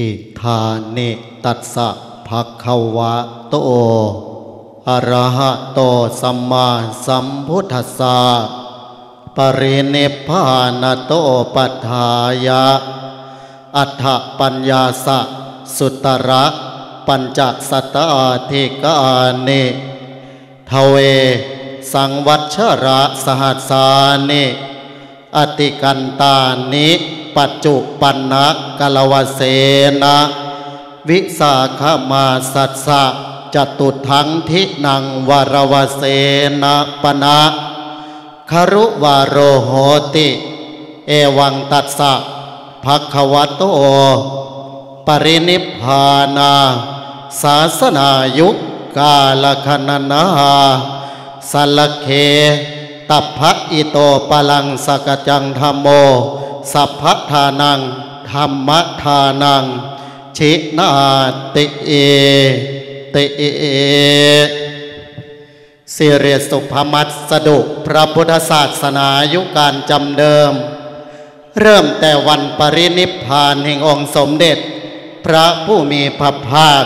หิทานิตัสสะภะคะวะโตอรหะโตสัมมาสัมพุทธัสสะปรินิพพานโตปัฏฐายะ อัฏฐปัญญาสะสุตระปัญจสัตตาธิกานิทเว สังวัชระสหัสสานิ อติกันตานิ ปัจจุปันนะกลวเสนะวิสาขมาสัสสะจตุทังทินังวรวเสนะปนะคารุวาโรโหติ เอวังตัสสะภควะโต ปรินิพพานาศาสนายุกกาลคณนาสัลเค ตัพพะอิโตปลังสกจังธรรมโม สัพพทานังธรรมทานัง ชินาติเอติเอสิเรสุภมัตสดุพระพุทธศาสนายุการจำเดิม เริ่มแต่วันปรินิพพานแห่งองค์สมเด็จ พระผู้มีพระภาค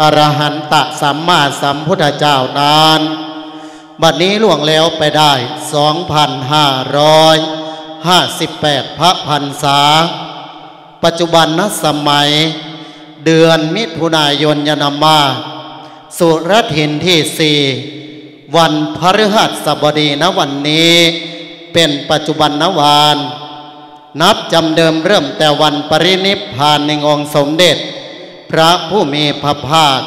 อรหันตสัมมาสัมพุทธเจ้านาน บัดนี้ล่วงแล้วไปได้ 2,558 พระพันษา ปัจจุบันนสมัย เดือนมิถุนายนยนามา สุรถินที่สี่วันพฤหัสบดีณวันนี้ เป็นปัจจุบันนวาน นับจำเดิมเริ่มแต่วันปรินิพพานในองค์สมเด็จ พระผู้มีพระภาค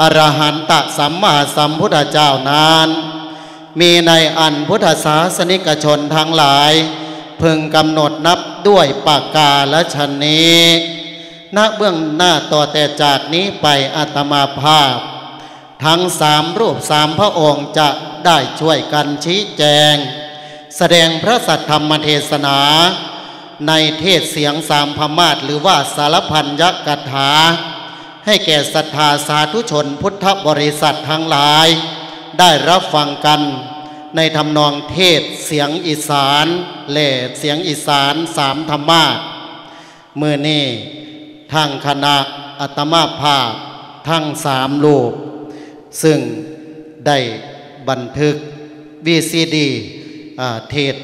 อรหันตสัมมาสัมพุทธเจ้านาน มีในอันพุทธศาสนิกชนทั้งหลาย พึงกำหนดนับด้วยปากกาและชนนี้ณเบื้องหน้าต่อแต่จากนี้ไปอาตมาภาพ ทั้งสามรูปสามพระองค์จะได้ช่วยกันชี้แจง แสดงพระสัทธรรมเทศนา ในเทศเสียงสามพมาศหรือว่าสารพันยกถา ให้แก่ศรัทธาสาธุชนพุทธบริษัททั้งหลาย ได้รับฟังกันในทำนองเทศเสียงอีสานเล่เสียงอีสานสามธรรมาสเมื่อนี้ทางคณะอัตมาภาพทั้งสามรูป ซึ่งได้บันทึกวีซีดีเทศ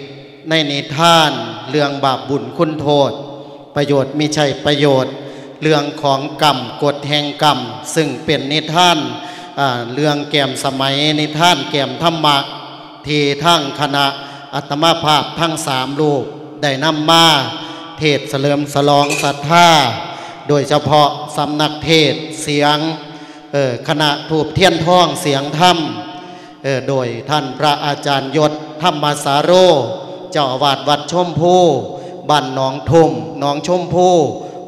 ในนิทานเรื่องบาปบุญคุณโทษ ประโยชน์มีใช่ประโยชน์ เรื่องของกรรมกฎแห่งกรรม ซึ่งเป็นนิทาน เรื่องแก้มสมัยในิทานแก้มธรรมะที่ทั้งคณะอัตมาภาพทั้งสามรูปได้นำมาเทศเสลิมสลองศรัทธาโดยเฉพาะสำนักเทศเสียงคณะถูกเทียนท่องเสียงธรรมโดยท่านพระอาจารย์ยศธรรมสาโร เจ้าอาวาสวัดชมพูบ้านหนองทุ่มหนองชมพู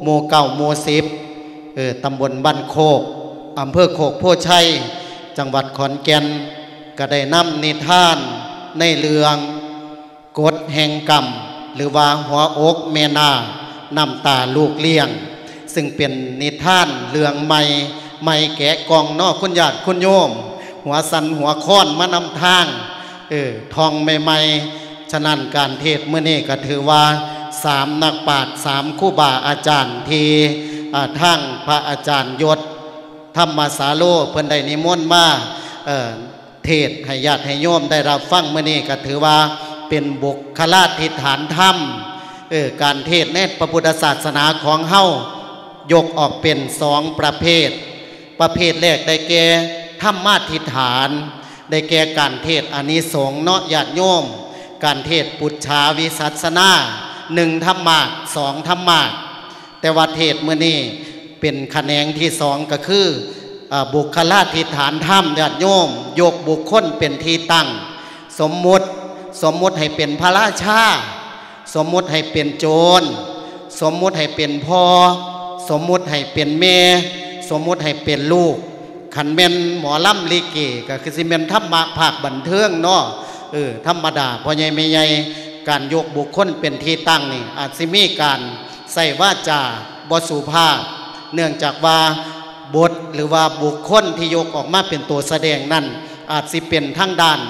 หมู่เก่าหมู่สิบตำบลบ้านโคก อำเภอโคกโพชัย จังหวัดขอนแก่นก็ได้นำนิทานในเรื่องกฎแห่งกรรม หรือว่าหัวอกเมนานำตาลูกเลี้ยง ซึ่งเป็นนิทานเรื่องใหม่ใหม่แกะกองนอกคุณญาติคุณโยม หัวสันหัวค้อนมานำทางเออทองใหม่ๆฉะนั้นการเทศเมื่อนี้ก็ถือว่าสามนักปราชญ์สามคู่บาอาจารย์ทีทั้งพระอาจารย์ยศ ธรรมสาโลเพิ่นได้นิมนต์มาเเทศให้ญาติให้โยมได้รับฟังเมื่อนี้ก็ถือว่าเป็นบุคลาธิฐานธรรมการเทศในพระพุทธศาสนาของเฮายกออกเป็นสองประเภท ประเภทแรกได้แก่ธรรมาธิฐาน ได้แก่การเทศอานิสงส์เนาะญาติโยม การเทศปุจฉาวิสัสนาหนึ่งธรรมะสองธรรมะแต่ว่าเทศเมื่อนี้ เป็นขแขนงที่สองก็คือบุคลาธิฐานธรรมญาติโยมยกบุคคลเป็นที่ตั้ง สมมุติสมมุติให้เป็นพระราชา สมมุติให้เป็นโจร สมมุติให้เป็นพ่อ สมมุติให้เป็นแม่ สมมุติให้เป็นลูกขันเมนหมอล่ำลีเกก็คือสิเมนธรรมะภาคบันเทิงเนาะเออธรรมดาพอใหญ่ไม่ใหญ่การยกบุคคลเป็นที่ตั้งนี่อาจสิมีการใส่ว่าจาบสุภาพ เนื่องจากว่าบทหรือว่าบุคคลที่ยกออกมาเป็นตัวแสดงนั่นอาจสิเป็นทั้งด้าน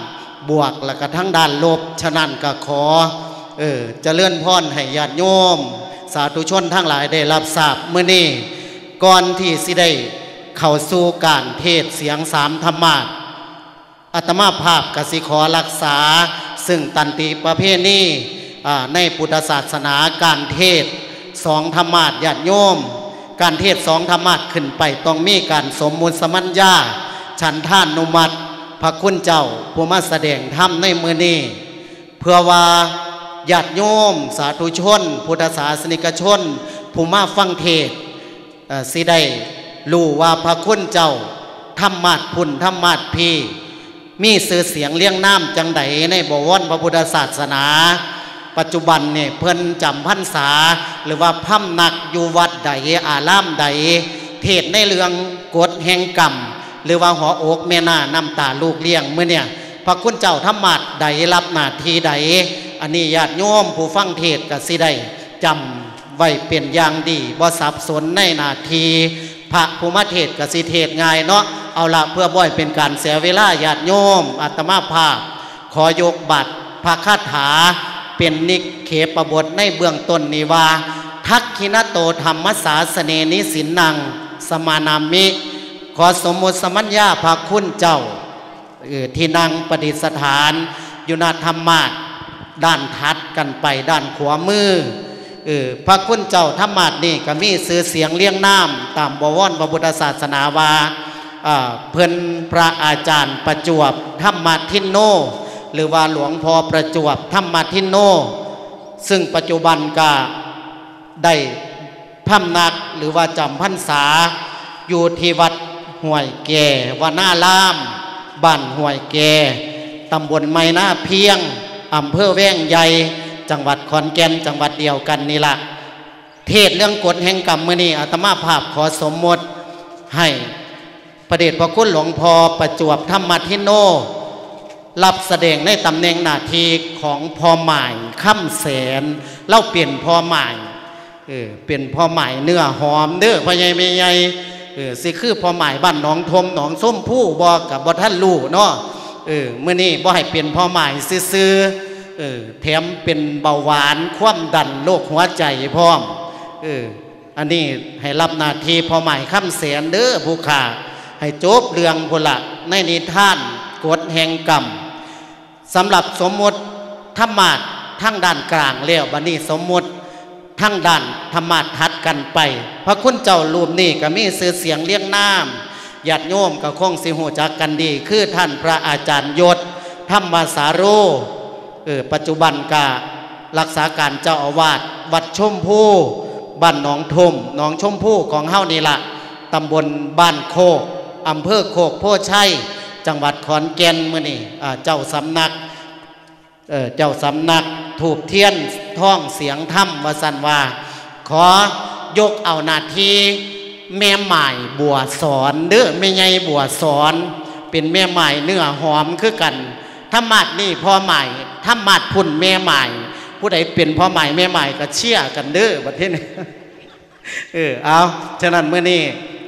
บวกและก็ทั้งด้านลบ ฉะนั้นก็ขอเออจะเลื่อนพ่อนให้ญาติโยม สาธุชนทั้งหลายได้รับทราบเมื่อนี้ก่อนที่สิได้เข้าสู่การเทศเสียงสามธรรมาอัตมาภาพกสิขอรักษา ซึ่งตันติประเพณีในพุทธศาสนาการเทศสองธรรมาทญาติโยม การเทศสองธรรมาทขึ้นไปต้องมีการสมมูลสมัญญาฉันท่านนุมัติพระคุณเจ้าผู้มาแสดงธรรมในมือนี้เพื่อว่าญาติโยม สาธุชน พุทธศาสนิกชน ผู้มาฟังเทศสิได้รู้ว่าพระคุณเจ้าธรรมาทพุ่นธรรมาทพีมีสื่อเสียงเลี้ยงน้ำจังไดในบวรพระพุทธศาสนา ปัจจุบันเนี่ยเพิ่นจำพรรษา หรือว่าพำนักอยู่วัดใดอารามใด เทศในเรื่องกฎแห่งกรรม หรือว่าหออกแม่นาน้ำตาลูกเลี้ยงเมื่อเนี่ยพระคุณเจ้าธรรมัดใดรับหน้าทีใด อันนี้ญาติโยมผู้ฟังเทศกับสิได้จำไว้เป็นอย่างดีบ่สับสนในนาทีพระภูมิเทศกับสิเทศง่ายเนาะเอาละเพื่อบ่อยเป็นการเสียเวลาญาติโยมอาตมาภาพ ขอยกบัตรพระคาถา เป็นนิเขปบทในเบื้องต้นนี้ว่าทักขินโตธรรมสาสเนนิสินนัง สมานามิ ขอสมมติสมัญญาพระคุณเจ้าที่นั่งประดิษฐานอยู่นาธรรมาด้านทัดกันไปด้านขวามือเออพระคุณเจ้าธรรมาทนี่ก็มีซื้อเสียงเลี้ยงน้ำตามบวรพระพุทธศาสนาวาเพื่อนพระอาจารย์ประจวบธรรมาทินโน หรือว่าหลวงพ่อประจวบธรรมทินโน ซึ่งปัจจุบันก็ได้พำนักหรือว่าจำพรรษา อยู่ที่วัดห่วยแก่วานาลามบ้านห่วยแก่ตำบลไม้นาเพียงอำเภอแว่งใหญ่จังหวัดขอนแก่นจังหวัดเดียวกันนี่ละเทศเรื่องกฎแห่งกรรมมื่อนี้อาตมาภาพขอสมมติให้ประเดชพระคุณหลวงพ่อประจวบธรรมทิโน รับแสดงในตำแหน่งหน้าที่ของพ่อหมายค่ำแสนเล่าเปลี่ยนพ่อหมายเออเปลี่ยนพ่อหมายเนื้อหอมเด้อพ่อใหญ่ไม่ใหญ่เออสิคือพ่อหมายบ้านหนองทมหนองส้มผู้บอกกับบ่ท่านลู่เนาะเออเมื่อนี้บ่ให้เปลี่ยนพ่อหมายซื้อเออแถมเป็นเบาหวานคว่ำดันโรคหัวใจพร้อมเอออันนี้ให้รับนาทีพ่อหมายค่ำแสนเด้อผู้ขาให้จบเรื่องพละในนิทานกฎแห่งกรรม สำหรับสมมติธรรมาททั้งด้านกลางเลี้ยวบันนี้สมมติทั้งด้านธรรมาทัดกันไป พระคุณเจ้ารูปนี่ก็มีเสือเสียงเลี้ยงน้ำญาติโยมก็คงสิหูจักกันดี คือท่านพระอาจารย์ยศธรรมสาโรเออปัจจุบันการักษาการเจ้าอาวาสวัดชมพู่บ้านหนองทมหนองชมพู่ของเฮ้านี่ละตำบลบ้านโคกอำเภอโคกโพชัย จังหวัดขอนแก่นมื่อนี่เจ้าสำนักเจ้าสำนักถูกเทียนท่องเสียงถ้ำวสันว่า ขอยกเอานาทีแม่ใหม่บัวสอนเด้อแม่ใหญ่บัวสอน เป็นแม่ใหม่เนื้อหอมคือกันถ้ามาดนี่พ่อใหม่ถ้ามาดพุ่นแม่ใหม่ผู้ใดเป็นพ่อใหม่แม่ใหม่ก็เชี่ยกันเด้อประเทศนี้เออเอาฉะนั้นเมื่อนี้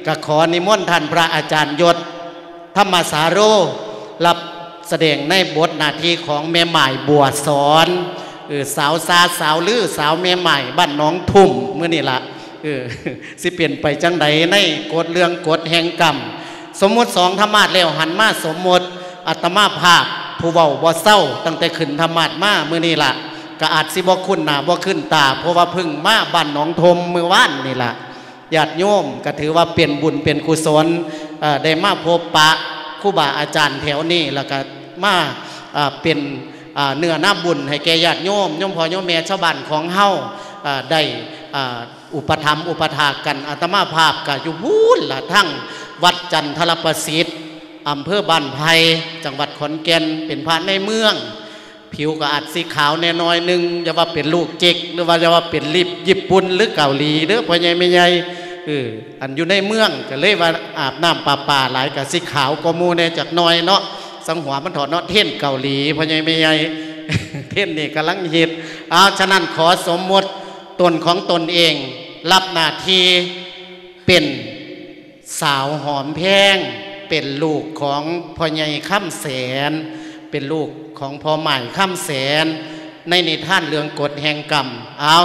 ก็ขอนิมนต์ท่านพระอาจารย์ยศ ธรรมสาโรรับแสดงในบทนาทีของแม่ใหม่บวชสอนเออสาวซาสาวลือสาวแม่ใหม่บ้านน้องทุ่มเมื่อนี่ละเออสิเปลี่ยนไปจังใดในกฎเรื่องกฎแห่งกรรม สมมติสองธรรมาทแล้วหันมาสมมติอัตมาภาพผู้เบาบ่เศร้า ตั้งแต่ขึ้นธรรมาทมาเมื่อนี่ละก็อาจสิบ่คุณหนาบ่ขึ้นตา เพราะว่าพึ่งมาบ้านน้องทมเมื่อวานนี่ละ ญาติโยมก็ถือว่าเป็นบุญเป็นกุศลได้มาพบปะคู่บาอาจารย์แถวนี้แล้วก็มาเป็นเนื้อหน้าบุญให้แก่ญาติโยมโยมพ่อโยมแม่ชาวบ้านของเฮาได้อุปธรรมอุปถากันอาตมาภาพกับอยู่พูนละทั้งวัดจันทรประสิทธิ์อำเภอบ้านไผ่จังหวัดขอนแก่นเป็นพระในเมือง ผิวก็อาจสีขาวแน่น้อยหนึ่งจะว่าเป็นลูกเจกหรือว่าจะว่าเป็นลิบญี่ปุ่นหรือเกาหลีเด้อพ่อใหญ่ไม่ใหญ่ เอออันอยู่ในเมืองก็เลยว่าอาบน้ำป่าป่าหลายกับสีขาวก็มูเนจากน้อยเนาะสังหัวมันถอดเนาะเท่นเกาหลีพอใหญ่ไม่ใหญ่เท่นนี่กำลังฮิตเอาฉะนั้นขอสมมติตนของตนเอง รับหน้าที่เป็นสาวหอมแพงเป็นลูกของพ่อใหญ่ข้ามแสน เป็นลูกของพ่อใหม่ข้ามแสน ในนิทานเรื่องกฎแห่งกรรมเอา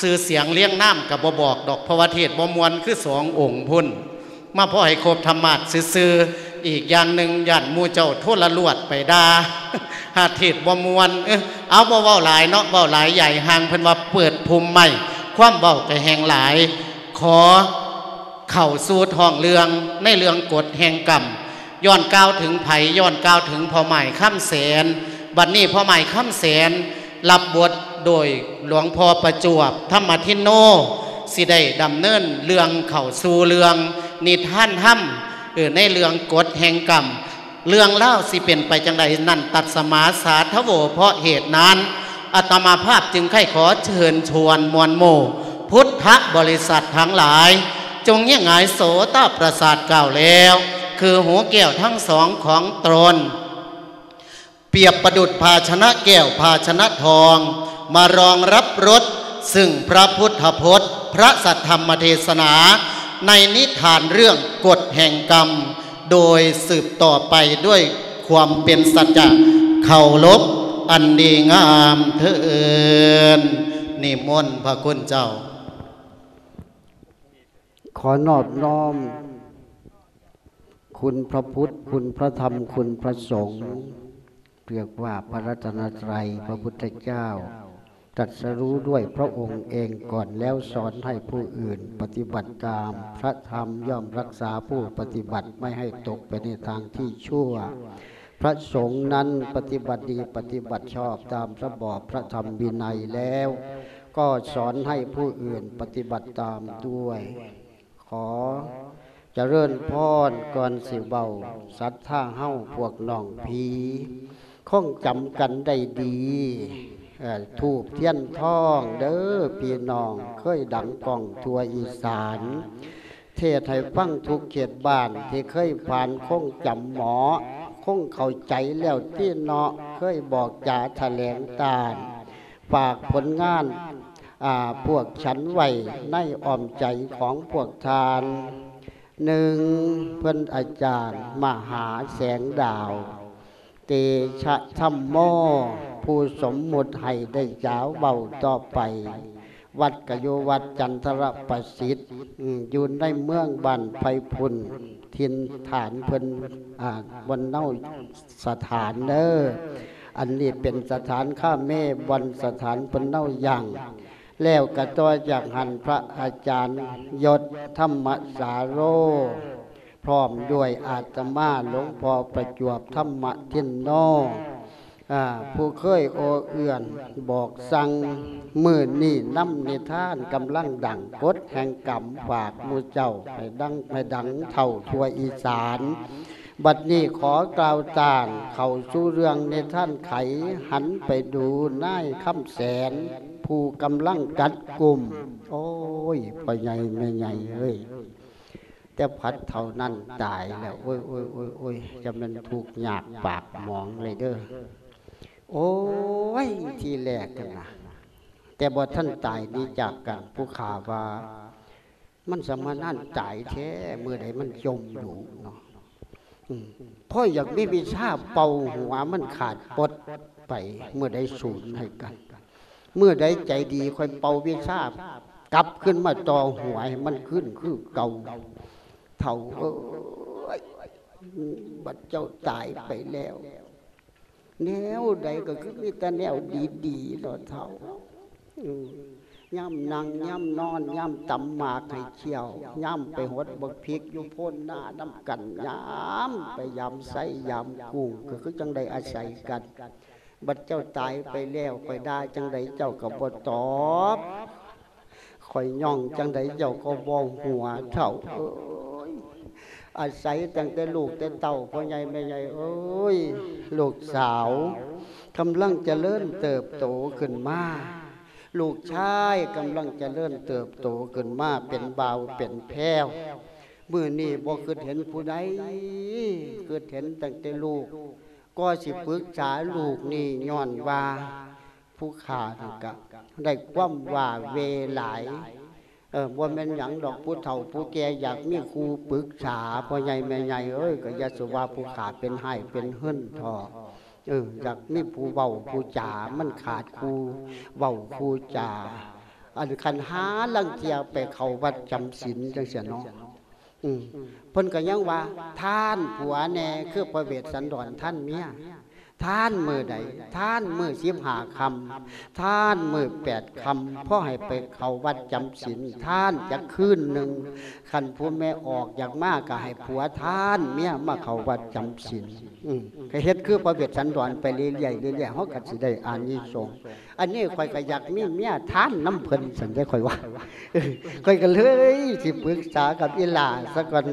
สื่อเสียงเลี้ยงน้ำกับบบอกดอกพระวเทศบมวนคือสององค์พุ่นมาพ่อให้ครบธรรมาทซื่ออีกอย่างหนึ่งย่านมูเจ้าทษละลวดไปดาหาเทศบมวนเออเอาบ่เว้าหลายเนาะเว้าหลายใหญ่ห่างเพิ่นว่าเปิดภูมิใหม่ ความเว้าก็แหงหลาย ขอเข่าสู่ท้องเรืองในเรืองกฎแห่งกรรมย้อนก้าวถึงไผย้อนก้าวถึงพ่อใหม่ข้ามแสนบัดนี้พ่อใหม่ข้ามแสน รับบทโดยหลวงพ่อประจวบ ธรรมทินโน สิได้ดำเนินเรื่องเข่าสู่เรื่อง นิท่านห้ำเออในเรื่องกฎแห่งกรรม เรื่องเล่าสิเป็นไปจังใดนั่นตัดสมาสาทโวเพราะเหตุนั้นอาตมาภาพจึงไข้ขอเชิญชวนมวลโม พุทธบริษัททั้งหลาย จงเยี่ยงายโสตประสาทเก่าแล้ว คือหัวแก้วทั้งสองของตน เปรียบประดุดภาชนะแก้วภาชนะทอง มารองรับรสซึ่งพระพุทธพจน์ พระสัทธรรมเทศนา ในนิทานเรื่องกฎแห่งกรรม โดยสืบต่อไปด้วยความเป็นสัจจะเคารพอันดีงามเถินนิมนต์พระคุณเจ้า ขอนอบน้อม คุณพระพุทธ คุณพระธรรม คุณพระสงฆ์ เรียกว่าพระรัตนตรัยพระพุทธเจ้าตรัสรู้ด้วยพระองค์เองก่อนแล้วสอนให้ผู้อื่นปฏิบัติตาม พระธรรมย่อมรักษาผู้ปฏิบัติไม่ให้ตกไปในทางที่ชั่ว พระสงฆ์นั้นปฏิบัติดีปฏิบัติชอบตามพระบอบพระธรรมวินัยแล้ว ก็สอนให้ผู้อื่นปฏิบัติตามด้วย ขอจเจริญพรก่อนสิเบา สัทธาเฮ้าพวกน้อง พีคงจำกันได้ดีเอ่อทูบเทียนทองเด้อพี่น้องเคยดังกล่องทัวอีสาน เทศให้ฟังทุกเขตบ้านที่เคยผ่านคงจำหมอ คงเข้าใจแล้วที่เนาะเคยบอกจ่าแถลงตาลฝากผลงานพวกฉันไหวในอ้อมใจของพวกทานหนึ่งเพื่อนอาจารย์ มหาแสงดาว เตชะธรรมโมผู้สมมุติให้ได้ยาวเบาต่อไป วัดกโยวัดจันทรประสิทธิ์อยู่ในเมืองบ้านไพพุนทินฐานเพิ่นอ่าบนเน่าสถานเด้ออันนี้เป็นสถานข้าเมวันสถานเพิ่นเน่าอย่างแล้วกระตัวจากหันพระอาจารย์ยศธรรมสาโร พร้อมด้วยอาตมาหลวงพ่อประจวบธรรมทินโนอ่าผู้เคยโอเอื่อนบอกสั่งมือนี่น้ำนิทานกำลังดังกดแห่งกรรมฝากหมูเจ้าให้ดังให้ดังเท่าทั่วอีสาน บัดนี้ขอกล่าวต่างเข้าสู่เรื่องในท่านไขหันไปดูนายคำแสน ผู้กำลังกัดกลุ่ม โอ้ยพ่อใหญ่แม่ใหญ่เอ้ย แต่พัดเท่านั้นตายแล้วโอ้ยโอ้ยโอ้ยโอ้ยจะมันถูกหยาดปากหมองเลยเด้อโอ้ยทีแรกกันนะแต่บ่ท่านตายดีจากกันผู้ข่าว่า มันสมานั่นตายแท้เมื่อใดมันจมอยู่เนาะพ่ออยากมีวิชาเป่าหัวมันขาดปดไปเมื่อใดสูญให้กัน เมื่อใดใจดีคอยเป่าวิชากลับขึ้นมาต่อหัวให้มันขึ้นคือเก่า เท่าเอ้ยบัดเจ้าตายไปแล้ว แนวใดก็คือมีแต่แนวดีๆเนาะเท่าย่ำนั่งย่ำนอนย่ำตำหมากให้เชี่ยวย่ำไปหดบักพริกอยู่พ้นหน้าน้ำกันย่ำไปย่ำใส่ย่ำกุ้งก็คือจังใดอาศัยกัน บัดเจ้าตายไปแล้วไปได้จังใดเจ้าก็บ่ตอบคอยย่องจังใดเจ้าก็วองหัวเท่าเอาศัยตั้งแต่ลูกแต่เต่าพ่อใหญ่แม่ใหญ่เอ้ย ลูกสาวกำลังจะเลิ่นเติบโตขึ้นมาลูกชายกำลังจะเลิ่นเติบโตขึ้นมาเป็นเบาวเป็นแพ้วเมื่อนี้บ่คือเห็นผู้ใดคือเห็นตั้งแต่ลูก ก็สิปรึกษาลูกนี่ย้อนว่า ผู้ขานั่นกะได้ความว่าเวหลาย เออบ่แม่นหยังดอกผู้เฒ่าผู้แก่อยากมีครูปรึกษาพ่อใหญ่แม่ใหญ่เอ้ยก็อยาสุว่าผู้ขาเป็นให้เป็นเฮิ่นทอเอออยากมีผู้เว้าผู้จามันขาดครูเว้าผู้จาอันคันหาลังเกียไปเขาวัดจำศีลจังเสียเนาะอืมเพิ่นก็ยังว่าท่านผัวแน่คือประเวทสันดรท่านเมีย ท่านมือใดท่านมือสิบหาคำท่านมือแปดคำพ่อให้ไปเขาวัดจำศีลท่านจะขึ้นหนึ่งขันผู้แม่ออกอยากมากก็ให้ผัวท่านเมียมาเขาวัดจำศีลก็เฮ็ดคือประเวทสันดอนไปเรื่อยๆเรื่อยๆเขาก็สิได้อานิสงส์ อันนี้ข่อยก็อยากมีเมียท่านน้ำเพลินสันได้ข่อยว่าข่อยก็เลยสิปรึกษากับอีหลาสักวัน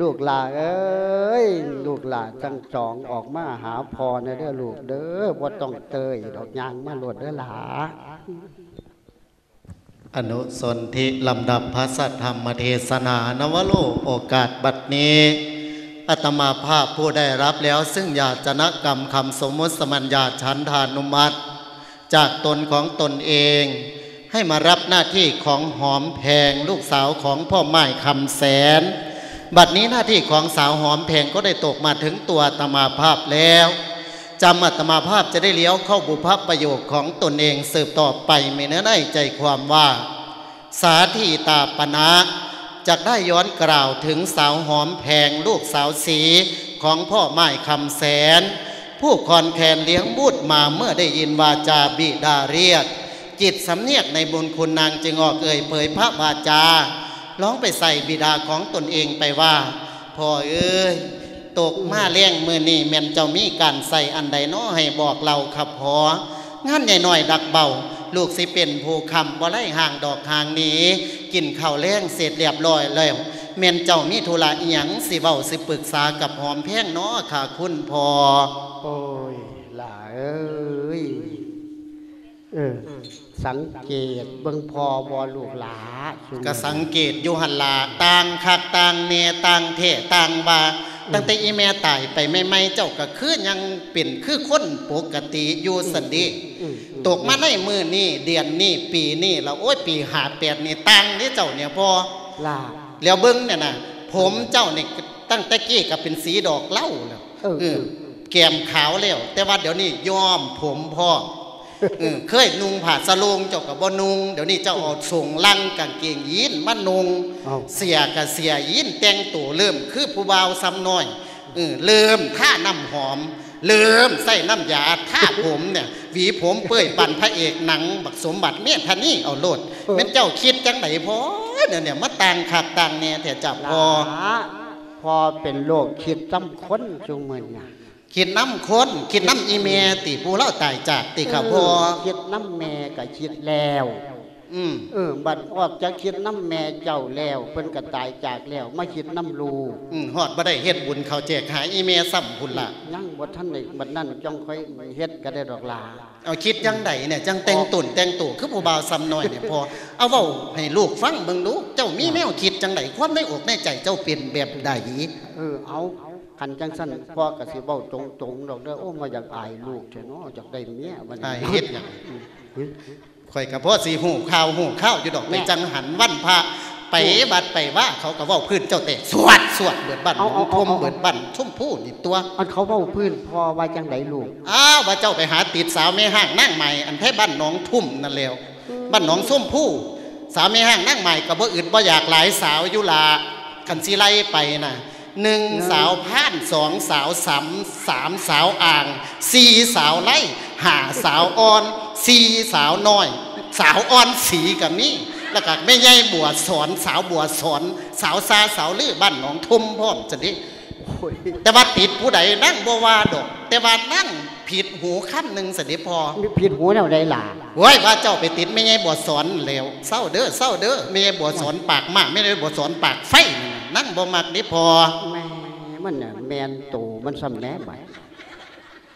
ลูกหลาเอ้ยลูกหลาจังจองออกมาหาพอในเด้อลูกเด้อบ่ต้องเตยดอกยางมาโลดเด้อหลาอนุสนธิลำดับพระสัทธรรมเทศนานวโลกโอกาสบัดนี้อาตมาภาพผู้ได้รับแล้วซึ่งญาจนะกรรมคำสมมติสมัญญาชันทานุมัติ จากตนของตนเอง ให้มารับหน้าที่ของหอมแพงลูกสาวของพ่อไม้คำแสน บัดนี้หน้าที่ของสาวหอมแพงก็ได้ตกมาถึงตัวตมาภาพแล้วจำอาตมาภาพจะได้เลี้ยวเข้าบุพประโยคของตนเองสืบต่อไปไม่เนื้อได้ใจความว่า สาธีตาปณะจะได้ย้อนกล่าวถึงสาวหอมแพงลูกสาวสีของพ่อไม้คำแสน ผู้คอนแคนเลี้ยงบูดมาเมื่อได้ยินวาจาบิดาเรียก จิตสำเนียกในบุญคุณนางจึงออกเอ่ยเผยพระวาจาร้องไปใส่บิดาของตนเองไปว่าพ่อเอ้ยตกมาเลี้ยงมือนี่แม่นเจ้ามีการใส่อันใดน้อให้บอกเราครับพองานใหญ่หน่อยดักเบาลูกสิเป็นผู้คำบ่ไล่ห่างดอกหางนี้ กินข้าวแล้งเสร็จเรียบร้อยแล้ว แม่นเจ้ามีธุระอีหยังสิเว้าสิปรึกษากับหอมแพงเนาะค่ะคุณพอโอ้ยหลาเอ้ยเออสังเกตเบิ่งพอบอลูกหลาซุมื้อก็สังเกตอยู่หันลาต่างคักต่างเนต่างเทต่างว่าตั้งแต่อีแม่ตายไปไม่ไม่ๆเจ้าก็คือยังเป็นคือคนปกติอยู่สันดีอืมตกมาในมือนี่เดือนนี่ปีนี่แล้วโอ้ยปีหาแปดนี่ต่างนี่เจ้าเนี่ยพอลา แล้วเบิ้งเนี่ยนะผมเจ้านี่ตั้งแต่กี้ก็เป็นสีดอกเหล้าแล้วเออเออแก้มขาวแล้ว แต่ว่าเดี๋ยวนี้ย้อมผมพ่อเออเคยนุงผ่าสลุงเจ้ากับบ่นุงเดี๋ยวนี้เจ้าเอาส่งลังกางเกงยีนมานุงเอาเสียกับเสียยีนแต่งตัวเริ่มคือผู้บ่าวซ้ำน้อยเออเริ่มท่าน้ำหอม เริ่มใส่น้ำยาท่าผมเนี่ยหวีผมเปื่อยปั่นพระเอกหนัง บักสมบัติเมียท่านี่เอาโลดแม่นเจ้าคิดจังไหนพอ เนี่ยเนี่ยมาต่างขักต่างเนี่ยแต่จับพอหลาพอเป็นโรคคิดจำคนจุงมือเนี่ยคิดน้ำคนคิดน้ำอีเมติผู้เล่าตายจากติครับพอคิดน้ำแม่ก็คิดแล้วอืม เออ บัดออกจากคิดน้ำแม่เจ้าแล้วเพิ่นก็ตายจากแล้วมาคิดน้ำลูกอืมฮอดบ่ได้เฮ็ดบุญเขาแจกหาอีเมซ้ำพุ่นละยังบ่ทันได้บัดนั้นจ้องค่อยเฮ็ดก็ได้ดอกลาเอาคิดจังไดเนี่ยจังแต่งตุ่นแต่งตัวคือผู้บ่าวซ้ำน้อยเนี่ยพอเอาเว้าให้ลูกฟังเบิ่งดูเจ้ามีแนวคิดจังไดความในอกในใจเจ้าเป็นแบบใดเออเอาคันจังสั้นพ่อก็สิเว้าตรงๆดอกเด้อโอ้มาอยากอายลูกแท้เนาะอยากได้เมียบัดตานี้ยเฮ็ดหยังเฮ้ย ข่อยก็พอสิหูข่าวหูข้าวอยู่ดอกไปจังหันวันพระไปบัดไปว่าเขาก็เว้าพื้นเจ้าแต่สวดสวดเบิดบ้านหนองพรมเบิดบ้านชุ่มผู้นี่ตัวอันเขาเว้าพื้นพ่อว่าจังไดลูกอ้าวว่าเจ้าไปหาติดสาวแม่ห้างนั่งใหม่อันแท้บ้านหนองทุ่มนั่นแล้วบ้านหนองส้มผู้สาวแม่ห้างนั่งใหม่ก็บ่อื่นบ่อยากหลายสาวอยุลาคันสิไล่ไปน่ะหนึ่งสาวพานสองสาวสามสามสาวอ่างสี่สาวไล่ห้าสาวอ่อน สี่สาวน้อย สาวอ่อนสีกับนี่แล้วก็แม่ใหญ่บัวสอนสาวบัวสอน สาวซาสาวลือบ้านหนองทุ่มพร้อมจะดิโอ้ยแต่ว่าติดผู้ใดนั่งบ่ว่าดอก แต่ว่านั่งผิดหูขั้นหนึ่งเสด็จพอมีผิดหูแนวใดล่ะโว้ยว่าเจ้าไปติดไม่ไงบวสอนแล้วเศร้าเด้อเศร้าเด้อไม่ไงบวสอนปากมากไม่ได้บวสอนปากไฟนั่งบ่มักนี่พอแม่มันน่ะแมนโตมันซ้ำแหน่ไป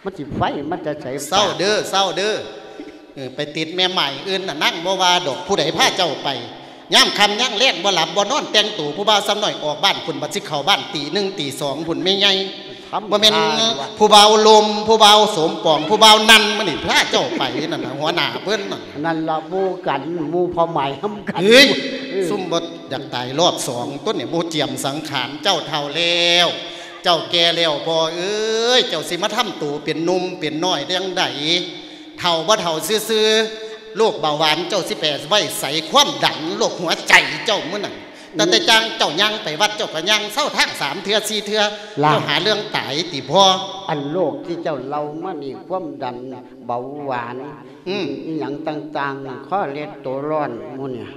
มันสิไฟมันจะใส่เศร้าเด้อเศร้าเด้อเออ ไปติดแม่ใหม่อื่นน่ะนั่งบ่ว่าดอกผู้ใดพาเจ้าไปย่ำคำย่างเล่นบ่หลับบ่นอนแต่งตู่ผู้บ่าวซ้ำหน่อยออกบ้านคุณบัดสิเข้าบ้านตีหนึ่งตีสองพุ่นไม่ไงทำบ่แม่นท่าว่าผู้เบาลมผู้เบาสมปองผู้เบานันมันนี่พระเจ้าไปนั่นน่ะหัวหน้าเพิ่นน่ะนั่นละหมู่กันหมู่พ่อใหม่ทำกันเฮ้ยเออซุ่มบ่อยากตายรอบสองต้นเนี่ยโมเจียมสังขารเจ้าเท่าแล้วเจ้าแก่แล้วพอเอ้ยเจ้าสิมาทำตัวเป็นหนุ่มเป็นน้อยได้ยังได เท่าบ่เท่าซื่อๆโรคเบาหวานเจ้าสิแปดไว้ใส่ความดันโรคหัวใจเจ้ามื้อนั้นแต่แต่จังเจ้ายังไปวัดเจ้าก็ยังเศร้าทางสามเทือสี่เทือเจ้าหาเรื่องตายติพ่ออันโรคที่เจ้าเล่ามานี่ความดันเบาหวานอืมอหย่างต่างๆข้อเล็ดตัวร้อนหมูเนี่ย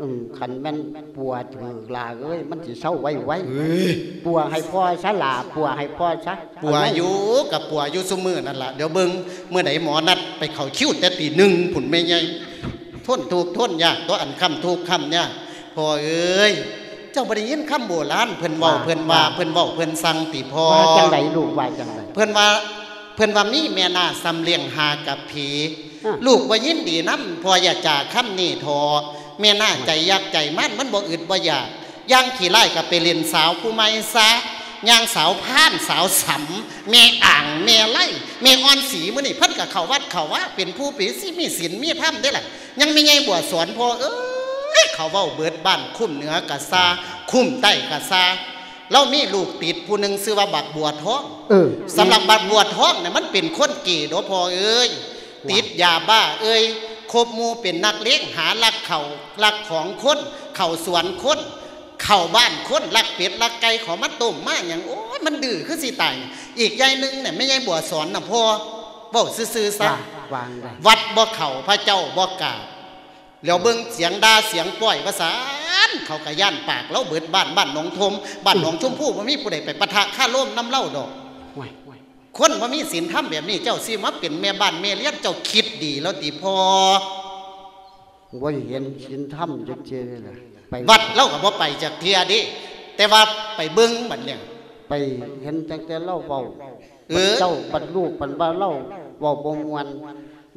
อืมคันแม่นปัวถือลาเอ้ยมันสิเศร้าไว้ไว้ปัวให้พ่อซะลาปัวให้พ่อซะปัวอยู่กับปัวอยู่ซุมือนั่นล่ะเดี๋ยวเบิ่งเมื่อไหนหมอนัดไปเขาคิ้วแต่ตีหนึ่งผุนไม่ใหญ่ทนถูกทนยากตัวอันคำถูกคำเนี่ยพอเอ้ยเจ้าบริยินคำโบราณเพิ่นเว้าเพิ่นว่าเพิ่นเว้าเพิ่นสั่งติพอว่าจังไดลูกว่าจังไดเพิ่นว่าเพิ่นว่ามีแม่นาสำเลียงหากับผีอะลูกบ่ยินดีนำพออย่าจ่าคำนี้ทอ แม่นาใจยักใจมันมันบ่อึดบ่อยากย่างขี่ไล่กับไปเล่นสาวผู้ใหม่ซะย่างสาวพานสาวสำแม่อ่างแม่ไล่แม่อ่อนสีมื้อนี่เพิ่นก็เข้าวัดเข้าว่า เป็นผู้ปีสิมีศีลมีธรรมได้ล่ะยังมีไงบวชสอนพอเอ้ยเขาเว้าเบิดบ้านคุ้มเหนือกะซาคุ้มใต้กะซาเรามีลูกติดผู้หนึงชื่อว่าบักบัวทองเออสำหรับบัตรบวชท้องเนี่ยมันเป็นคนกี่โดพอเอ้ยติดยาบ้าเอ้ย คบหมูเป็นนักเลี้ยงหาลักเขาลักของคนเข่าสวนคนเข่าบ้านคนลักเป็ดลักไก่เขอมาต้มมาอย่างโอ้ยมันดื้อคือสิตายอีกยายหนึงเนี่ยไม่ยายบวชสอนนะพ่อเว้าซื่อๆซะว่าวางได้วัดบ่เข่าพระเจ้าบ่กราบแล้วเบิ่งเสียงด่าเสียงปล่อยภาษานเขากะย่านปากแล้วเบิดบ้านบ้านหนองทมบ้านหนองชมพู่บ่มีผู้ใดไปปะทะข้าร่มน้ำเล่าดอกไว้ไว้ คนว่ามีศีลธรรมแบบนี้ เจ้าสิมาเป็นแม่บ้านแม่เลี้ยงเจ้าคิดดีแล้วติพอว่าเห็นสินถ้ำจะเจอเลยไปวัดเล่ากับว่าไปจากเทียดิแต่ว่าไปเบิ้งบัดเนี่ยไปเห็นตั้งแต่เล่าเบาเออเจ้าบัดลูกบัดบ้าเล่าเบาบงวน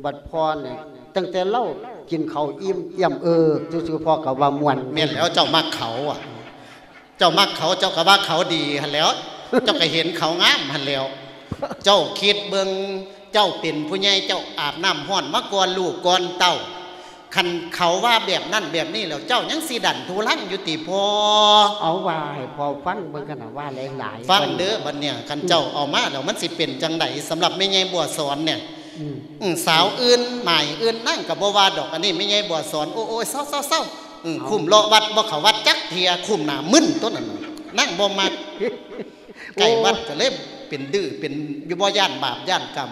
บัดพรเนี่ยตั้งแต่เล่ากินเขาวอิ่มเอี่ยมเออซื่อๆพ่อกับว่ามวนแม่นแล้วเจ้ามักเขาอะ เจ้ามักเขาเจ้าก็ว่าเขาดีหันแหล้ว เจ้าก็เห็นเขางามหันแหล้ว เจ้าคิดเบิงเจ้าเป็นผู้ใหญ่เจ้าอาบน้ำห้อนมาก่อนลูกก่อนเต้าคันเขาว่าแบบนั่นแบบนี้แล้วเจ้ายังสีดันทุลังอยู่ติพอเอาว่าให้พอฟังเบิ่งกันนะว่าหลายๆฟังเด้อบัดเนี่ยคันเจ้าเอามาแล้วมันสิเป็นจังไดสำหรับแม่ใหญ่บัวสอนเนี่ยอืมอืมสาวอื่นใหม่อื่นนั่งกับบ่ว่าดอกอันนี้ไม่ใหญ่บัวสอนโอ้โอ้ยเศร้าเศร้าเศร้าอืมคุมเลาะวัดบ่เขาวัดจักเทียคุมหน้ามึนต้นนั้นน่ะนั่งบ่มักไก่วัดก็เลย เป็นดื้อเป็นอยู่บ่ย่านบาปย่านกรรม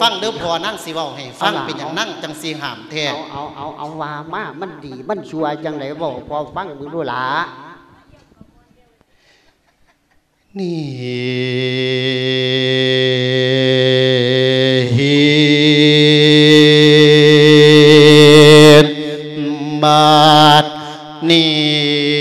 ฟังเด้อพอนั่งสิเว้าให้ฟังเป็นอย่างนั่งจังสิหามแท้เอาเอาเอาเอาว่ามามันดีมันชัวร์จังไดบอกพอฟังมึงดูหล่ะนี่บาทนี้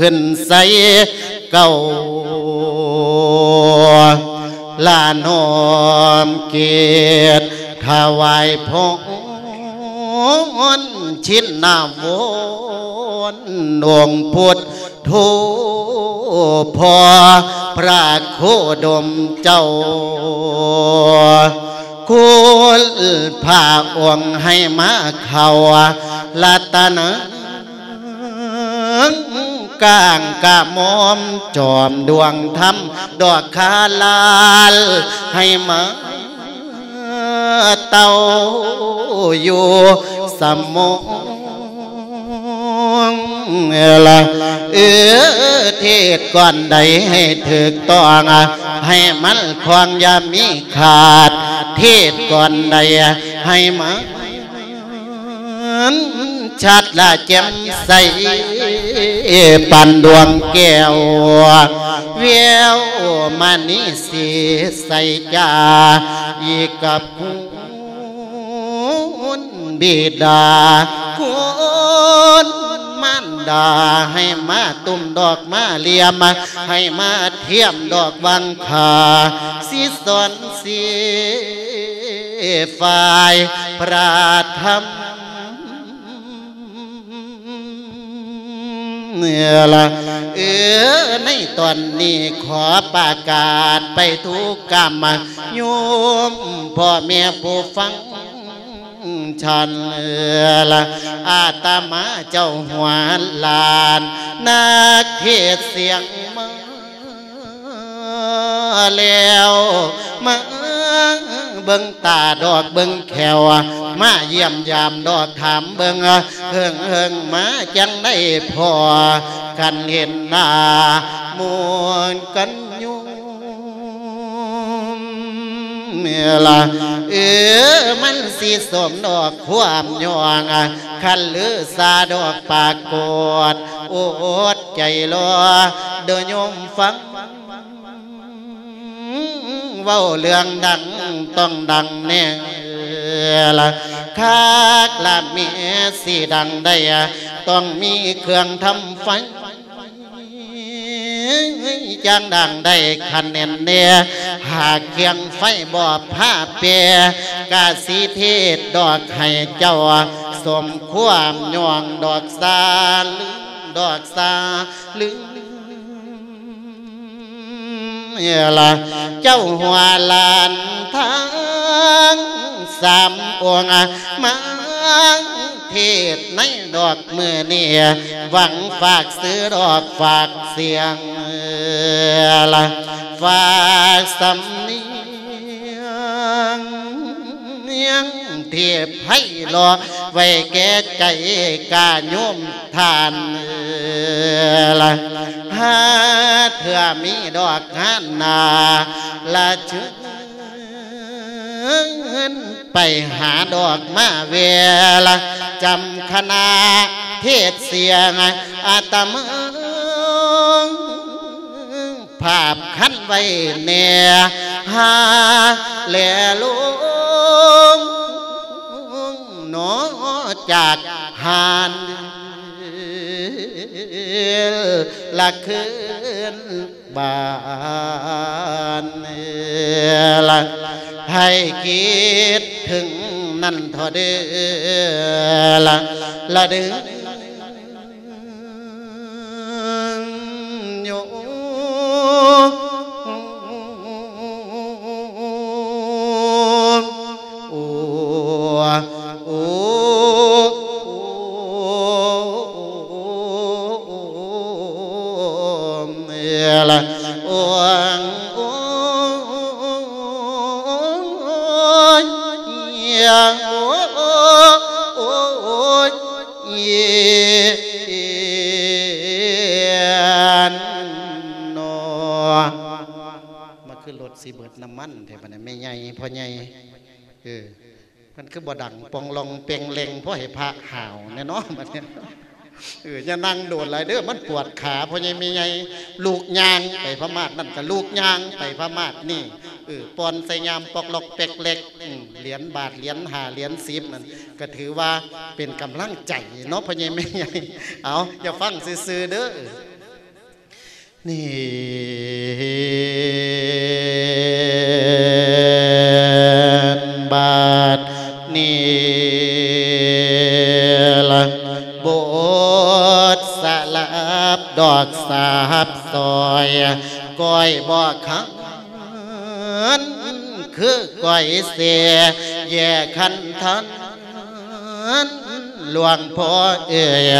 ขึ้นใสเก่าลานหอมเกียรติถวายพรชินนาวนองค์พุทธทูพอพระโคดมเจ้าคุณพาองค์ให้มาเขาลัตนะ กลางกะมอมจอมดวงธรรมดอกคาลาล ให้มาเต้าอยู่สมองละเออเทศก่อนใดให้ถึกต้องให้มันควางยามีขาด เทศก่อนใดให้มัน ชัดละแจ่มใสปันดวงแก้วเวียวมานิสีใสจาอีกับคุณบิดาคุณมันดาให้มาตุ่มดอกมาเลียมให้มาเทียมดอกวังคาสีสอนสีฝ่ายพระธรรม เมื่อละเออในตอนนี้ขอประกาศไปทุกกรรมโยมพ่อแม่ผู้ฟังฉันละอาตมาเจ้าหัวลาน นักเทศเสียงมา แล้วมาเบิ่งตาดอกเบิ่งแขวมาเยี่ยมยามดอกถามเบิ่งเฮิงเฮิงมาจังได้พอกันเห็นหน้ามวนกันยู่งเมื่อละเออมันสีสมดอกความยองคันลือสาดอกปากกอดโอดใจรอเดินยมฟัง เว้าเรื่องดังต้องดังแน่ละคากละเมียสีดังได้ต้องมีเครื่องทำไฟจังดังได้คันเนนเนียหากเคียงไฟบอบผ้าเปียกาสีเทศดอกให้เจ้า สมความย่องดอกซาลึงดอกซาลึง เอละเจ้าหัวลานทั้งสามองค์มาเทศในดอกมือเนี่ยหวังฝากซื้อดอกฝากเสียงละฝากสำเนียงยังเทียบให้รอไว้แก่ใจกาโยมทานละหาเถื่อมีดอกงานนาละชื่นไปหาดอกมาเวลาจำคณะเทศเสียงอาตมาภาพคันไว้เนียหาแลลุง นอจากหานละคืนบานละให้คิดถึงนั่นทอเดือละละดึงโย ละโอ้งโอ้ยยังโอ้โอ้ยเย็นนอมาขึ้นรถสีเบิดน้ำมันเทปนี้ไม่ใหญ่พอใหญ่เออมันคือบ่ดังปองลองเปงเลงเพราะให้พระห่าวแน่นอนมันเนี่ย เอออย่านั่งโดดหลยเด้อมันปวดขาเพราะยังมีไงลูกยางไปพม่านั่นก็ลูกยางไปพม่านี่เออปอนใส่ยามปอกหลอกเป็กเล็กเหรียญบาทเหรียญหาเหรียญสิบนั่นก็ถือว่าเป็นกำลังใจเนาะพราะยังไม่ไงเอาอย่าฟังซื่อเด้อนี่บาทนี่ อกสาบซอยก้อยบอกขังคือก้อยเสียแย่คันทันหลวงพ่อเอ่ย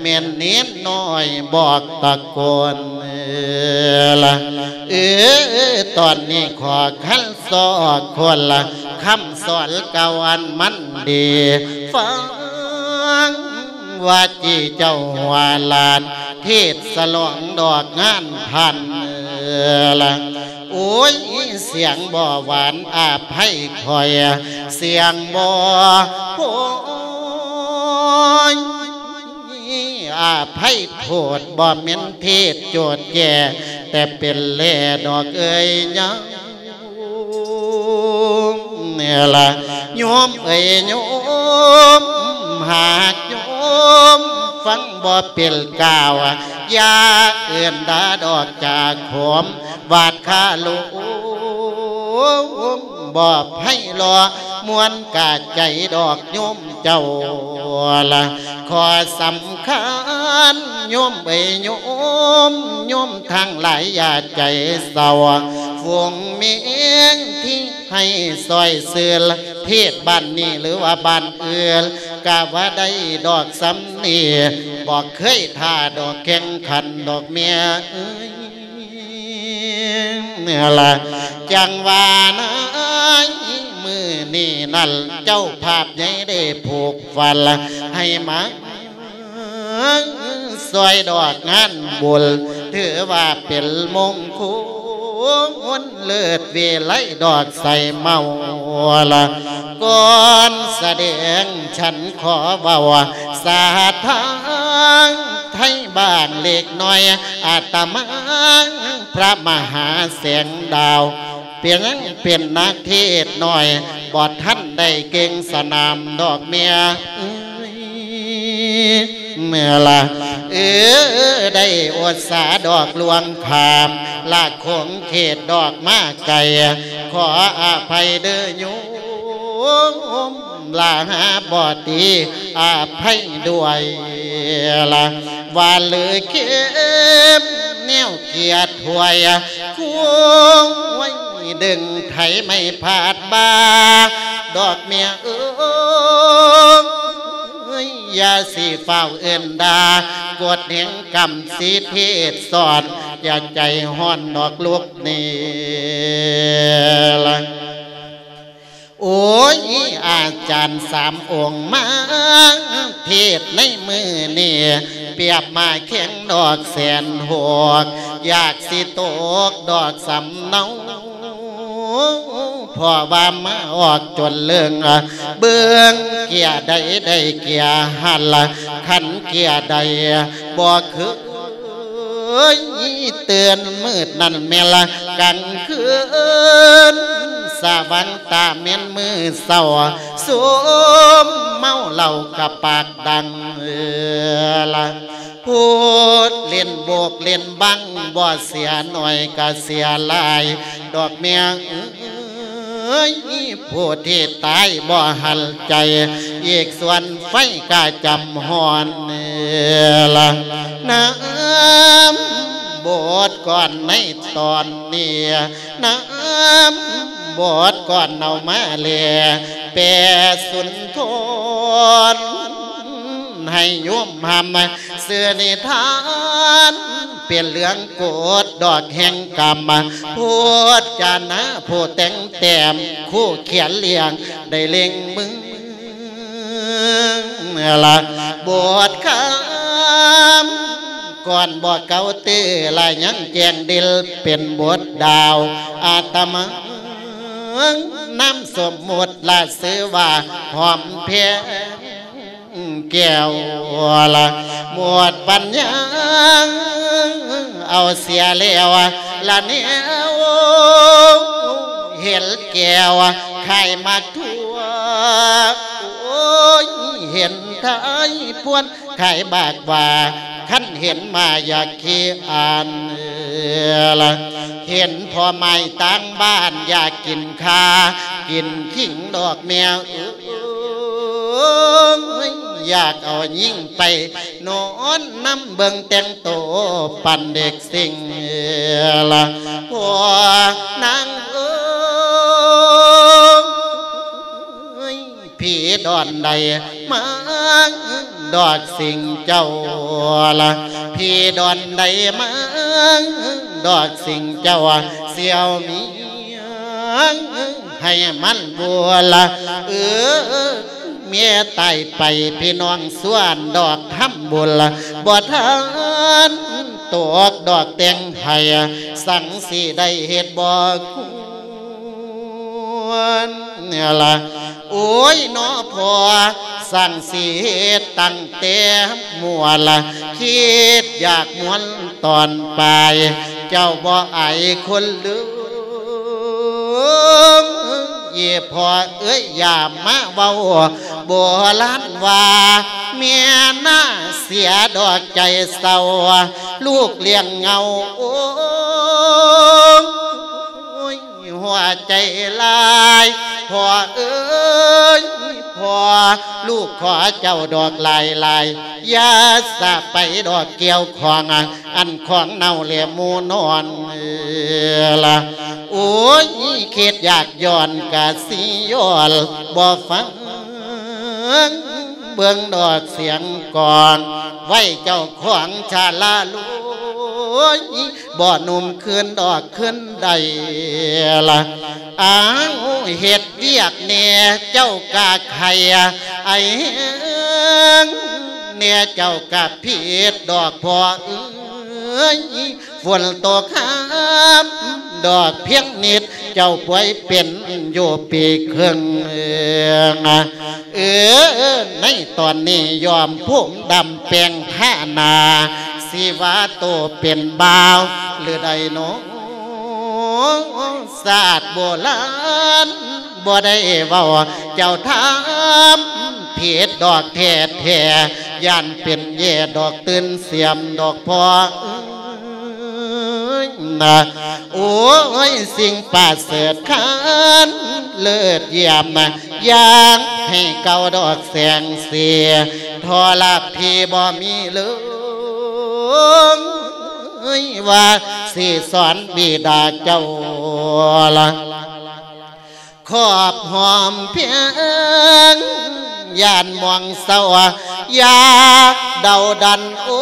เมียนเน้นน้อยบอกตะโกนเออละเออตอนนี้ขอขันสอดคนละคำสอนเก่าอันมันดีฟัง ว่าจีเจ้าหัวลาน เทศสลองดอกงานพันละโอ้ยเสียงบ่หวานอาภัยคอย เสียงบ่โอยอาภัยโพดบ่เม็นเทศโจดแก่แต่เป็นแล่ดอกเอ้ยยังเนี่ยละโยมเอ้ยโยมหาก มฟังบ่เป็นกล่าวยาเอื่นดาดอกจากขมวาดคาลูบ่ให้รอมวนกาใจดอกโยมเจ้าละขอสำคัญโยมเอ้ยโยมโยมทางหลายอย่าใจเศร้าฟวงเมียงที่ให้ซอยเสือเทศบ้านนี้หรือว่าบ้านอื่น กะว่าได้ดอกสำนีบอกเคยท่าดอกแข่งขันดอกเมียเอ้ยเนี่ยละจังว่านะมือนี่นั่นเจ้าภาพใหญ่ได้ผูกฟันให้มาซอยดอกงานบุญถือว่าเป็นมงคล งอนเลิศเวไลดอกใส่เมาละก่อนแสดงฉันขอเบาสาทางไทยบ้านเล็กน้อยอาตมาพระมหาแสงดาวเปลี่ยนเป็นนักเทศหน่อย บอดท่านได้เก่งสนามดอกเมีย เมื่อละเออได้อดสาดอกลวงขามลากคงเขตดอกมาไก่ขออภัยเด้อโยมลาหาบอดีอาภัยด้วยละว่าเลยเข้มแนวเกียรติถวยควงไว้ดึงไถไม่พาดบาดอกเมียเอ้ ยอย่าสีเฝ้าเอินดากดแห่งกรรมสีเทศสอน อย่าใจห้อนดอกลูกนี่ละโอ้ยอาจารย์สามองค์มาเทศในมือนี่เปียบมาแข่งดอกแสนหกอยากสิตกดอกสำเนา พอว่ามาออกจนเลื่องเบื้องเกียร์ใดได้เกียร์หันละขันเกียร์ใดบ่คือเอ้ยเตือนมืดนั่นแม่ละกันคืนสาบันตาเมียนมือเศร้าสมเมาเหล่ากับปากดังเออละพูดเล่นโบกเล่นบังบ่เสียหน่อยก็เสียลาย ดอกเมียเอ้ยผู้ที่ตายบ่หันใจ อีกส่วนไฟกาจำหอนเนละน้ำบทก่อนในตอนนี้น้ำบทก่อนเอามาเลยแปรสุนทร ให้โยมหำเสื้อนิทานเปลี่ยนเหลืองโกดดอกแห่งกรรมพูดจานะผู้แต่งแต้มคู่เขียนเลียงได้เล็งมึงละบทคำก่อนบทเก่าตื้อลายยังแจงดิลเป็นบทดาวอาตมาน้ำสมมุติละซื้อว่าหอมเพีย แก้วละหมวดปัญญาเอาเสียแล้วละเนี่ยเห็นแก้วไข่มาทั่วโอ้ยเห็นไทยพวนไข่บากว่าขั้นเห็นมาอยากขี้อ่านละเห็นพ่อไม่ตั้งบ้านอยากกินคากินขิงดอกแมว อยากเอายิ่งไป นอนน้ำเบิงแต่งโตปันเด็กสิ่งละพอนางเอ้ยผีดอนใดมาดอกสิ่งเจ้าละพี่ดอนใดมาดอกสิ่งเจ้าเสียวมีให้มันบัวละเออ เมียตายไปพี่น้องส่วนดอกทำบุญบ่ทานตกดอกแตงไห้สั่งสีได้เหตุบ่ควรเนี่ยละโอ้ยน้อพอสั่งสีตั้งเต็มมัวละคิดอยากมวนตอนไป เจ้าบ่ไอคนลืม ยี่พอเอ้ยอย่ามาเบาโบราณว่าเมียน่าเสียดอกใจเศร้าลูกเลี้ยงเงาโอ้ หัวใจลายพ่อเอ้ยพ่อลูกขอเจ้าดอกลายลายยาสะไปดอกเกี่ยวของ อันของเน่าเหลี่ยมูนอนละโอ้ยเขตอยากย้อนกะสิย้อนบ่ฟังเบื้องดอกเสียงก่อน ไว้เจ้าขวางชาลาลุ ยบ่อนุ่มขึ้นดอกขึ้นใดละอ้างเห็ดเรียกเนี่ยเจ้ากาไข่ไอ้เนี่ยเจ้ากาพีดดอกพอเอ้ยฝนตกห้ามดอกเพียงนิด เจ้าป่วยเป็นอยู่ปีครึ่งเออในตอนนี้ยอมพุ่มดำแปลงผ้านา สิว่าโตเป็นบ่าว หรือใดโนศาสตร์โบราณบ่ได้เว้าเจ้าทำเพดดอกแท้แท้ย่านเป็นแย่ดอกตื่นเสียมดอกพอนะโอ้ยสิ่งป่าเสดขันเลิศเยี่ยมยางให้เก่าดอกแสงเสียทอลับพี่บ่มีเลย ว่าสิสอนบิดาเจ้าละขอบหอมเพียงยานมองเศร้ายาเดาดันโอ้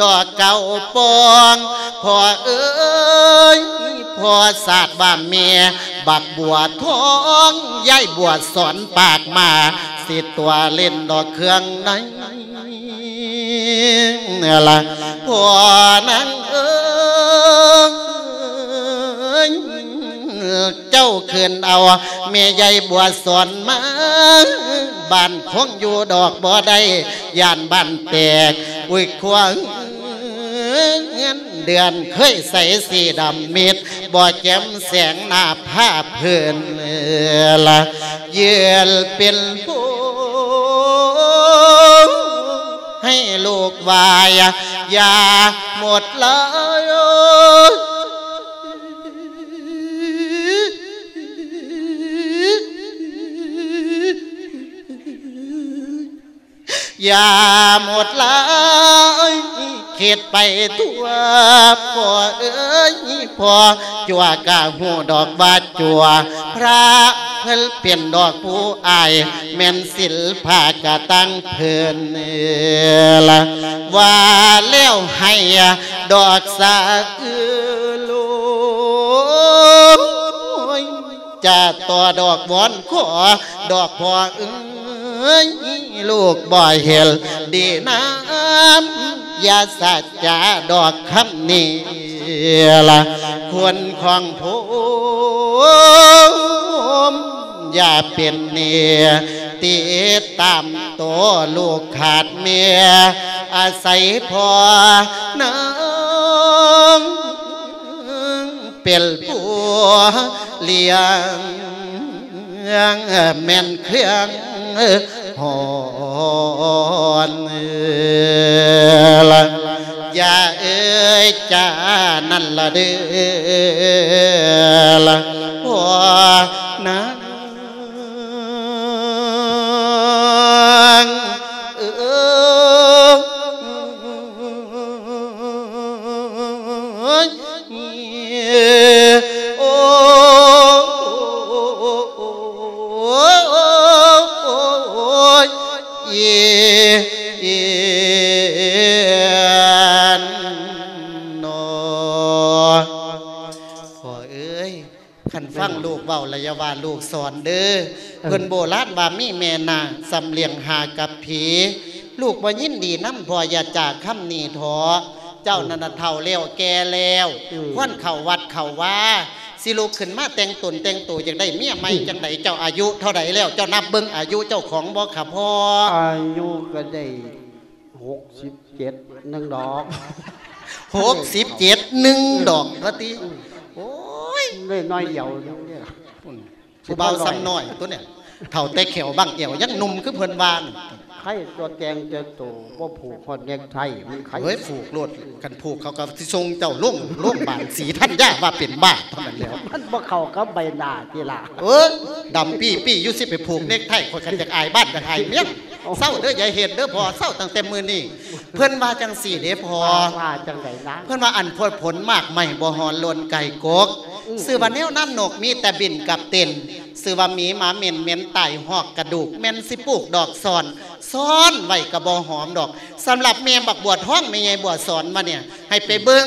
ดอกเก่าปองพ่อเอ้ยพ่อศาสตร์บ้านเมียบักบัวท้องยายบัวสอนปากมาสิตัวเล่นดอกเครื่องไหนเนี่ยละพ่อนั้นเอ้ยเจ้าคืนเอาเมียใหญ่บัวสอนมาบ้านคงอยู่ดอกบ่ได้ย่านบ้านแตกอุ้ยควง เงินเดือนเคยใส่สีดำมิดบ่แจ่มแสงหน้าภาพเพื่อนละเยือนเป็นผู้ให้ลูกวายอย่าหมดเลยอย่าหมดเลย คิดไปทั่วพ่อเอ้ยพอจัวกะหูดอกบาจัว พระเพิ่นเปลี่ยนดอกผู้อาย แม่นศิลปะกะตั้งเพิ่นละว่าแล้วให้ดอกสาอือลูจะต่อดอกบอนขอดอกพอเอ้ยลูกบ่อยเห็นดีน้ำยาสัจจาดอกคำนี้ละควรของผมอย่าเป็นเนียติดตามตัวลูกขาดเมียอาศัยพอน้องเป็นผัวเลี้ยง งแม่นเครื่องหอนละอย่าเอ้ยจ้านั่นละเด้อละหัวนะ วาลูกสอนเด้อเพิ่นโบราณบามีแม่นาสำเลียงหากับผี ลูกบ่ยินดีน้ำพออย่าจากคำนี้ทอเจ้านันนะเท่าแล้วแก่แล้วควันเข่าวัดเข่าว่าสิลูกขึ้นมาแต่งตนแต่งตัวจังได้เมียใหม่จังไดเจ้าอายุเท่าใดแล้ว เจ้านับเบิ่งอายุเจ้าของบ่ขับพ่ออายุก็ได้หกสิบเจ็ดหนึ่งดอกหกสิบเจ็ดหนึ่งดอกละติโอ้ยได้น้อยเดียวนึงเนี่ย ผู้เบาซ้ำน้อยตัวเนี่ยเท่าแต่เขียวบังเอี่ยวยังหนุ่มคือเพิ่นวานใครตัวแกงเจอโตว่าผูกคอนเนกไทยมันใครเฮ้ยผูกโลดกันผูกเขาก็สิทรงเจ้าล่งล่งบานสีท่านย่าว่าเป็นบ้าเท่านั้นแล้ว มันบ่เข้ากับใบหน้าทีละเออดำปี้ปี้อยุสิไปผูกเน็กไทคนขันจากอายบ้านจากอายเมียง เศร้าเด้ออย่าเห็นเด้อพอเศร้าตั้งแต่มือนี่เพิ่นว่าจังสี่เด้อพอว่าจังไดนะเพิ่นว่าอันพดผลมากไม่บ่หอนลนไก่กกซื้อว่าแนวน้ำนกมีแต่บินกับเต้นซื้อว่าหมีหมาเหม็นเหม็นไตหอกกระดูกแม่นสิปลูกดอกซอนซ้อนไว้กระบอหอมดอกสำหรับแม่บักบวชห้องแม่ใหญ่บวชสอนมาเนี่ย ให้ไปเบิ่ง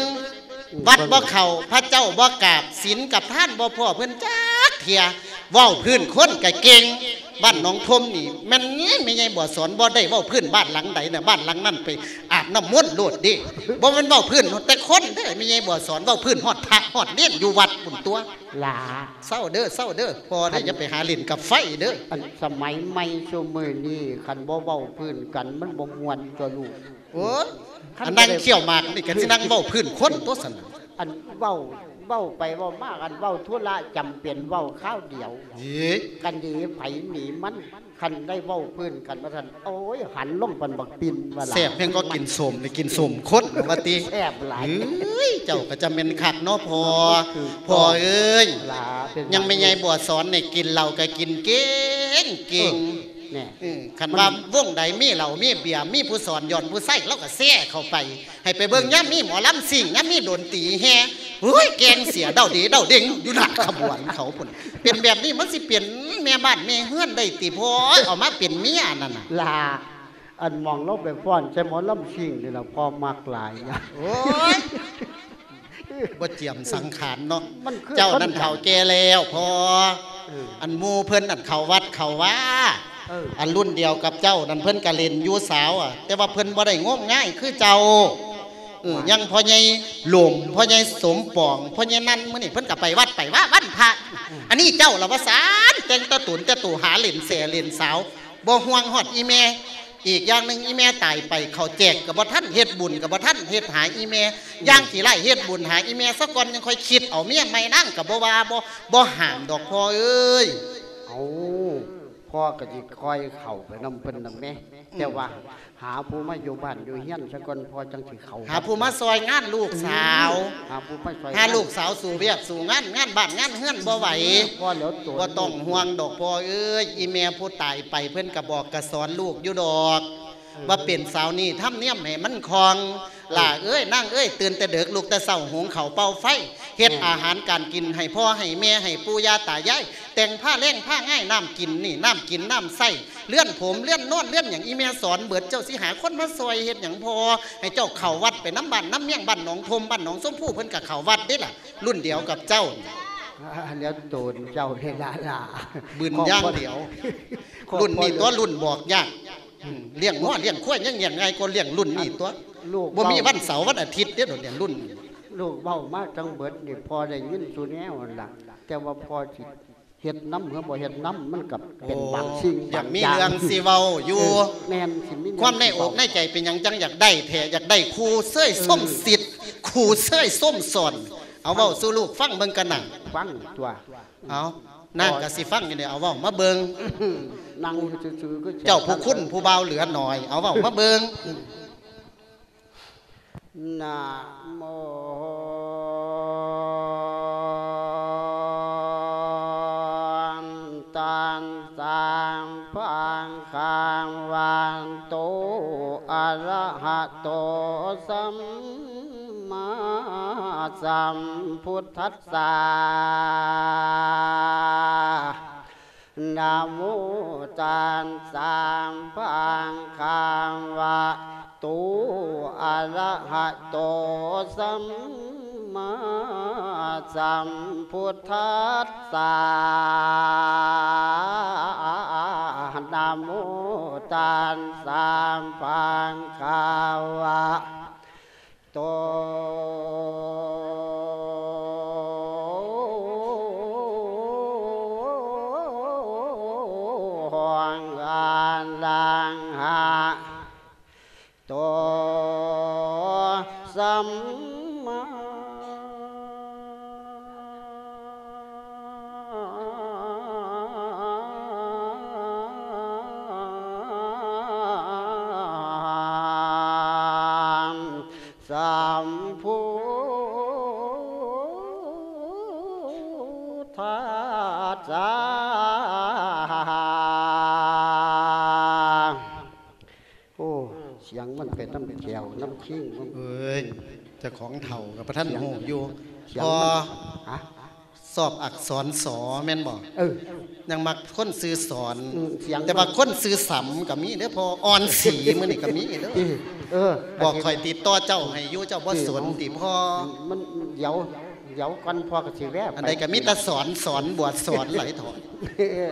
วัดบ่เข้าพระเจ้าบ่กราบศีลกับท่านบ่พ่อเพิ่นจักเทียเว้าพื้นคนก็เก่ง บ้านหนองทมนี่แม่นนี่ไม่ใช่บ่สอนบ่ได้เว้าพื้นบ้านหลังใดน่ะบ้านหลังนั้นไปอาบน้ำมนต์โลดดิบ่แม่นเว้าพื้นแต่คนเด้อไม่ใช่บ่สอนเว้าพื้นฮอดพระฮอดเลี้ยนอยู่วัดปุ่นตัวหลาเศร้าเด้อเศร้าเด้อพอได้จะไปหาเล่นกับไฟเด้ออันสมัยใหม่ซุมือนี้คันบ่เว้าพื้นกันมันบ่ม่วนตัวลูกโอ้ยอันนั่งเขี่ยวหมากนี่ก็สินั่งเว้าพื้นคนตัวสั่นน่ะอันเว้า เว้าไปเว้ามากันเว้าธุระจำเป็นเว้าข้าวเดียวเฮ้ยกันดีไผหนีมันคันได้เว้าพื้นกันมาทันโอ้ยหันลงปันบักปินว่าล่ะแซ่บเพียงก็กินสมนี่กินสมคนว่าติแซ่บหลายเอ้ยเจ้าก็จะเป็นคักเนาะพอพอเอ้ยหลาเป็นยังไม่ใหญ่บ่สอนในกินเหล้าก็กินเก่งเก่ง เนี่ยอืมคันว่าวงใดมีเหล่ามีเบียร์มีผู้สอนย่อนผู้ใส่เราก็แซ่เข้าไป ให้ไปเบิ่งย่ำมีหมอลำสิ่งย่ำมีดนตรีแฮเฮ้ยแกงเสียเดาดีเดาเด้งอยู่หน้าขบวนเขาพุ่นเป็นแบบนี้มันสิเปลี่ยนแม่บ้านแม่เฮือนได้ติพอเอามาเป็นเมียนั่นน่ะลาอันมองลบไปฟ้อนใช่หมอลำชิงนี่ล่ะพอมักหลายนะโอ้ยบ่เจียมสังขารเนาะมันคือเจ้านั่นเขาแก่แล้วพอเอออันหมูเพิ่นอันเขาวัดเขาว่าเอออันรุ่นเดียวกับเจ้านั่นเพิ่นกะเล่นอยู่สาวอะ แต่ว่าเพิ่นบ่ได้งมง่ายคือเจ้าเออยังพ่อใหญ่หลุมพ่อใหญ่สมปองพ่อใหญ่นั่นมื้อนี้เพิ่นก็ไปวัดไปว่าวันพระอันนี้เจ้าละว่าสารแต่งตะตุนแต่ตู่หาเล่นแสเล่นสาวบ่ห่วงฮอดอีแม่อีกอย่างหนึ่งอีแม่ตายไปเขาแจกกับบ่ท่านเฮ็ดบุญกับบ่ท่านเฮ็ดหาอีแม่ย่างสิไล่เฮ็ดบุญหาอีแม่ซะก่อนยังค่อยคิดเอาเมียใหม่นั่งกับบ่ว่าบ่บ่ห้ามดอกพ่อเอ้ยเอา พ่อก็สิคอยเข้าไปนำเพิ่นนำแม่แต่ว่า หาผู้มาอยู่บ้านอยู่เฮียนซะก่อนพอจังสิเข้าหาผู้มาซอยงานลูกสาว หาผู้มาช่วยหาลูกสาวสู่เวียกสู่งานงานบ้านงานเฮือนบ่ไหวพ่อเหลียวตัวบ่ต้องห่วงดอกพ่อเอ้ยอีแม่ผู้ตายไปเพิ่นก็บอกก็สอนลูกอยู่ดอก ว่าเป็นสาวนี่ทำเนียมให้มันคลองล่าเอ้ยนั่งเอ้ยตื่นแต่เด็กลูกแต่เศร้าหุงเขาวเป่าไฟเฮ็ดอาหารการกินให้พ่อให้แม่ให้ปู่ย่าตายายแต่งผ้าเล่งผ้าง่ายน้ำกินนี่น้ำกินน้ำใส่เลื่อนผมเลื่อนโนอนเลื่อนอย่างอีแม่สอนเบิดเจ้าสิหาคนมาซอยเฮ็ดอย่างพอให้เจ้าเข้าวัดไปน้ำบ้านน้ำเมี่ยงบ้านหนองทมบ้านหนองส้มผู้เพิ่นก็เข้าวัดเด้ล่ะรุ่นเดียวกับเจ้าอ่าเหลียวโตนเจ้าเฮลาลาบืนย่างเดียวรุ่นนี้ตัวรุ่นบอกยากอืม เลี้ยงง้อเลี้ยงควายยังเลี้ยงไงก็เลี้ยงรุ่นนี้ตัวลูกบ่มีเว้าวันเสาร์วันอาทิตย์เด้อเดี๋ยวรุ่น ลูกเบ้ามาจังเบิดนี่พอได้ยินสุแนวนั่นล่ะแต่ว่าพอสิเฮ็ดน้ำเหือบ่เฮ็ดน้ำมันกับเป็นบางสิ่งอยาบากงมีอย่างเรื่องสิเว้าอยู่แม่นสิมีความในอกในใจเป็นหยังจังอยากได้แท้อยากได้ครูเซ้ยส้มสิทธิ์ครูเซ้ยส้มสอนเอาเว้าสู่ลูกฟังเบิ่งกันน่ะฟังตัวเอานางก็สิฟังอยู่เนี่ยเอาเว้ามาเบิ่ง นั่งซื่อๆก็เจ้าผู้คุณผู้เบาเหลือหน่อย เอาเว้ามาเบิ่งนะโมตังสังพังคังวันโตอะระหะโตสัมมาสัมพุทธัสสะ นะโมตัสสะพังคังวะตุอะระหะโตสัมมาสัมพุทธัสสะนะโมตัสสะพังคังวะโต รังหะโต ขวน้ำชิ่งน้เอ้ยเจะของเถ่ากับพระท่านหูอยู่ำเสียพงอมันฮะสอบอักษรสอแม่นบอกเออ ยังมักคนซื้อสอน อืมเสียง แต่ว่าคนซื้อสำกับมีเด้อพออ่อนสีมือนี่กับมีเด้อเออเออบอกคอยติดต่อเจ้าให้อยู่เจ้าบ่สนติพ่อ มันเดี๋ยวเดี๋ยวก่อนพอกระสิแวบอันใดก็มีแต่สอนสอนบวชสอนไหลถอน เออ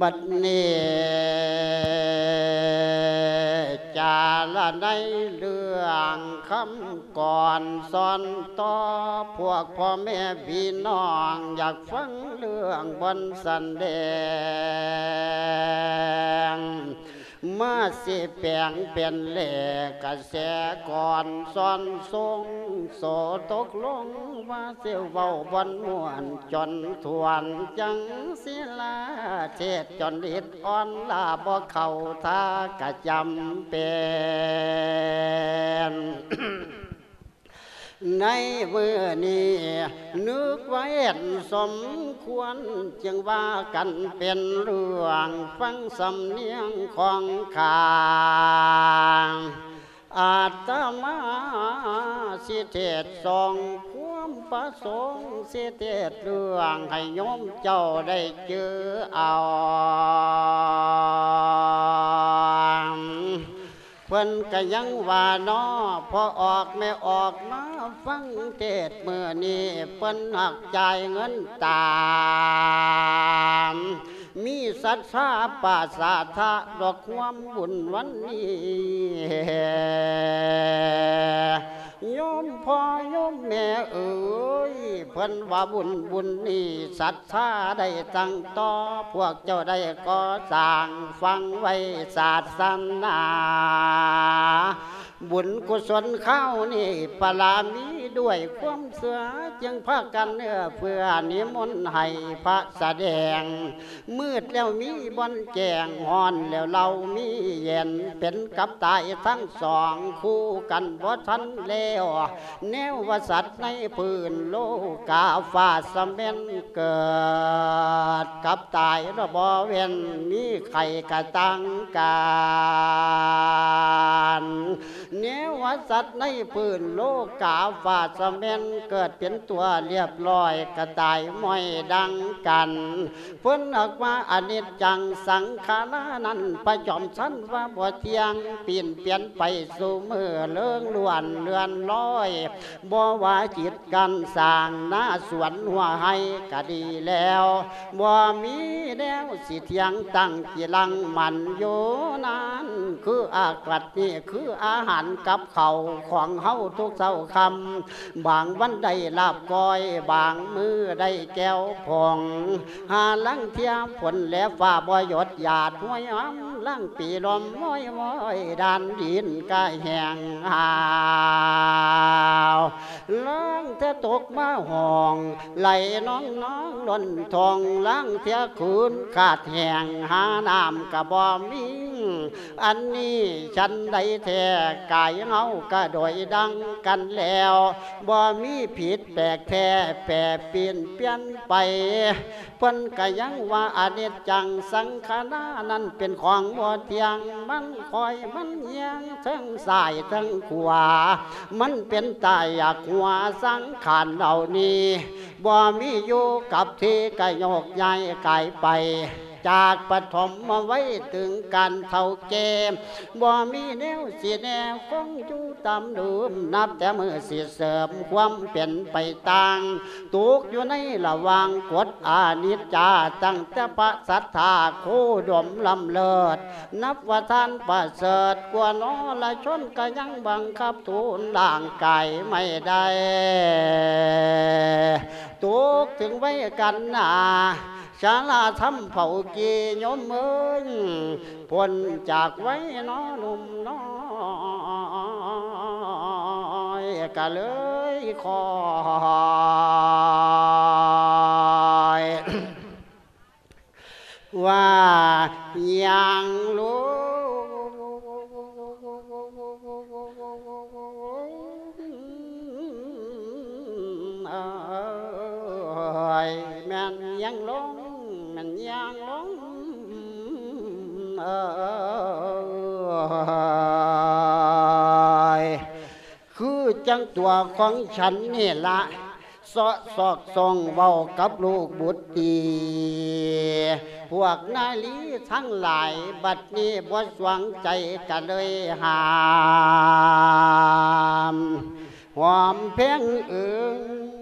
บัดนี้ จาละในเรื่องคำก่อนสอนต่อพวกพ่อแม่พี่น้องอยากฟังเรื่องบนสันเดง มาสิแปลงเป็นเหล่กระแสก่อนซ้อนทรงโสตกลงว่าเสียวเบาบนมวนจนทวนจังศิลาเทศจนดิดอ่อนลาบ่เข้าท่ากะจำเป็น ในมือนี้นึกไว้เห็นสมควรจึงว่ากันเป็นเรื่องฟังสำเนียงของข้าอาตมาสิเทศสองความประสงค์สิเทศเรื่องให้โยมเจ้าได้เจอเอา เพิ่นก็ยังว่าน้อพอออกไม่ออกมาฟังเทศเมื่อนี้เพิ่นหักใจเงินตามมีศรัทธาปาสาทะดอกความบุญวันนี้ โยมพ่อโยมแม่เอ๋ยเพิ่นว่าบุญบุญนี่ศรัทธาได้ตั้งต่อ พวกเจ้าได้ก่อสร้างฟังไว้ศาสนา บุญกุศลเข้านี่ปลามีด้วยความเสือจึงพากันเนื้อเพื่อนิมนต์ให้พระแสดง มืดแล้วมีบอนแจงหอนแล้วเรามีเย็นเป็นกับตายทั้งสองคู่กันบ่ทันแล้วแนววสัตว์ในพื้นโลกาฟาสเม็นเกิดกับตายระบอเวนมีไข่กระตังการเนวสัตว์ในพื้นโลกาฟาสเมนเกิดเป็นตัวเรียบร้อยกระตายม้อยดังกันเพิ่นออกว่าอนิจจังสังขารานั้นประจอมชั้นว่าบ่เที่ยงเปลี่ยนเปลี่ยนไปสู่มือเลื่องล้วนเลือนลอยบ่ว่าจิตกันสร้างหน้าสวนหัวให้ก็ดีแล้วบ่มีแล้วสิเที่ยงตั้งจิลังมันอยู่นั้นคืออากาศนี่คืออาหารกับเขาวของเฮาทุกเช้าคำบางวันได้ลาบก้อย บางมือได้แก้วผ่อง หาลังเทียมฝนและฟ้าบ่หยดหยาดห้วยอ้ำ ลังปีลมม้อยม้อยดานดินกายแห้งหาวลังเทตกมาห้องไหลน้องน้องล้นทองลังเทียคืนขาดแหงหาน้ำกะบ่มีอันนี้ฉันได้แท้กายเฮาก็โดยดังกันแล้วบ่มีผิดแปลกแท้แปรเปลี่ยนเปลี่ยนไปเพิ่นก็ยังว่าอเนจจังสังขารานั้นเป็นของบ่เที่ยงมันคอยมันเอียงทั้งสายทั้งขวา มันเป็นตายอยากหัวสังขารเหล่านี้บ่มีอยู่กับที่ไกโยกใหญ่ไก่ไป จากปฐมมาไว้ถึงการเท่าเกมบ่มีแนวสีแนวคงอยู่ตามเดิมนับแต่มือสิเสริมความเปลี่ยนไปต่างตุกอยู่ในระว่างกฎอานิจจาตั้งแต่พระสัทธาโคดมลำเลิศ นับว่าท่านประเสริฐกว่านอละชนก็ยังบังคับทูลร่างกายไม่ได้ตุกถึงไว้กันนา ชาลาทำเผากีโยมเมืองพ้นจากไว้น้อหนุ่มน้อยก็เลยคอยว่ายังรู้เอยแม่นยังลงแม่นยังลงเอ้ตัวของฉันนี่ละสอสอกส่องเว้ากับลูกบุตรตีพวกนาลีทั้งหลายบัดนี้บ่สวงใจกันเลยหามหอมเพ่งเอิง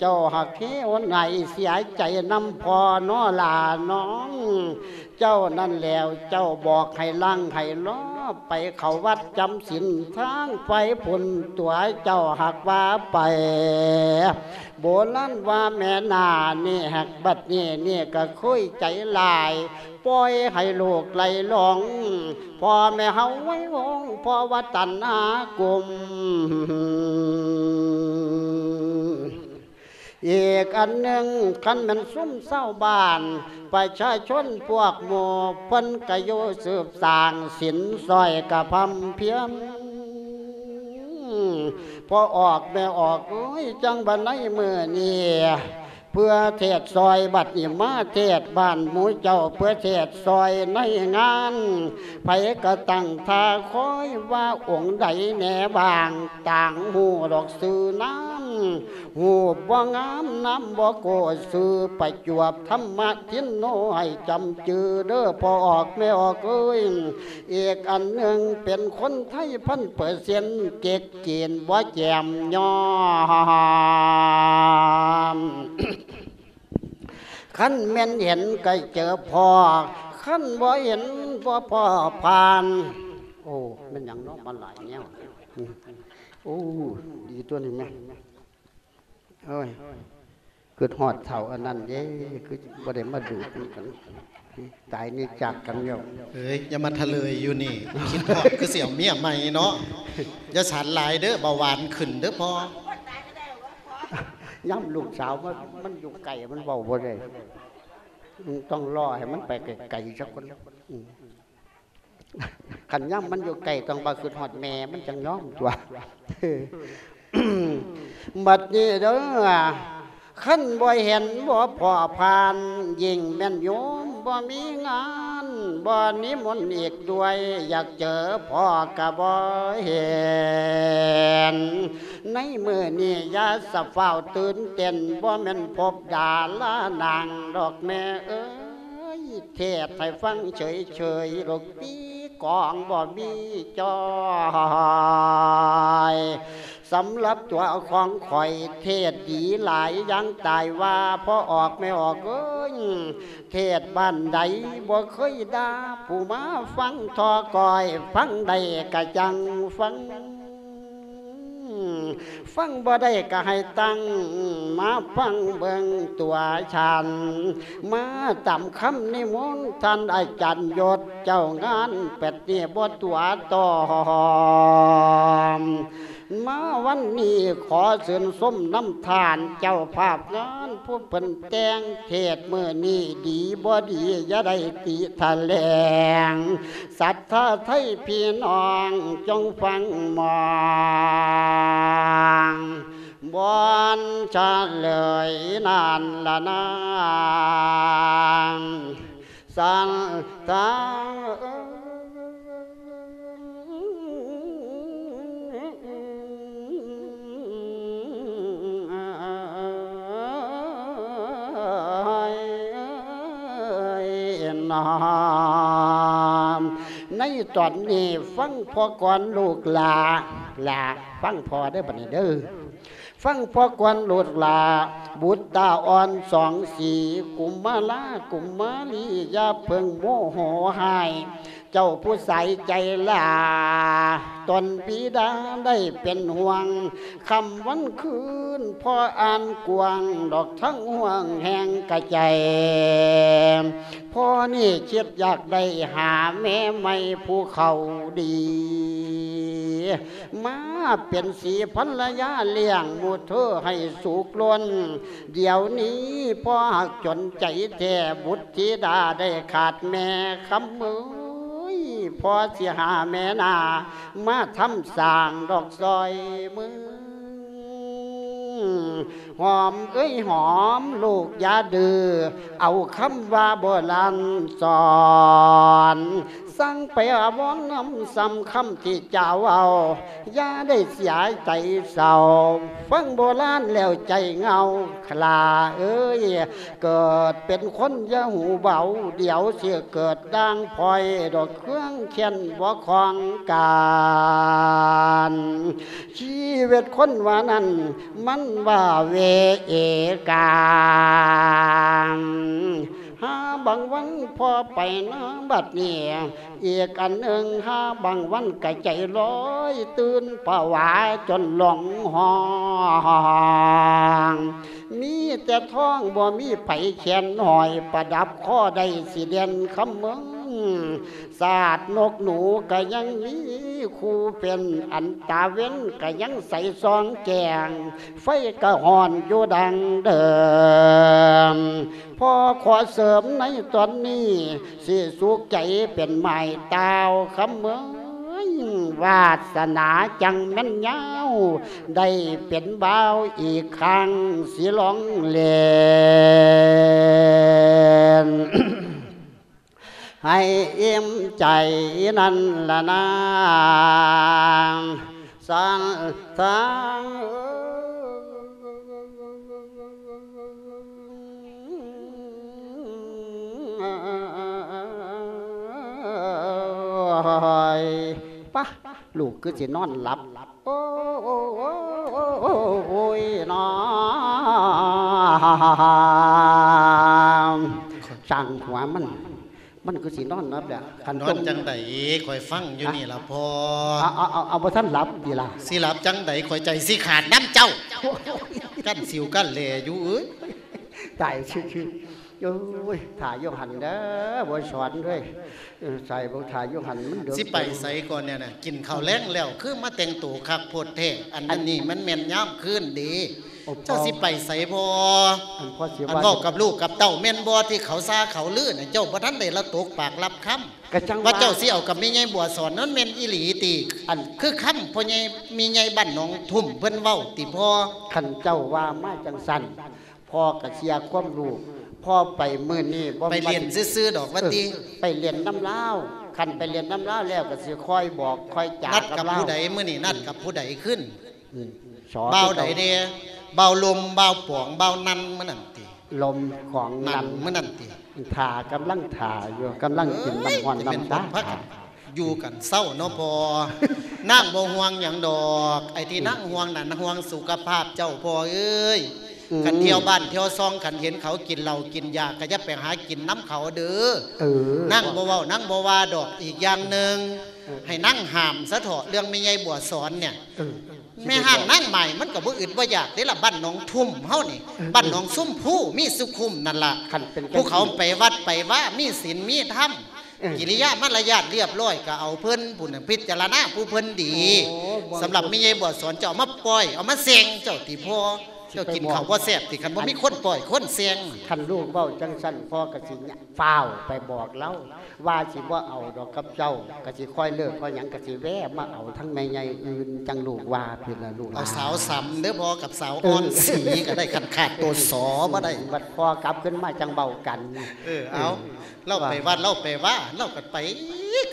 เจ้าหักเทวไหนเสียใจน้ำพอน้อลาน้อง เจ้านั่นแล้วเจ้าบอกให้ลังให้ล้อไปเขาวัดจำศีลทางไฟผลตัวเจ้าหักว่าไปโบราณว่าแม่นาเนี่หักบัดเนี่เนี่ก็คุยใจลายปล่อยให้ลูกไหลหลงพ่อแม่เฮาไว้วงพ่อว่าตันหากลุ่ม อีกอันหนึ่งคันมันซุ่มเศร้าบ้าน ประชาชนพวกหมู่เพิ่นกะโยสืบสางสินซอยกะพำเพียมพอออกแม่ออกโอ้ยจังบันไดมือนี่ พื่อเทศซอยบัดนี่มาเทศบ้านหมูเจ้าเพื่อเทศซอยในงานไผก็ตั้งท่าคอยว่าองค์ใดแหนบางต่างหูดอกซื้อน้ำหูบ่งามน้ำบ่โกซื้อปจวบธรรมะทิ้นโนให้จำจือเด้อพอออกไม่ออกเอ้ยอีกอันหนึ่งเป็นคนไทยพันเปอร์เซ็นเก็กเกียนบ่แจมยอม ขั้นแม่นเห็นก็เจอพอขั้นบ่เห็นบ่พอผ่าน โอ้มันอย่างน้องมันหลายแนวอืมโอ้ดีตัวนี้แม่เอ้ยคือหอดเถ่าอันนั้นเย้คือบ่ได้มาดูกันกันตายนี่จากกันแล้วเอ้ยอย่ามาทะเลยอยู่นี่ คิดพอคือเสี่ยวเมียใหม่เนาะอย่าฉันหลายเด้อเบาหวานขึ้นเด้อพอ ย่ำลูกสาวมันมันอยู่ไก่มันเบาบ่ได้ต้องรอให้มันไปไก่สักคนขันย่ำมันอยู่ไก่ต้องบาคือหอดแม่มันจังย้อมตัวบัดนี้เด้อ ขั้นบ่เห็นบ่พอผ่านยิ่งแม่นโยมบ่มีงานบ่นิมนต์อีกด้วย อยากเจอพ่อกะบ่เห็น ในมือนี้ยาสะเฝ้าตื่นเต้นบ่แม่นพบดาลานางดอกแม่เอ้ยเทศให้ฟังเฉยเฉยหรอกตีกองบ่มีจอย สำหรับตัวของข่อยเทศดีหลายยังตายว่าพอออกไม่ออกเอ้ยเทศบ้านใดบ่เคยดาผู้มาฟังทอกอย ฟังใดกะจังฟัง ฟังบ่ได้ก็ให้ตั้ง มาฟังเบิ่งตัวฉัน มาตามคำนิมนต์ท่านอาจารย์ยศเจ้างานเป็ดเนี่ยบ่ตัวต่อม มาวันนี้ขอเชิญส้มน้ำทานเจ้าภาพงานผู้เพิ่นแตงเทศเมื่อนี้ดีบ่ดีอย่าได้ติทะแลงสัทธาไทยพี่น้องจงฟังมองบอนชาเลยนานละนางสันตา นามในตอนนี้ฟังพอก่อนลูกหลาหลาฟังพอได้บัดนี้เด้อฟังพอก่อนลูกหลา บุตรตาอ่อนสองสี กุมมาลากุมมาลียาเพิ่งโมโหหาย เจ้าผู้ใสใจลาตนปีดาได้เป็นห่วงคำวันคืนพออ่านกวางดอกทั้งห่วงแห่งกระใจพ่อนี่คิดอยากได้หาแม่ไม่ผู้เขาดี มาเป็นสีพันระยะเลี้ยงมูเธอให้สุกล้น เดี๋ยวนี้พ่อหักจนใจแท้บุตรธิดาได้ขาดแม่คำมือ พอเสียหาแม่นามาทำสร้างดอกซอยมือหอมเอ้ยหอมลูกยาดือ เอาคำว่าโบราณสอน สั่งไปอาวอนน้ำซ้ำคำที่เจ้าเอาอย่าได้เสียใจเศร้าฟังโบราณแล้วใจเงาคลาเอ้ยเกิดเป็นคนยาหูเบา เดี๋ยวเสียเกิดดังพลอยดอกเครื่องเขียนบ่ของการชีวิตคนว่านั้น มันว่าเวเอกาม หาบางวันพอไปนะบัดเนี้อีกอันหนึ่งหาบางวันกะใจลอยตื่นปะวาจนหลงหองมีแต่ท้องบ่มีไผแขนหอยประดับข้อใดสีเด่นคำมึง ศาสตร์นกหนูก็ยังมีครูเป็นอันตาเว้นก็ยังใส่ซองแกงไฟก็หอนอยู่ดังเดิมพอขอเสริมในตอนนี้สิสุขใจเป็นไม้ตาวคำเมืองวาสนาจังแม่นยาวได้เป็นบ่าวอีกครั้งสิลองเล่น ให้อิ่มใจนั่นละนางสังทางปะลูกก็จะนอนหลับโอ้โอ้โอ้โอ้ยนอสั่งหัวมัน มันก็สินอนนับแหละคันนอต้นมจังไดคอยฟังอยู่นี่ล่ะพอเอาเอาเอาเอาบ่ท่านหลับดีล่ะสิหลับจังไดคอยใจสิขาดน้ำเจ้า กั้นสิวกั้นแลอยู่เอ้ยตายชื่อๆโอ้ยถ่ายโยหันเด้อบ่สอนด้วยเออใส่บ่ถ่ายโยหันมันเดือดสิไปใส่ก่อนเนี่ยน่ะกินข้าวแล้งแล้วคือมาแต่งตัวคักโพดแท้อันนั้นนี่มันแม่นย่ำขึ้นดีโอ้พอ เจ้าสิไปใส่พออันพ่อสิอันว่าเว้ากับลูกกับเต้าแม่นบ่ที่เขาซาเขาลือน่ะเจ้าบ่ทันได้ละตกปากรับคำกระจังว่าเจ้าสิเอากับแม่ใหญ่บัวสอนนั้นแม่นอีหลีติอันคือคำพ่อใหญ่มีใหญ่บ้านหนองทุ่มเพิ่นเว้าติพ่อคันเจ้าว่ามาจังสั่นพ่อกะเสียความรู้พ่อไปมื้อนี้บ่ไปเรียนซื่อๆดอกว่าติเออไปเรียนน้ำลาวคันไปเรียนน้ำลาวแล้วก็สิค่อยบอกค่อยจานัดกับเราผู้ใดมื้อนี้นัดกับผู้ใดขึ้นอืมสอนเบาใดเด้ เบาลมเบาป่องเบานันมื้อนั้นติลมของนันันนมื้อนั้นติถ่ากำลังถ่าอยู่กำลังกินน้ำหอนเอ้ยจะเป็นน้ำบุตาญพักกันอยู่กันเศร้าเนาะพอนั่งบ่ห่วงหยังดอก ไอ้ที่นั่งห่วงนั่นห่วงสุขภาพเจ้าพ่อเอ้ยอืมกันเที่ยวบ้านเที่ยวซองกันเห็นเขากินเหล้ากินยาก็จะไปหากินน้ำเขาเด้อเออนั่งบ่เว้านั่งบ่ว่าดอกอีกอย่างหนึ่งเออให้นั่งห้ามซะเถอะเรื่องแม่ใหญ่บัวสอนเนี่ยเออ แม่ห้างนั่งใหม่มันก็บ่อึดบ่อยากเด้ละบ้านหนองทุ่มเฮานี่บ้านหนองซุ่มผู้มีสุขุมนั่นล่ะคันเป็นจังผู้เขาไปวัดไปว่ามีศีลมีธรรมเออกิริยามารยาทเรียบร้อยก็เอาเพิ่นผู้นั้นพิจารณาผู้เพิ่นดีโอ้บ่สำหรับแม่ใหญ่บัวสอนเจ้าเอามาปล่อย เอามาเสียงเจ้าติพ่อเจ้ากินข้าวบ่แซ่บติคันบ่มีคนปล่อยคนเสียงคันลูกเบ้าจังสั่นพ่อกะสิเนี่ยฟ้าวไปบอกเรา ว่าสิบ่เอาดอกกับเจ้ากะสิค่อยเลิกค่อยหยังกะสิแวะมาเอาทั้งแม่ใหญ่อื่นจังลูกว่าพี่ละลูกเอาสาวสำเด้อพอกับสาวอ่อนสีก็ได้ขัดขาดตัวสอบ่ได้บัดพอกลับขึ้นมาจังเบากัน เออเอาเล่าไปวัดเล่าไปว่าเล่ากันไป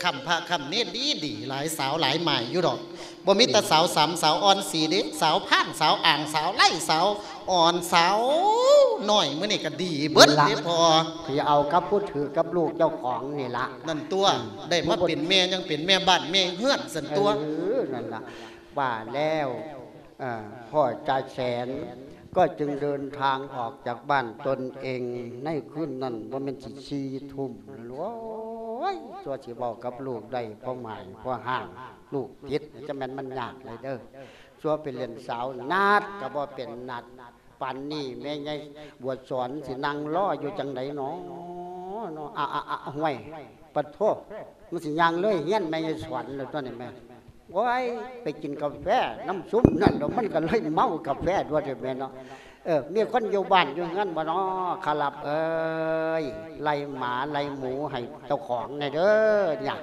คำพระคำนี้ดีดีหลายสาวหลายหมายอยู่ดอกบ่มีแต่สาวสามสาวอ่อนสีเด้สาวผ่านสาวอ่างสาวไล่สาว อ่อนสาวน้อยมื้อนี้ก็ดี เบิดเด้พอที่เอากับผู้ถือกับลูกเจ้าของนี่ละนั่นตัวได้มาเป็นแม่ยังเป็นแม่บ้านแม่เฮือนสันตัวเออนั่นละว่าแล้วอ่าพ่อจ่าแสนก็จึงเดินทางออกจากบ้านตนเองในคืนนั้นว่ามันสิชีทุ่มนั่นโอ้ยตัวสิบอกกับลูกได้พ่อหมายพ่อห่าง ลูกพิษจะแม่นมันยากเลยเด้อ ชัวเป็นเรียนสาวนัดก็บ่เป็นนัดปันนี่แม่ใหญ่บวชสอนสินั่งรออยู่จังไดเนาะเนาะอะอะอะห่วยปัดโทษมันสิยังเลยเฮี้ยนแม่ใหญ่สอนเลยตัวนี้แม่โอ้ยไปกินกาแฟน้ำซุปนั่นแล้วมันก็เลยเมากาแฟด้วยแม่เนาะเออมีคนอยู่บ้านอยู่งั้นบ่เนาะขลับเอ้ยไล่หมาไล่หมูให้เจ้าของไงเด้อเนี่ย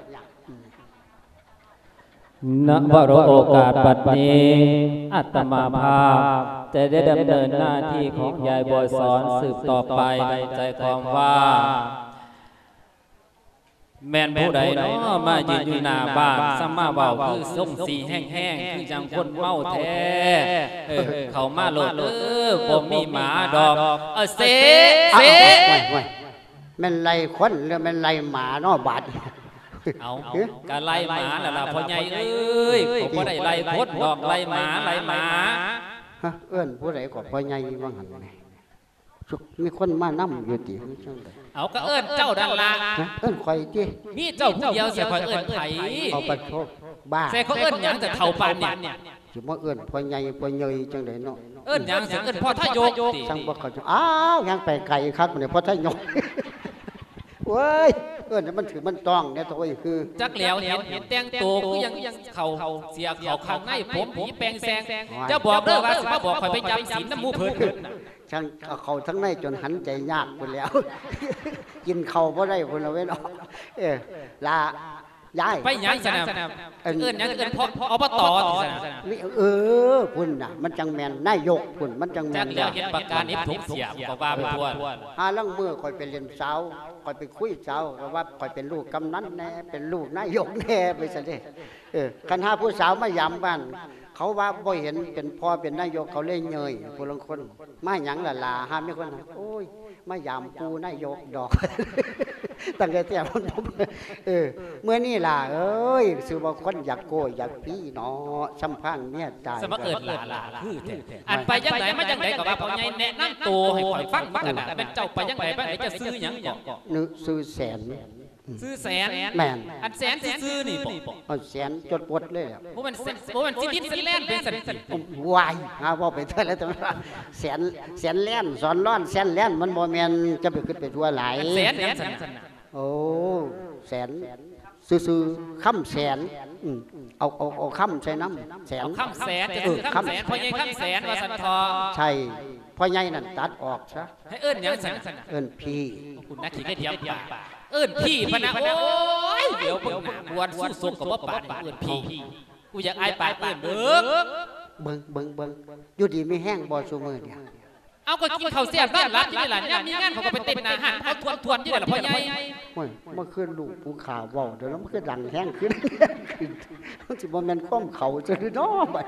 ณวโรโอกาสบัดนี้ อัตมาภาพจะได้ดำเนินหน้าที่ของยายบอยสอนสืบต่อไปในใจความว่า แม่นผู้ใดเนาะมายืนอยู่หน้าบ้านสมาเบาคือส่งสีแห้งๆ คือจังคนเมาแท้เออเขามาโหลดเออบ่มีหมาดอกเออเสเอ้าเสโอ้ยโอ้ยแมันไล่คนหรือแมันไล่หมาเนาะบาด เอากะไล่หมาแล้วล่ะพ่อใหญ่เอ้ยเขาบ่ได้ไล่คนดอกไล่หมาไล่หมาฮะเอื้อนผู้ใดก็พ่อใหญ่ว่างั้นแหละสุกมีคนมานํอยู่ติคือจังได๋เอาก็เอิ้นเจ้าดันละฮะเอื้อนข่อยติมีเจ้าผู้เดียวเสียคอยเอิ้นไผเอาปัดโทษบ้าเสียเขาเอิ้นหยังแต่เท่าปานเนี่ยสิมาเอื้อนพ่อใหญ่พ่อใหญ่จังได๋เนาะเอิ้นหยังเสียเอิ้นพ่อทายกติช่างบ่เข้าใจอ้าวยังไปไกลครับเนี่ยเพราะถ้ายก เว้ยเอื้อนมันถือมันต้องเนี่ยตัวอีคือจักแล้วเห็นเห็นแต่งตัวคือยังยังเขาเสียเขาข้างในผมผีแปลงแซงจะบอกเด้อว่าสิมาบอกคอยไปจำศีลน้ำหมูเพิ่นน่ะช่างเอาเขาทั้งในจนหันใจยากไปแล้ว กินเขาบ่ได้คนละเว้นเอาเออลา ย้ายไปหยังสนามเอิ้นหยังเอิ้นพ่ออบตติสนามนี่เออคุณน่ะ มันจังแมนนายกคุณมันจังแมจันกแล้วเห็นปากกานิบถุงเสียบก็ว่าไปทั่วหาลังมือคอยไปเรียนสาวคอยไปคุยสาวก็ว่าคอยเป็นลูกกำนันแน่เป็นลูกนายกแน่ไปซะเด้เออคันหาผู้สาวมายามบ้านเขาว่าบ่เห็นเป็นพ่อเป็นนายกเขาเลยเงยผู้ลางคนมาหยังล่ะล่ะหามีคนโอ้ย มายามปูนายกดอกตั้งแต่แต่มันผมเออ เมื่อนี่ล่ะ เอ้ยสือว่าคนอยากโกยอยากพี่เนาะสัมพันธ์เนี่ยตายสมเอิญหลาหลาคือแท้อันไปยังไงมาจังไดก็ว่าพ่อใหญ่แนะนำตัวให้ข่อยฟังบ้างนะเป็นเจ้าไปยังไงบ้างไหนจะซื้อหยังก็นึกซื้อแสน ซื้อแสนแม่น อันแสนซื้อๆนี่บ่เอาแสนจดปดเลยอะบ่มันบ่มันสิดินสิแล่นเป็นสันสิวายหาว่าไปเท่าแล้วแต่ว่าแสนแสนแล่นสอนร้อนแสนแล่นมันบ่แม่นจะไปขึ้นไปทั่วหลายอันแสนแสนสันน่ะโอ้แสนซื่อๆค่ำแสนอืมเอาเอาเอาค่ำใส่น้ำแสนเอาคำแสนจะซื้อคำแสนพ่อใหญ่คำแสนว่าสันทอใช่พ่อใหญ่นั่นตัดออกซะให้เอิ้นหยังสันสันน่ะเอิ้นพี่คุณนักขี่กระเทียมป่า เอิ้นพี่พะนะโอ้ยเดี๋ยวเบิ่งหน้าบวนสู้สกกับบ่ปานเอิ้นพี่กูอยากอายปานเอิ้นเด้อเบิ่งเบิ่งเบิ่งอยู่ดีมีแห้งบ่ซุมื้อเนี่ยเอาก็กินข้าวเสียบบ้านรับอยู่นี่ล่ะยามมีงานเขาก็ไปเต้นหน้าห้านเขาทวนๆอยู่นี่ล่ะพ่อใหญ่โอ้ยเมื่อคืนลูกผู้ข่าวเว้าเดี๋ยวแล้วมันคือดังแห้งขึ้นมันสิบ่แม่นความเขาจะเนาะบัด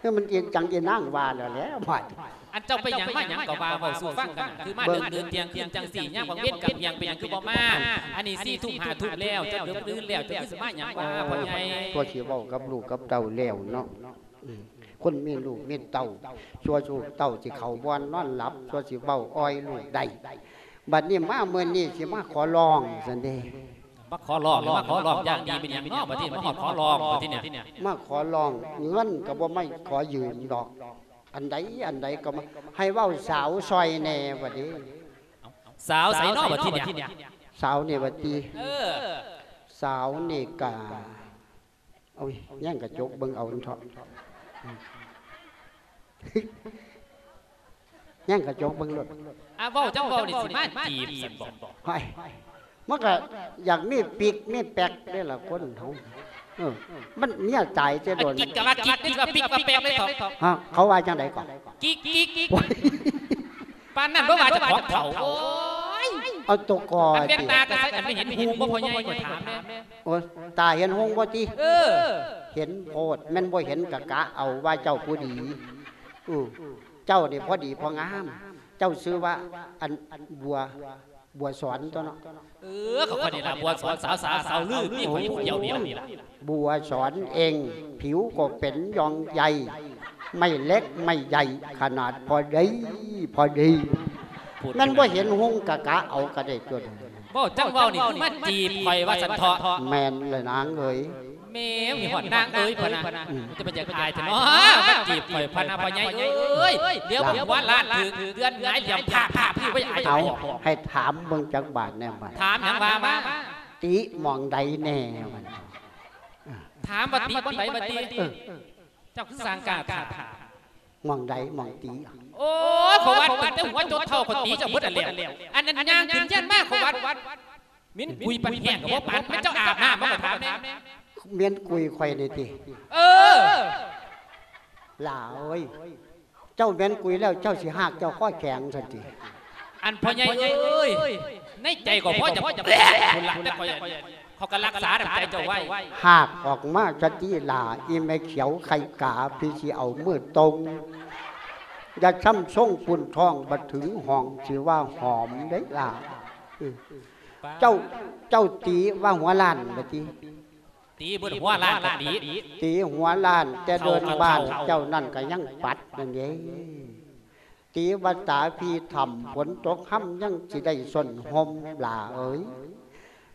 ให้มันเอียงจังเอียงนั่งว่าแล้วแหล้วบัด อันเจ้าไปหยังมาหยังก็ว่าเว้าสู่ฟังกันน่ะคือมาเดินเดินเตียงคืนจังสี่ยามบางเว้นกับหยังเป็นหยังคือบ่มาอันนี้4ทุ่ม5ทุ่มแล้วเจ้าเดือดรื่นแล้วเจ้าสิมาหยังว่าพ่อใหญ่ตัวสิเว้ากับลูกกับเต้าแล้วเนาะอืมคนมีลูกมีเต้าชัวชูเต้าสิเข้าบ่อนนอนหลับชัวสิเว้าอ้อยลูกได้บัดนี้มาเมื่อนี้สิมาขอร้องซั่นเด้มาขอร้องมาขอร้องอย่างดีเป็นหยังเนาะบัดนี้มาขอขอร้องบัดนี้เนี่ยมาขอร้องเงินก็บ่ไม่ขอยืมดอก อันใดอันใดก็มาให้เว้าสาวซอยแน่บัดนี้ สาวใส่เนาะบัดนี้เนี่ยสาวนี่บัดนี้เออสาวนี่กาเอาแย่งกระจกเบิ่งเอาเถอะแย่งกระจกเบิ่งรถอะเว้าจังเว้านี่สิมาจีบสิบ่ไปมันก็อยากมีปีกมีแปกได้ละคนเขาเออ มันเนี่ยใจายจะโดนกิ๊กกะว่ากิ๊กกิ๊กว่าปิ๊กว่าแปลกเลยเถอะฮะเขาว่าจังไดก่อนกิ๊กกิ๊กกิ๊กปานนั้นบ่ว่าจะของเขาเอาตัวกออันเวียนติตาก็ใส่อันไม่เห็นหูบ่พอใหญ่ก็ถามแม่โอ้ตาเห็นหงบ่ติเออ เห็นโพดแม่นบ่เห็นกะกะเอาว่าเจ้าผู้ดีเจ้าเนี่พอดีพองาม เจ้าซื้อว่าอันบัว บัวสอนตัวเนาะเออเขาคนนี้ล่ะบัวสอนสาวสาวสาวลือนี่คนนี้ผู้เดียวเดียวนี่ล่ะบัวสอนเอง ผิวก็เป็นยองใหญ่ไม่เล็กไม่ใหญ่ขนาดพอดีพอดีแม่นบ่เห็นหงกะกะเอาก็ได้จนบ่จังเว้านี่คือมาจีบข่อยว่าสันเถาะแม่นเลยนางเอ้ย แม่มีหอดนางเอ้ยพะนะจะเป็นอยากอายเถอะเนาะมาจีบข่อยพะนะพ่อใหญ่เอ้ยเดี๋ยวผมว่าล้านถือเดือนหงายเหลี่ยมภาพภาพพี่บ่อยากอายเอาให้ถามเบิ่งจักบาทแน่บัดถามหยังว่ามาติมองใดแน่มันถามบัดนี้บ่ไหนบัดนี้เจ้าคือสร้างกาถามมองใดมองติโอ้ขวัดตั้งแต่หัวจนเท่าคนตีจะมุดอันเลี้ยวอันนั้นย่างขึ้นยันมากขวัดมิ้นคุยปันแห้งกับว่าปันมันเจ้าอาบน้ำมาถามแน่ค เมียนกุยข่อยนี่ติเออหลาเอ้ยเจ้าเมียนกุยแล้วเจ้าสิหักเจ้าข้อแข็งสันติอันพ่อใหญ่เอ้ยในใจก็พ่อจะพ่อจะคุณหลักแต่พ่อใหญ่เขาก็รักษาน้ำใจเจ้าไว้หากออกมาจะตีหลาอีแม่เขียวไข่กาพี่สิเอามือตรงอย่าช้ำส่งปุ่นทองบัดถึงห้องสิว่าหอมได้ล่ะอืมเจ้าเจ้าตีว่าหัวล้านบัดที ตีบนหัวล้านก็ดีตีหัวล้านแต่เดินเข้าบ้านเข้าเจ้านั่นก็ยังปัดนั่นเองตีวัตาพี่ทำฝนตกห้ำยังสิได้ส่วนหมหลาเอ้ย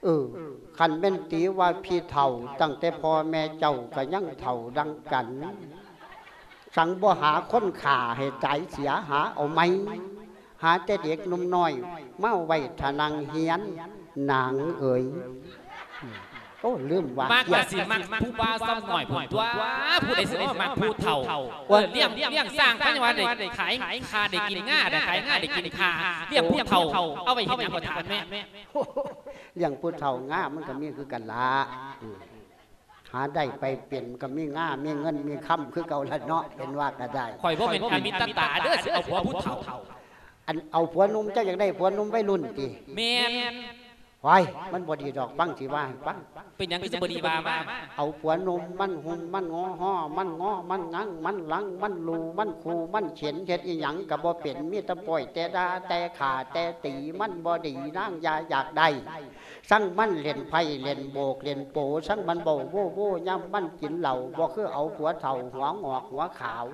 เออคันเป็นตีว่าพี่เท่า ตั้งแต่พ่อแม่เจ้าก็ยังเท่าดังกัน สังบ่หาคนขาให้ใจเสียหาเอาไหมหาแต่เด็กหนุ่มน้อยมาไว้ทนังเฮียนนางเอ๋ย โอ้ลืมว่ามากกว่าสิมากผู้บ้าซ้ำหน่อยผมตัวผู้ใดสิว่ามากผู้เฒ่าเออเลี้ยงเลี้ยงสร้างพันวันได้ขายคาได้กินง่าได้ขายง่าได้กินคาเลี้ยงผู้เฒ่าเอาไว้เห็นอย่างประทานแม่เลี้ยงผู้เฒ่าง่ามันก็มีคือกันละอืมหาได้ไปเปลี่ยนก็มีง่ามีเงินมีคำคือเก่าละเนาะเป็นว่าก็ได้ข่อยบ่เป็นอามิตตาเด้อสิเอาผัวผู้เฒ่าอันเอาผัวหนุ่มเจ้าอยากได้ผัวหนุ่มไว้รุ่นติแม่น ไว้มันบ่ดีดอกฟังสิว่าให้ฟังเป็นหยังคือสิบ่ดีว่ามาเอาผัวนมมันหุ่มมันงอห่อมันงอมันงังมันหลังมันลูมันคูมันเขียนเฮ็ดอีหยังก็บ่เป็นมีแต่ปล่อยแต่ดาแต่ขาแต่ตีมันบ่ดีนางยาอยากได้สั่งมันเล่นไพ่เล่นโบกเล่นโปสั่งมันเบาโว้โว้ย่ำมันกินเหล้าบ่คือเอาผัวเฒ่าหัวงอกหัวขาว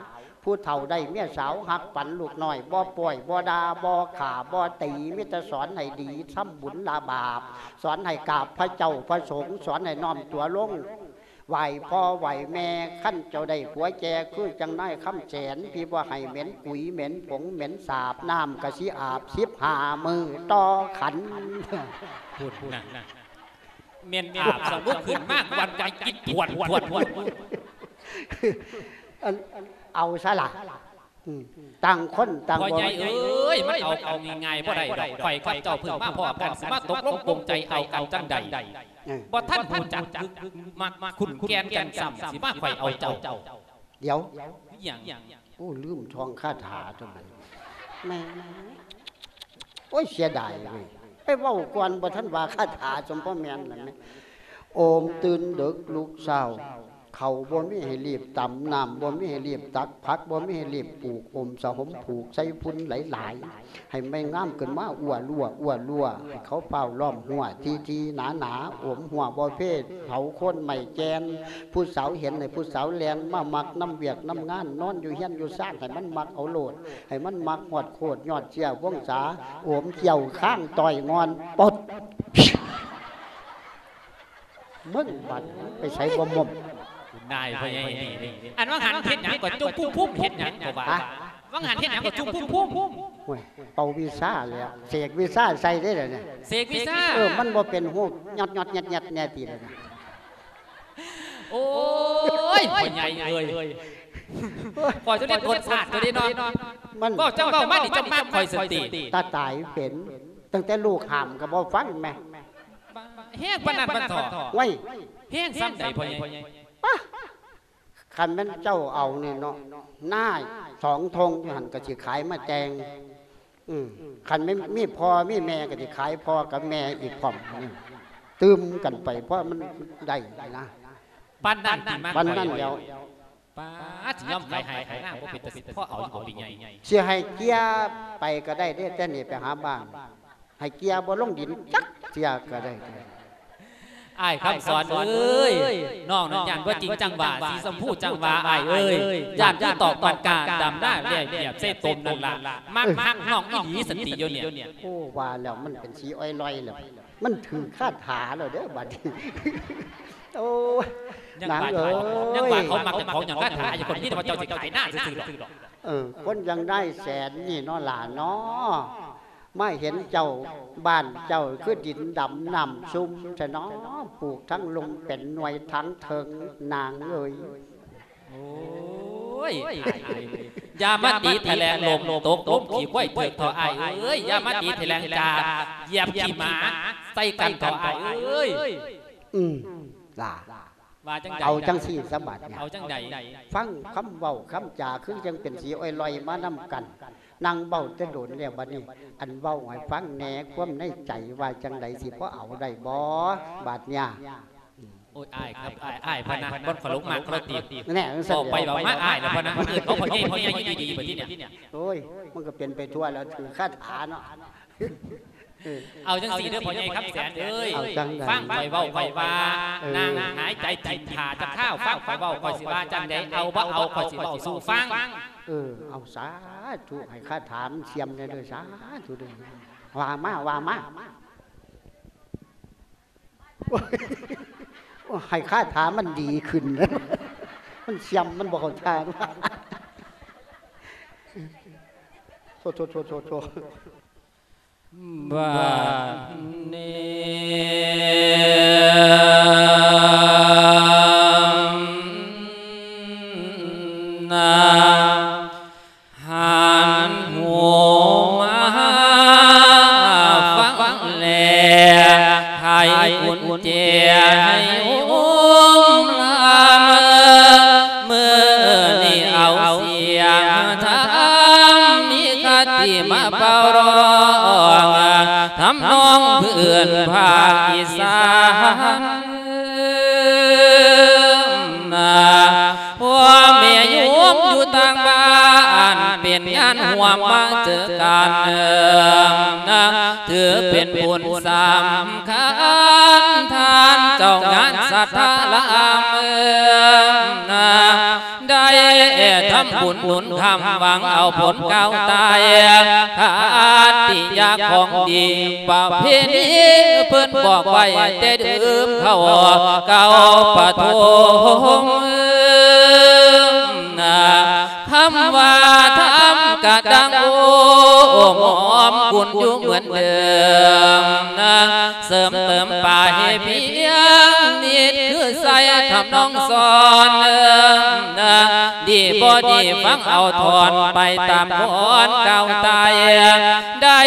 ผู้เฒ่าได้เมียสาวหักปันลูกน้อยบ่ป่วยบ่ดาบ่ขาบ่ตีมิตรสอนให้ดีทำบุญลาบาป สอนให้กราบพระเจ้าพระสงฆ์สอนให้น้อมตัวลงไหวพ่อไหวแม่ขั้นเจ้าได้หัวแจคือจังได้คำแสนพี่ว่าให้เหม็นกุยเหม็นผงเหม็นสาบน้ำกระสิอาบสิบหามือต่อขันพูดนะเมียนอาบสมบุกขึ้นมากวันใจกินปวดปวดปวดอัน เอาซะละอืมต่างคนต่างพ่อบ่ใหญ่เอ้ยมันเอาเอาง่ายๆบ่ได้ดอกข่อยกับเจ้าเพิ่งมาพ่อกันสิมาตกลงปลงใจเอากันจังใดเออบ่ท่านผู้จักมักมักคุณแกนกันซ้ำสิมาข่อยเอาเจ้าเดี๋ยวอย่างโอ้ลืมทองคาถาทำไมแม่โอ้ยเสียดายเลยไปเว้าก่อนบ่ท่านว่าคาถาสมพ่อแม่นนั่นไหมโอมตื่นดึกลูกสาว เขาบ่มีให้รีบตำน้ำบ่มีให้รีบตักพักบ่มีให้รีบปลูกอมสะหมผูกใส่พุ่นหลายๆ ให้ไม่งามเกินมาอ้วลั่วอ้วลั่วให้เขาเป่าล้อมหัวทีทีหนาหนาๆอมหัวบ่เพศเผาคนใหม่แกน ผู้สาวเห็นให้ผู้สาวแลนมามักน้ำเวียกน้ำงานนอนอยู่เฮียนอยู่ซ่านให้มันมักเอาโหลด ให้มันมักหอดโคตรยอดเชี่ยวว่องสาโอมเกี่ยวข้างต่อยงอนปดมึงบัดไปใช้บ่มม นายพ่อใหญ่นี่อันว่าหันเฮ็ดหยังก็จุ้มพุ่มพุ่มเฮ็ดหยังก็ว่าว่าหันเฮ็ดหยังก็จุ้มพุ่มพุ่มโอ้ยเป่าวีซ่าเลยอะเสกวีซ่าใส่ได้เลยเนี่ยเสกวีซ่าเออมันบ่เป็นหูยอดยอดยัดยัดแน่ตีเลยนะโอ้ยพ่อใหญ่เอ้ยปล่อยจะเรียกกดสาดตัวนี้เนาะมันก็เจ้าเว้ามานี่เจ้ามากคอยสติตาตายเป็นตั้งแต่ลูกหามกับบ่ฟังแม่แห้งปานนั้นมันถอไว้แห้งซ้ำใดพ่อใหญ่ คันแม่นเจ้าเอานี่เนาะหน้าสองธงอยู่หันก็สิขายมาแจงอืมคันไม่มีพ่อมีแม่ก็สิขายพ่อกับแม่อีกพร้อมนี่ตืมกันไป เพราะมันได้นะปานนั้นที่มากวันนั้นเดียวป้าสิยอมขายให้ขายหน้าบ่เป็นตาสิพ่อเอาอยู่บ่ปีใหญ่เสียให้เกียร์ไปก็ได้เด้แต่นี่ไปหาบ้านให้เกียร์บ่ลงดินจักเสียก็ได้ อ้ายคำสอนเอ้ยน้องนั่นย่านว่าจริงจังว่าสีสมพูจังว่าอ้ายเอ้ยย่านที่ตอกตอนกาดำได้เรียบเรียบเส้ตมนั่นล่ะมักมักน้องอีหลีสติอยู่เนี่ยโอ้ว่าแล้วมันเป็นสีอ้อยลอยแล้วมันถือคาถาแล้วเด้อบัดนี้โอ้ยยังนางว่าเอ้ยยังว่าเขามักของอย่างนั้นหาอย่างคนที่ว่าเจ้าสิขายหน้าซื่อๆดอกเออคนยังได้แสนนี่เนาะหลานเนาะ ไม่เห็นเจ้าบ้านเจ้าคือดินดำนำซุ่มจะเนาะปลูกทั้งลงเป็นหน่วยทั้งเถิงนางเอ้ยโอ้ยยามาตีแถลงลมตกตกขี่ควายเถิกเถออ้ายเอ้ยยามาตีแถลงจาเหยียบขี่หมาใส่กันเถออ้ายเอ้ยอืมล่ะว่าจังใดเอาจังสี่สะบัดเนี่ยเอาจังใดฟังคำเว้าคำจาคือจังเป็นสีอ้อยลอยมานํกัน นางเบ้าจะโดนแล้วบัดนี้ อันเว้าให้ฟังแหน่ความในใจว่าจังใดสิพอเอาได้บ่บาดเนี่ยโอ้ยอ้ายครับอ้ายอ้ายพะนะบนขลุกมากเราตีบแน่จังบซั่นอกไปแหล้วบอกมาอ้ายแล้วพะนะอื่นเขาพอยี่พอยี่ดีดีๆแบบที่เนี่ยโอ้ยมันก็เป็นไปทั่วแล้วถือคาถาเนาะเออเอาจังสีเด้อพ่อใหญ่ครับแสนเอ้ยเอาจังใดฟังไฟเว้าไฟว่าเออนางหายใจจิตขาจะข้าวฟังไฟเว้าคอยสิว่าจังใดเอาบ่เอาคอยสิเว้าสู่ฟัง เออ เอาสาธุให้คาถามเสียมเลยเด้อสาธุเด้อว่ามาว่ามาโอ้ยโอ้าถามมันดีขึ้นนะมันเสียมมันบอกขาทางว่าโทษโทษโทษโทษโทษบ้านนี้ อนภาคอีสานพ่อแม่โยมอยู่ต่างบ้านเป็นงานห่วมมาเจอกันนะถือเป็นบุญสามคันทานเจ้างานสัทธาละเมือำบุญหนุนทำหวังเอาผลเก้าวตายขาติยาของดีประเพณีเพิ่นบอกไว้แต่ดื่มเข้าเก่าปะทงนะคำว่าทำกะดังโอ้หมอมกุนอยู่เหมือนเดิมนะเสริมเติมไปเพียงนิดคือใส่ทำน้องสอน ดีบ่ดีฟังเอาถอนไปตามพรเก่าตายได้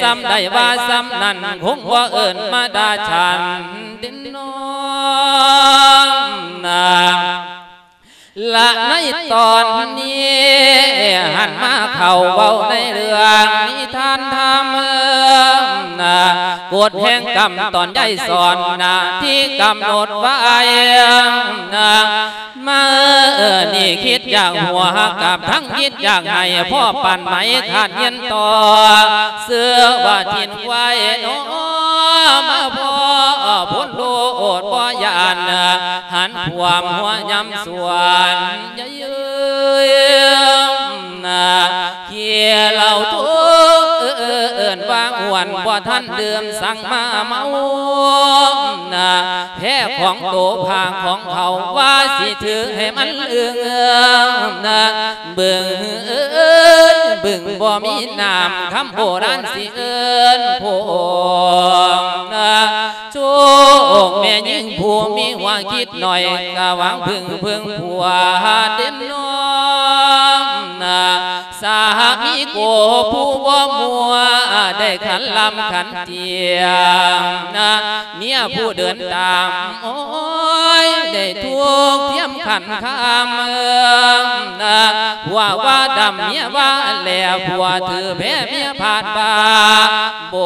ซ้ำได้ว่าซ้ำนั่นคงว่าเอิญมาดาฉันดินน้องนาละในตอนนี้หันมาเข่าเบาในเรื่องนิทานธรรมน กฎแห่งกรรมตอนใหญ่สอนนะที่กำหนดไว้นะมาเออนี่คิดอย่างหัวกับทั้งคิดอย่างไหพ่อปั่นไหมขาดเย็นต่อ เสื้อว่าทินไว้เน้อมาพ่อพ้นโลดบ่ยานหันพวามหัวยำสวนยะเยืม ว่าอ้วนบ่ท่านเดิมสั่งมาเมานาแพ้ของโตพางของเขาว่าสิถือให้มันเอื้องนาเบิ่งเอ้ยเบิ่งบ่มีน้ำคำโบราณสิเอินพงนาโชคแม่ยิ่งผู้มีหัวคิดหน่อยกะหวังพึ่งพึ่งผัวเต็มน้อมนา สามีโกผู้บ่มัวได้ขันลำขันเตียงนะเมียผู้เดินตามโอ้ยได้ทุกเทียมขันข้ามเมืองนะผัวว่าดำเมียว่าแหล่ผัวถือแพ้เมียผ่านบาโบ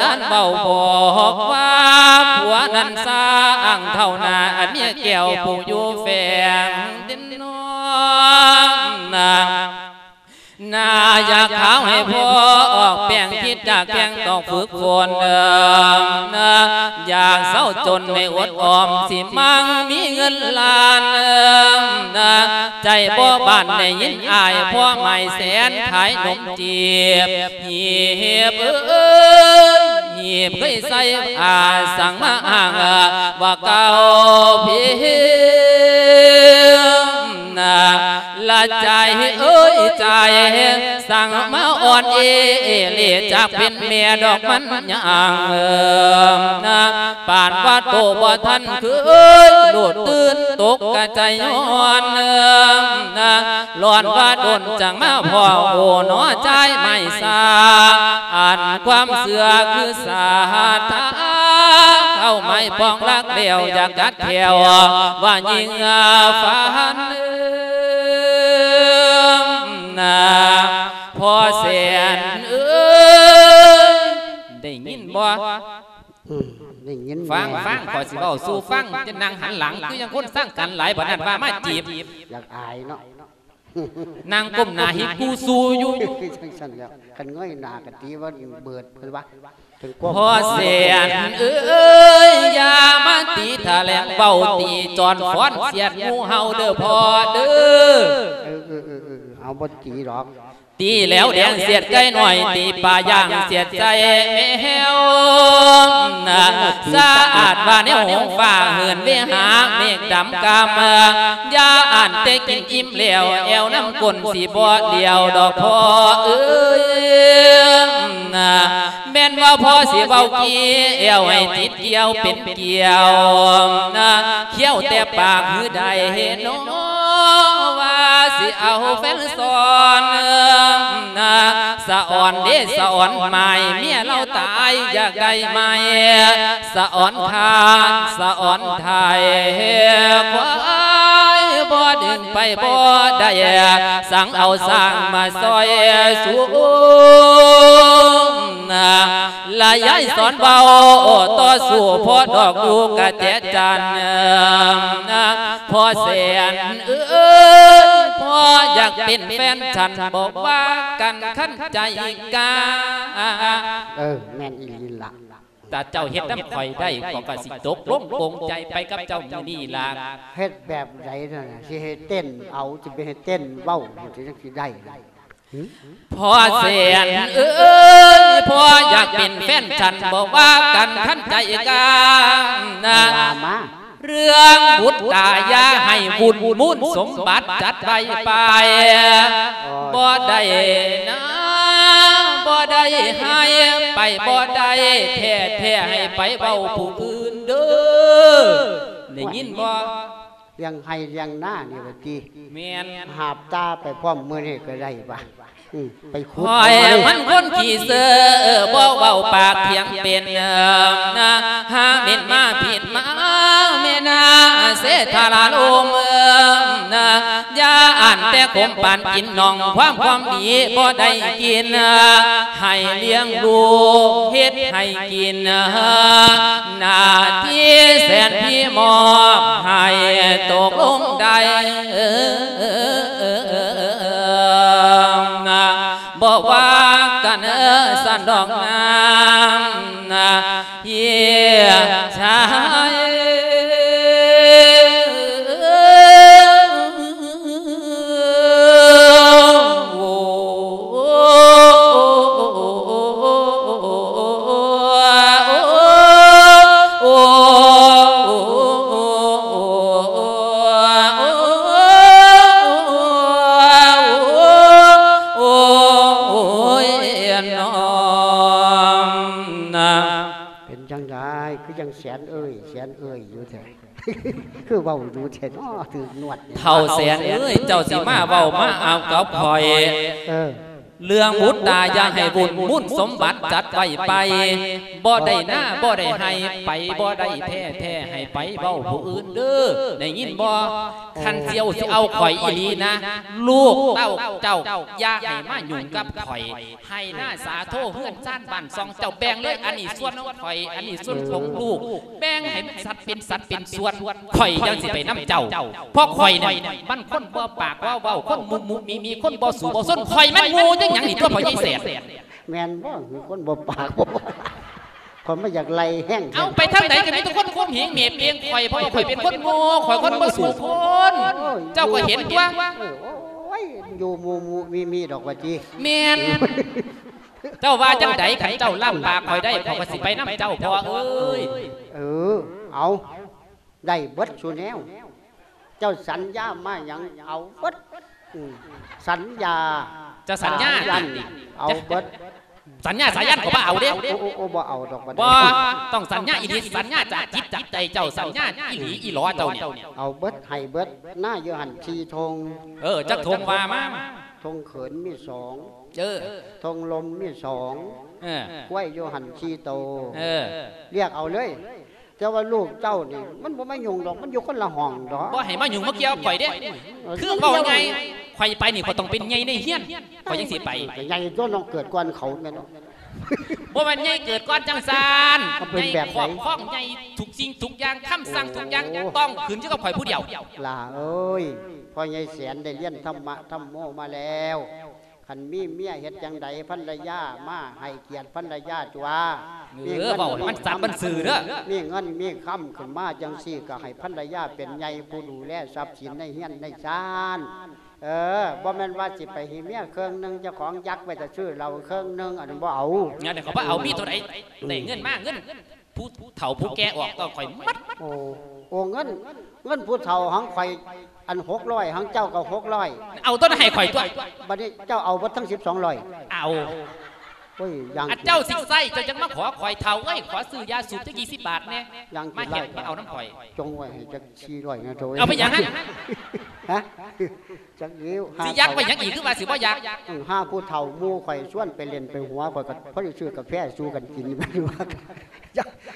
ราณเบาบอกว่าผัวนั้นสร้างเท่านาเมียแก้วผู้อยู่แฝง อยากขาวให้พ่อออกแป้งคิดจากแกงต้องฝึกฝนเดิมนะอยากเศร้าจนในอดออมสิมังมีเงินล้านเดิมนะใจบ่บ้านได้ยินอายพ่อไม่แสนขายนมจีบเหียบเอ้ยหีบเคยใส่อาสั่งมาอ่างว่าเก่าเพีย ละใจเอ้ยใจสั่งมาอ่อนเอเลีจากเป็นเมียดอกมันยางเอิมนะปานว่าโตบ่ทันคือเอ้ยโดดตื่นตกกระใจย้อนเอิมนะหลอนว่าโดนจังมาพ่อโอ้หนอใจไม่สาอ่านความเสือคือสาธา เข้าไม่ปองรักเดียวอยากกัดเที่ยวว่ายิงฟันเอิมนะพอเสียนเอ้ยได้ยินบ่อืมได้ยินฟังแม่ฟังขอสิเว้าสู่ฟังจะนั่งหันหลังคือยังคนสร้างกันหลายบ่นั้นว่ามาจีบอยากอายเนาะนางก้มหน้าหิกูซูอยู่จังซั่นแล้วกันง่อยหน้ากันตีว่าเบิดเพิ่นว่าถึงความ พอเสียนเอ้ยอย่ามาตีแถลงเบาตีจอนฟ้อนเสียนงูเห่าเด้อพอเด้อเออเออเออเออเอาบนตีหรอก ตีแล้วแดงเสียดใจหน่อย ตีปลาย่างเสียดใจแมวนะสะอาดว่าแนวหงฟ้าเหินเวหาเมฆดำกำยาอ่านแต่กินอิ่มแล้วแอวน้ำกลนสีบ่เดียวดอกพอเอ้ยนะแม่นว่าพ่อสิเว้าเกี่ยวให้ติดเกี่ยวเป็นเกี่ยวนะเขี้ยวแต่ปากคือใดเห็นน้อว่า สิเอาแฟนซ้อนนะสะอ่อนเด้สะอ่อนใหม่เมียเราตายอยากได้ไหมสะอ่อนทานสะอ่อนไทยควายบ่ดึงไปบ่ได้สั่งเอาสร้างมาซอยสูงนะ ลายายสอนเบาต่อสู้พอดอกดูกะเจจันนะพอเสียนเอ้ยพออยากเป็นแฟนฉันบอกว่ากันขั้นใจกาเออแม่นอีหลีล่ะแต่เจ้าเฮ็ดน้ำข่อยได้ก็กสิตกลงปงใจไปกับเจ้าอยู่นี่ล่ะเฮ็ดแบบไหนนั่นน่ะสิเฮ็ดเต้นเอาสิไปเฮ็ดเต้นเว้าสิจังสิได้ล่ะ พอเสียนเอ้ยพออยากเป็นแฟนฉันบอกว่ากันขั้นใจกานะว่ามาเรื่องบุตรตายาให้บุญมุนสมบัติจัดไปไปบ่ได้นะบ่ได้ให้ไปบ่ได้แท้แท้ให้ไปเบาผู้อื่นเด้อได้ยินบ่ เลี้ยังให้เลี้ยังหน้านี่ว่าติแม่นหาบตาไปพร้อมมื้อนี้ก็ได้บ่ะอืม ไปขุดคอยเอามันคนขี่เสือบ่เว้าปากเถียงเป็นเอิมนะหาเม็นมาผิดมาเมนาเสธาราลมเอิมนะอย่าอ่านแต่ขมปานกินนองความความดีบ่ได้กินให้เลี้ยงดูเฮ็ดให้กินหน้าที่แสนพี่มอบให้ตกลงได้ บอกว่ากันเออสันดอกงามนะ นเอ้ยแสนเอ้ยอยู่แท้คือเว้าดูแท้อ้อถือหนวดนี่เท่าแสนเอ้ยเจ้าสิมาเว้ามาเอากับคอยเออ เรื่องบุตรตาอย่าให้บุญมุ่นสมบัติจัดไว้ไป บ่ได้หน้าบ่ได้ให้ไปบ่ได้แท้แท้ให้ไปเบ้าผู้อื่นเด้อได้ยินบ่คันเจียวสิเอาข่อยอีหลีนะ ลูกเต้าเจ้าอย่าให้มายุ่งกับข่อย ให้หน้าสาโทเพื่อนซ่านบ้านซองเจ้าแบ่งเลยอันนี้ส่วนของข่อย อันนี้ส่วนของลูก แบ่งให้มันสัตว์เป็นสัตว์เป็นส่วนข่อยยังสิไปน้ำเจ้าเพราะข่อยเนี่ยมันคนบ่ปากว่าเว้าคนมุมมุมีมีคนบ่สู่บ่ส้นข่อยมันงูจังหยังนี่ตัวพ่อใหญ่แสนแมนบ่มีคนบ่ปากบ่คนไม่อยากไล่แห้งเอาไปทางไหนก็มีแต่คนคมเหงเมียเปียงข่อยเพราะข่อยเป็นคนโง่ข่อยคนบ่สู่คนเจ้าก็เห็นตัวเออยอยู่มูมูมีมีดอกว่าจีแมนเจ้าว่าจังไดขันเจ้าล่ำปากข่อยได้ขอกสิไปน้ำเจ้าพอเอ้ยเออ เอาได้เบิดสุแนว เจ้าสัญญามาหยังเอาเบิดสัญญา จะสัญญาสยันเอาเบิดสัญญาสายันก็บ่เอาเด้โอ้โอ้โอ้บ่เอาดอกบัดนี้บ่ต้องสัญญาอีหลีสัญญาจากจิตจากใจเจ้าสัญญาอีหลีอีหลอเจ้าเนี่ยเอาเบิดให้เบิดหน้าอยู่หันชีธงเออจักทงว่ามาธงเขินมีสองเออธงลมมีสองเออกล้วยอยู่หันชีโตเออเรียกเอาเลยแต่ว่าลูกเจ้านี่มันบ่มายุ่งดอกมันอยู่คนละห้องดอกบ่ให้มายุ่งมาเกี่ยวข่อยเด้คือเว้าไง ข่อยไปนี่ข่อยต้องเป็นใหญ่ในเฮียนข่อยยังสิไปแต่ใหญ่ตัวน้องเกิดก่อนเขาแม่นบ่บ่แม่นใหญ่เกิดก่อนจังซานเอาเป็นแบบไหนใหญ่ครอบครองใหญ่ทุกสิ่งทุกอย่างคำสั่งทุกอย่างโอ้ต้องขึ้นอยู่กับข่อยผู้เดียวล่าเอ้ยพ่อใหญ่แสนได้เรียนธรรมะธรรมโมมาแล้วคันมีเมียเฮ็ดจังใดภรรยามาให้เกียรติภรรยาจัวเออเว้าให้มันสับมันสื่อเด้อมีเงินมีคำขึ้นมาจังซี่ก็ให้ภรรยาเป็นใหญ่ผู้ดูแลทรัพย์สินในเฮียนในชาน เออบ่แม่นว่าสิไปให้เมียเครื่องหนึงเจ้าของยักไว้แต่ชื่อเราเครื่องหนึงอันนั้นบ่เอางั้นเดี๋ยวเขาบ่เอามีตัวใดได้เงินมาเงินผู้เฒ่าผู้แก่ออกต้องข่อยมัดโอ้โอ้เงินเงินผู้เฒ่าหังข่อยอันหกร้อยหังเจ้าก็หกร้อยเอาต้นให้ข่อยตัวบัดนี้เจ้าเอาเบัดทั้งสิบสองร้อย เอา โอ้ยยังอันเจ้าสิใส่เจ้าจังมาขอข่อยเฒ่าเอ้ยขอซื้อยาสูบจัก20บาทแน่ยังมากี่เฮ็ไร่ดมาเอาน้ำข่อย จงไว้ให้จักสี่ร้อยนะโถเอาไปหยังฮะฮะจักยิ้วสิยักไว้หยังอีกคือว่าสิบ่ยักอืมห้าผู้เฒ่าหมู่ข่อยชวนไปเล่นไปหัวข่อยก็พอได้ซื้อกาแฟสู้กันกินไม่รู้ว่า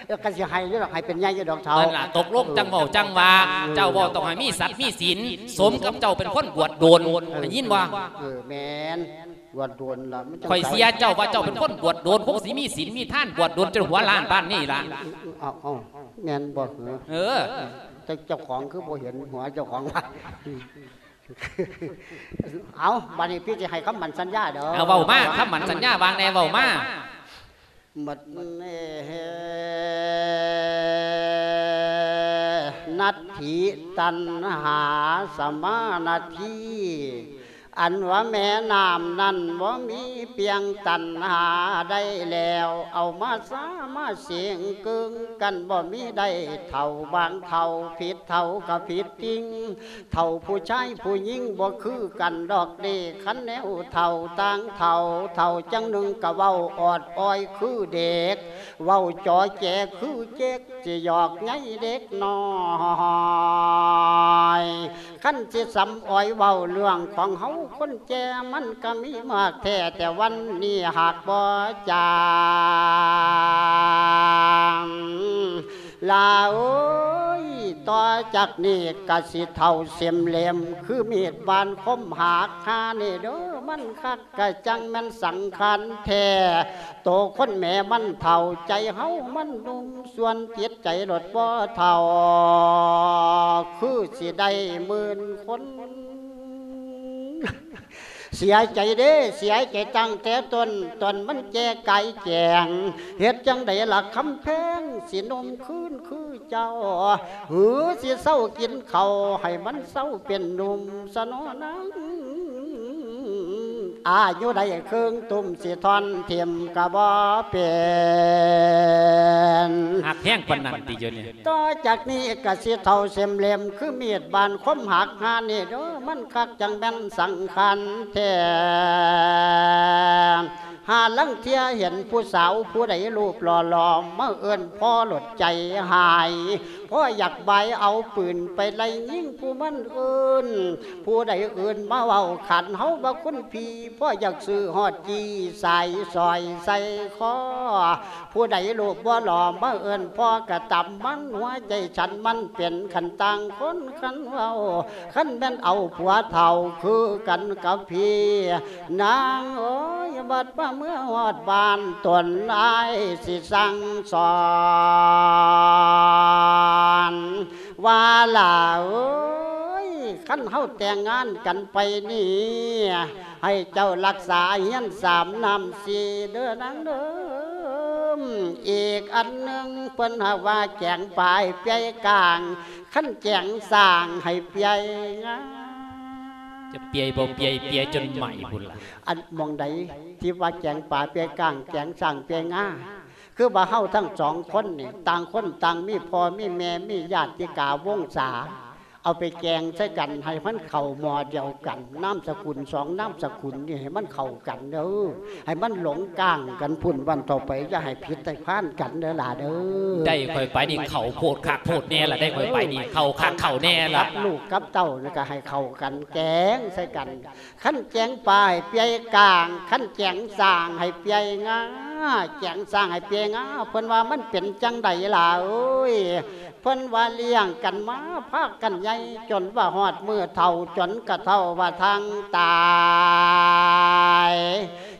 แล้วกันสิให้อยู่ดอกให้เป็นใหญ่อยู่ดอกเฒ่านั่นล่ะตกลงจังเว้าจังว่า เจ้าบ่ต้องให้มีสัตว์มีศีลสมกับเจ้าเป็นคนบวชโดนได้ยินว่าเออแมน บวชโดนล่ะมันจังข่อยเสียเจ้าว่าเจ้าเป็นคนบวชโดนพวกสิมีศีลมีท่านบวชโดนจนหัวล้านบ้านนี่ล่ะเอาเอาแมนบ่เหรอเออแต่เจ้าของคือบ่เห็นหัวเจ้าของว่าเอาบัดนี้พี่จะให้คำมันสัญญาเด้อเอาเว้ามาคำหมันสัญญาวางแนวเว้ามาหมดเอ่อนัตถิตันหาสมานาที อันว่าแม่น้ำนั้นว่ามีเพียงตันหาได้แล้ว เอามาสามาเสียงกึ่งกันบ่มีได้เท่าบางเท่าผิดเท่ากับผิดจริงเท่าผู้ชายผู้หญิงบ่คือกันดอกเดคันแนวเท่าต่างเท่าเท่าจังหนึ่งกะเว้าออดอ้อยคือเด็ก เว้าจอแจคือเจ๊กจะหยอกไงเด็กน้อย ขั้นสิสำอ้อยเว้าเรื่องของเฮาคนแจมันก็มีมากแท้แต่วันนี้หากบ่จาง ลาโอ้ยต่อจากนี้กสิเท่าเสียมเหลมคือมีดบานคมหากคาเนี่เด้อมันคักกะจังมันสังคันแท้โตคนแม่มันเท่าใจเฮามันนุ่มส่วนจิตใจรถบ่เท่าคือสิได้หมื่นคน เสียใจเด้เสียใจตั้งแต่ตนตนมันแก่ไก่แจงเห็ดจังไดล่ะคำแพงสีนมคืนคือเจ้าหือสีเศร้ากินเขาวให้มันเศร้าเป็นหนุ่มสนอนัง อายุใดเครื่องตุ่มสิทอนเทียมกะบ่เป็นหักแห้งปานนั้นติเจยวนี่ต่อจากนี้กะสิเท่าเสมเหลยมคือมีดบานคมหักหานี่เด้อมันคักจังแม่นสังคันแท้หาลังเทียเห็นผู้สาวผู้ใดรูปหล่อหลอมมาเอิ้นพ่อหลดใจหาย พ่ออยากใบเอาปืนไปไล่ยิงผู้มันเอิ้นผู้ใดเอื่นมาเว้าขันเฮาบ่คุณพี่พ่ออยากซื้อฮอดจีใส่ซอยใส่คอผู้ใดรูปบ่หล่อมาเอิ้นพ่อกระตำมันหัวใจฉันมันเป็นขันต่างคนขันเว้าขันแม่นเอาผัวเท่าคือกันกับพี่นางโอ้ยบัดว่าเมื่อหอดบานตนอายสิสั่งสอนว่าล่ะเอ้ยขันเฮาแต่งงานกันไปนี่ให้เจ้ารักษาเฮียนสามนำสี่เด้อนางเด้ออีกอันหนึ่งเพิ่นหาว่าแกงปลายเปียกลางขั้นแกงสร้างให้เปียงามจะเปียบ่เปียเปียจนใหม่พุ่นล่ะอันมองใดที่ว่าแกงป่าเปียกลางแกงสร้างเปียง่า คือบ่าเฮาทั้งสองคนนี่ต่างคนต่างมีพ่อมีแม่มีญาติกาวงศาเอาไปแกงใส่กันให้มันเข่าหมอเดียวกันน้ำสกุลสองน้ำสกุลนี่ให้มันเข่ากันเด้อให้มันหลงก้างกันพุ่นวันต่อไปอย่าให้ผิดแต่พานกันเด้อล่ะเด้อได้ค่อยไปนี่เขาโพดคักโพดแน่ล่ะได้ค่อยไปนี่เขาคักเขาแน่ล่ะกับลูกกับเต้านี่ก็ให้เข้ากันแกงใส่กันขั้นแกงปลายเปียกลางขั้นแกงสร้างให้เปียงา แจงสร้างให้เปียงาเพิ่นว่ามันเป็นจังใดล่ะเอ้ยเพิ่นว่าเลี้ยงกันมาพากันใหญ่จนว่าหอดมือเท่าจนกระเท่าว่าทางตาย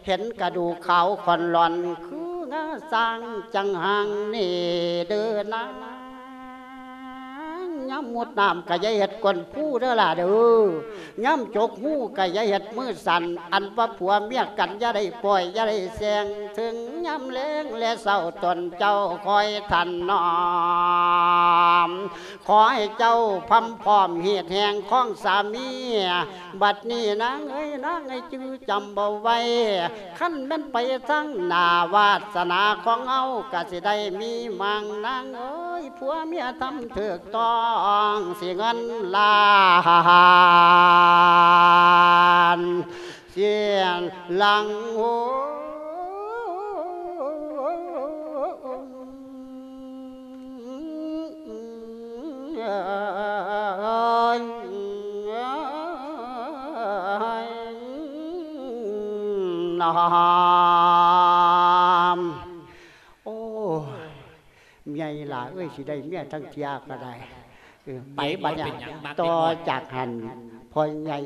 เห็นกระดูกเขาคอนหลอนคืองาสร้างจังหังนี่เดินนา ย้ำหมดน้ำกะยายเห็ดกวนผู้เด้อล่ะเด้อย้ำจกหูกะยายเห็ดมือสั่นอันว่าผัวเมียกันย่าได้ปล่อยย่าได้แซงถึงย้ำเล้งและเศร้าตนเจ้าคอยทันนอมขอให้เจ้าพมพร้อมเหตุแห่งของสามีบัดนี้นางเอ้ยนางไอ้จื้อจำบ่ไว้ขั้นแม่นไปทั้งนาวาสนาของเอากะสิได้มีมังนางเอ้ยผัวเมียทำเถูกต้องสิเงินลานเสียงหลังโห นามโอ้เมียหล่าเอ้ยสิได้เมียทั้งเทียก็ได้ไปบัดเนี่ยต่อจากหันพอใหญ่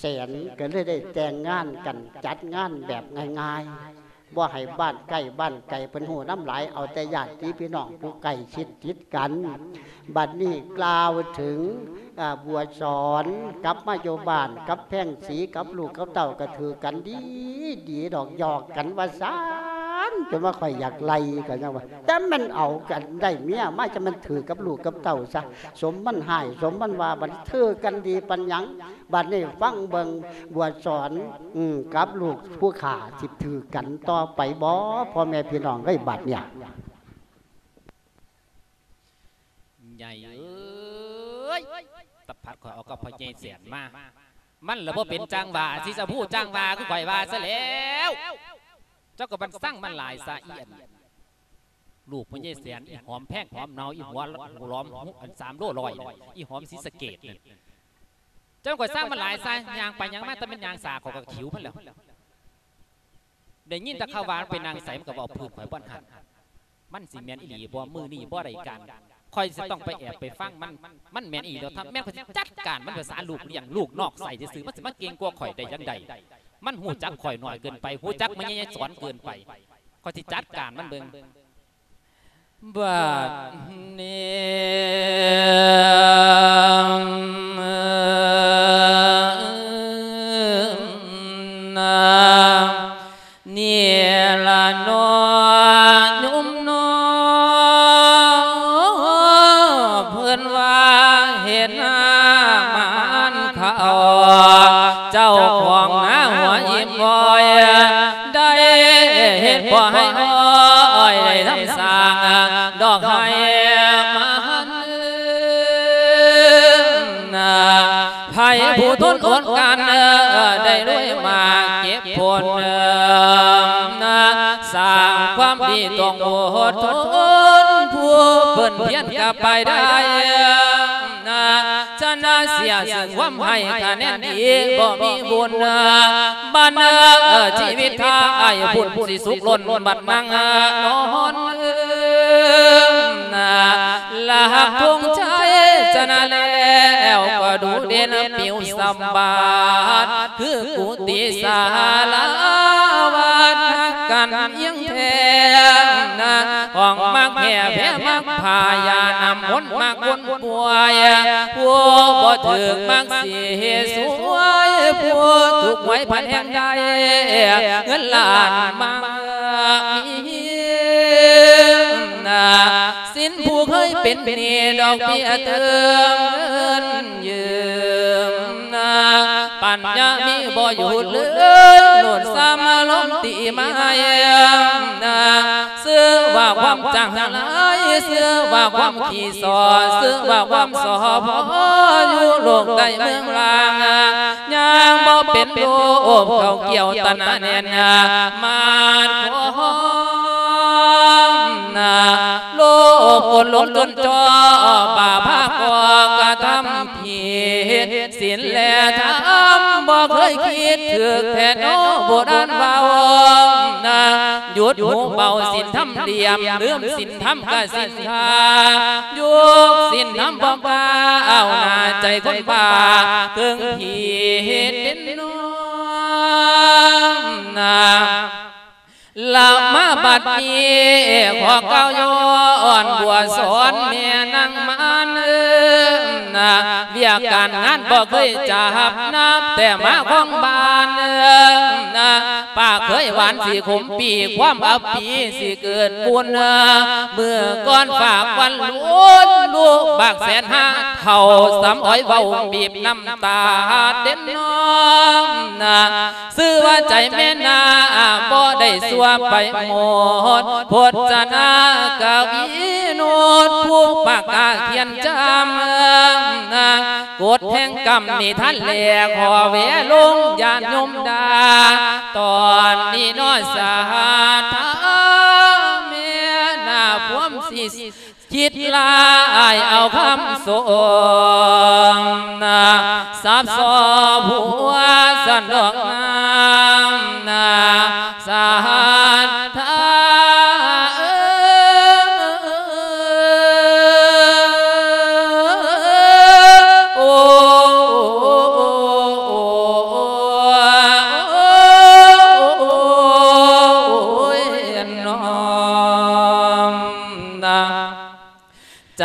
แสนก็เลยได้แต่งงานกันจัดงานแบบง่ายๆ ว่าให้บ้านใกล้บ้านไก่เป็นหูน้ำไหลเอาแต่ญาติพี่น้องผู้ไก่ชิดติดกัน บัดนี้กล่าวถึงบัวสอนกับมาโยบานกับแพ่งสีกับลูกกับเต่าก็ถือกันดีดีดอกหยอกกันว่าสานจนว่าข่อยอยากไล่กันยังว่าแต่มันเอากันได้เมียไม่จะมันถือกับลูกกับเต่าซะสมมันหายสมมันว่าบัดถือกันดีปัญญัง บัดนี้ฟังเบิงบัวสอนอืมกับลูกผู้ขาสิบถือกันต่อไปบ่พ่อแม่พี่น้องก็บัดเนี่ยใหญ่เอ้ยตะพัดข่อยเอากับพ่อใหญ่เสียนมามันละบ่เป็นจ้างว่าที่จะพูดจ้างว่าคือข่อยว่าซะแล้ว เจ้าก็บันสร้างมันหลายสะเอียนลูกพ่อใหญ่เสียนอีหอมแพงหอมเนาอีหัวล้อมอันสามโลลอย อีหอมสีสะเกตนั่น เจ้าก็สร้างมันหลายสายางไปยางมาแต่เป็นยางสาของกับขิวมันแล้วได้ยินตะข้าวานเป็นนางใสมันก็บอกพื้นข่อยบ้านหันมันสิแมนอีหลีบ่มือนี่บ่ได้การคอยจะต้องไปแอบไปฟังมันมันแมนอีแล้วทำแม่ข่อยจัดการมันภาษาลูกเลี้ยงลูกนอกใส่จะซื้อมันสิมาเก่งกว่าข่อยได้ยังใดมันหูจักข่อยหน่อยเกินไปหูจักมันยังสอนเกินไปข่อยสิจัดการมันเบิ่ง บัดนี้นะางความดีต้องอดทนผู้เพิ่นเพียนกับไปได้นะชนะเสียสิ่งความให้คะแนนดีบ่มีบุญบ้านชีวิตท้ายบุญสิสุขล้นบัดมังนอนนะลาคงใจชนะแล้วก็ดูเด่นผิวสัมบัติคือกุฏิสาลาวัดกันยัง องมักแผ่แผ่มักพายานำมนมักวนป่วยผู้บ่ถึกมักเสียสวยผู้ถูกไว้พันแห่งใดเงินล้านมังมีนะสินผู้เคยเป็นหนี้ดอกเบี้ยเติมยืมน ปัญญามีบ่หยุดเลยหลุดซ้ำลมตีมานะซื้อว่าความจังหลายสิชื่อว่าความขี่สอซื้อว่าความสอพออยู่โลกใต้เมืองลางยังบ่เป็นโลบเขาเกี่ยวตนาแน่นมาดพอนาโลกคนหลงจนจอบาภาคกระทำผิดศีลและธรรมบ่เคยคิดถึกแท้โนโบราณเบานะหยุดหูเบาสินทำเดียมเลื่อมสินทำกะสินทายุกสินทำบอกว่าเอาหน้าใจคนป่าเกิงผิดเป็นน้องนะลามาบัดนี้ขอเก้าย้อนบัวสอนแม่นั่งมันนะ เวียการงานบ่เคยจับนับแต่มาของบ้านนะป้าเคยหวานสีขมปีความอับปีสิเกิดบุญเมื่อก่อนฝากวันล้วนลูกบากแสนห้าเท่าสำอ้อยเบาบีบน้ำตาเด่นน้องนะซื้อว่าใจแม่นาบ่ได้สัวไปหมดพจนากวีโนดผู้ปากกาเขียนจำนกดแห่งกรรมนี่ท่านเหลกขอเวลงยานยมดา ตอนนี้น้อยสาธาเมียหน้าพวมสิคิดลายเอาคำสงนาสับสอผัวสันดอก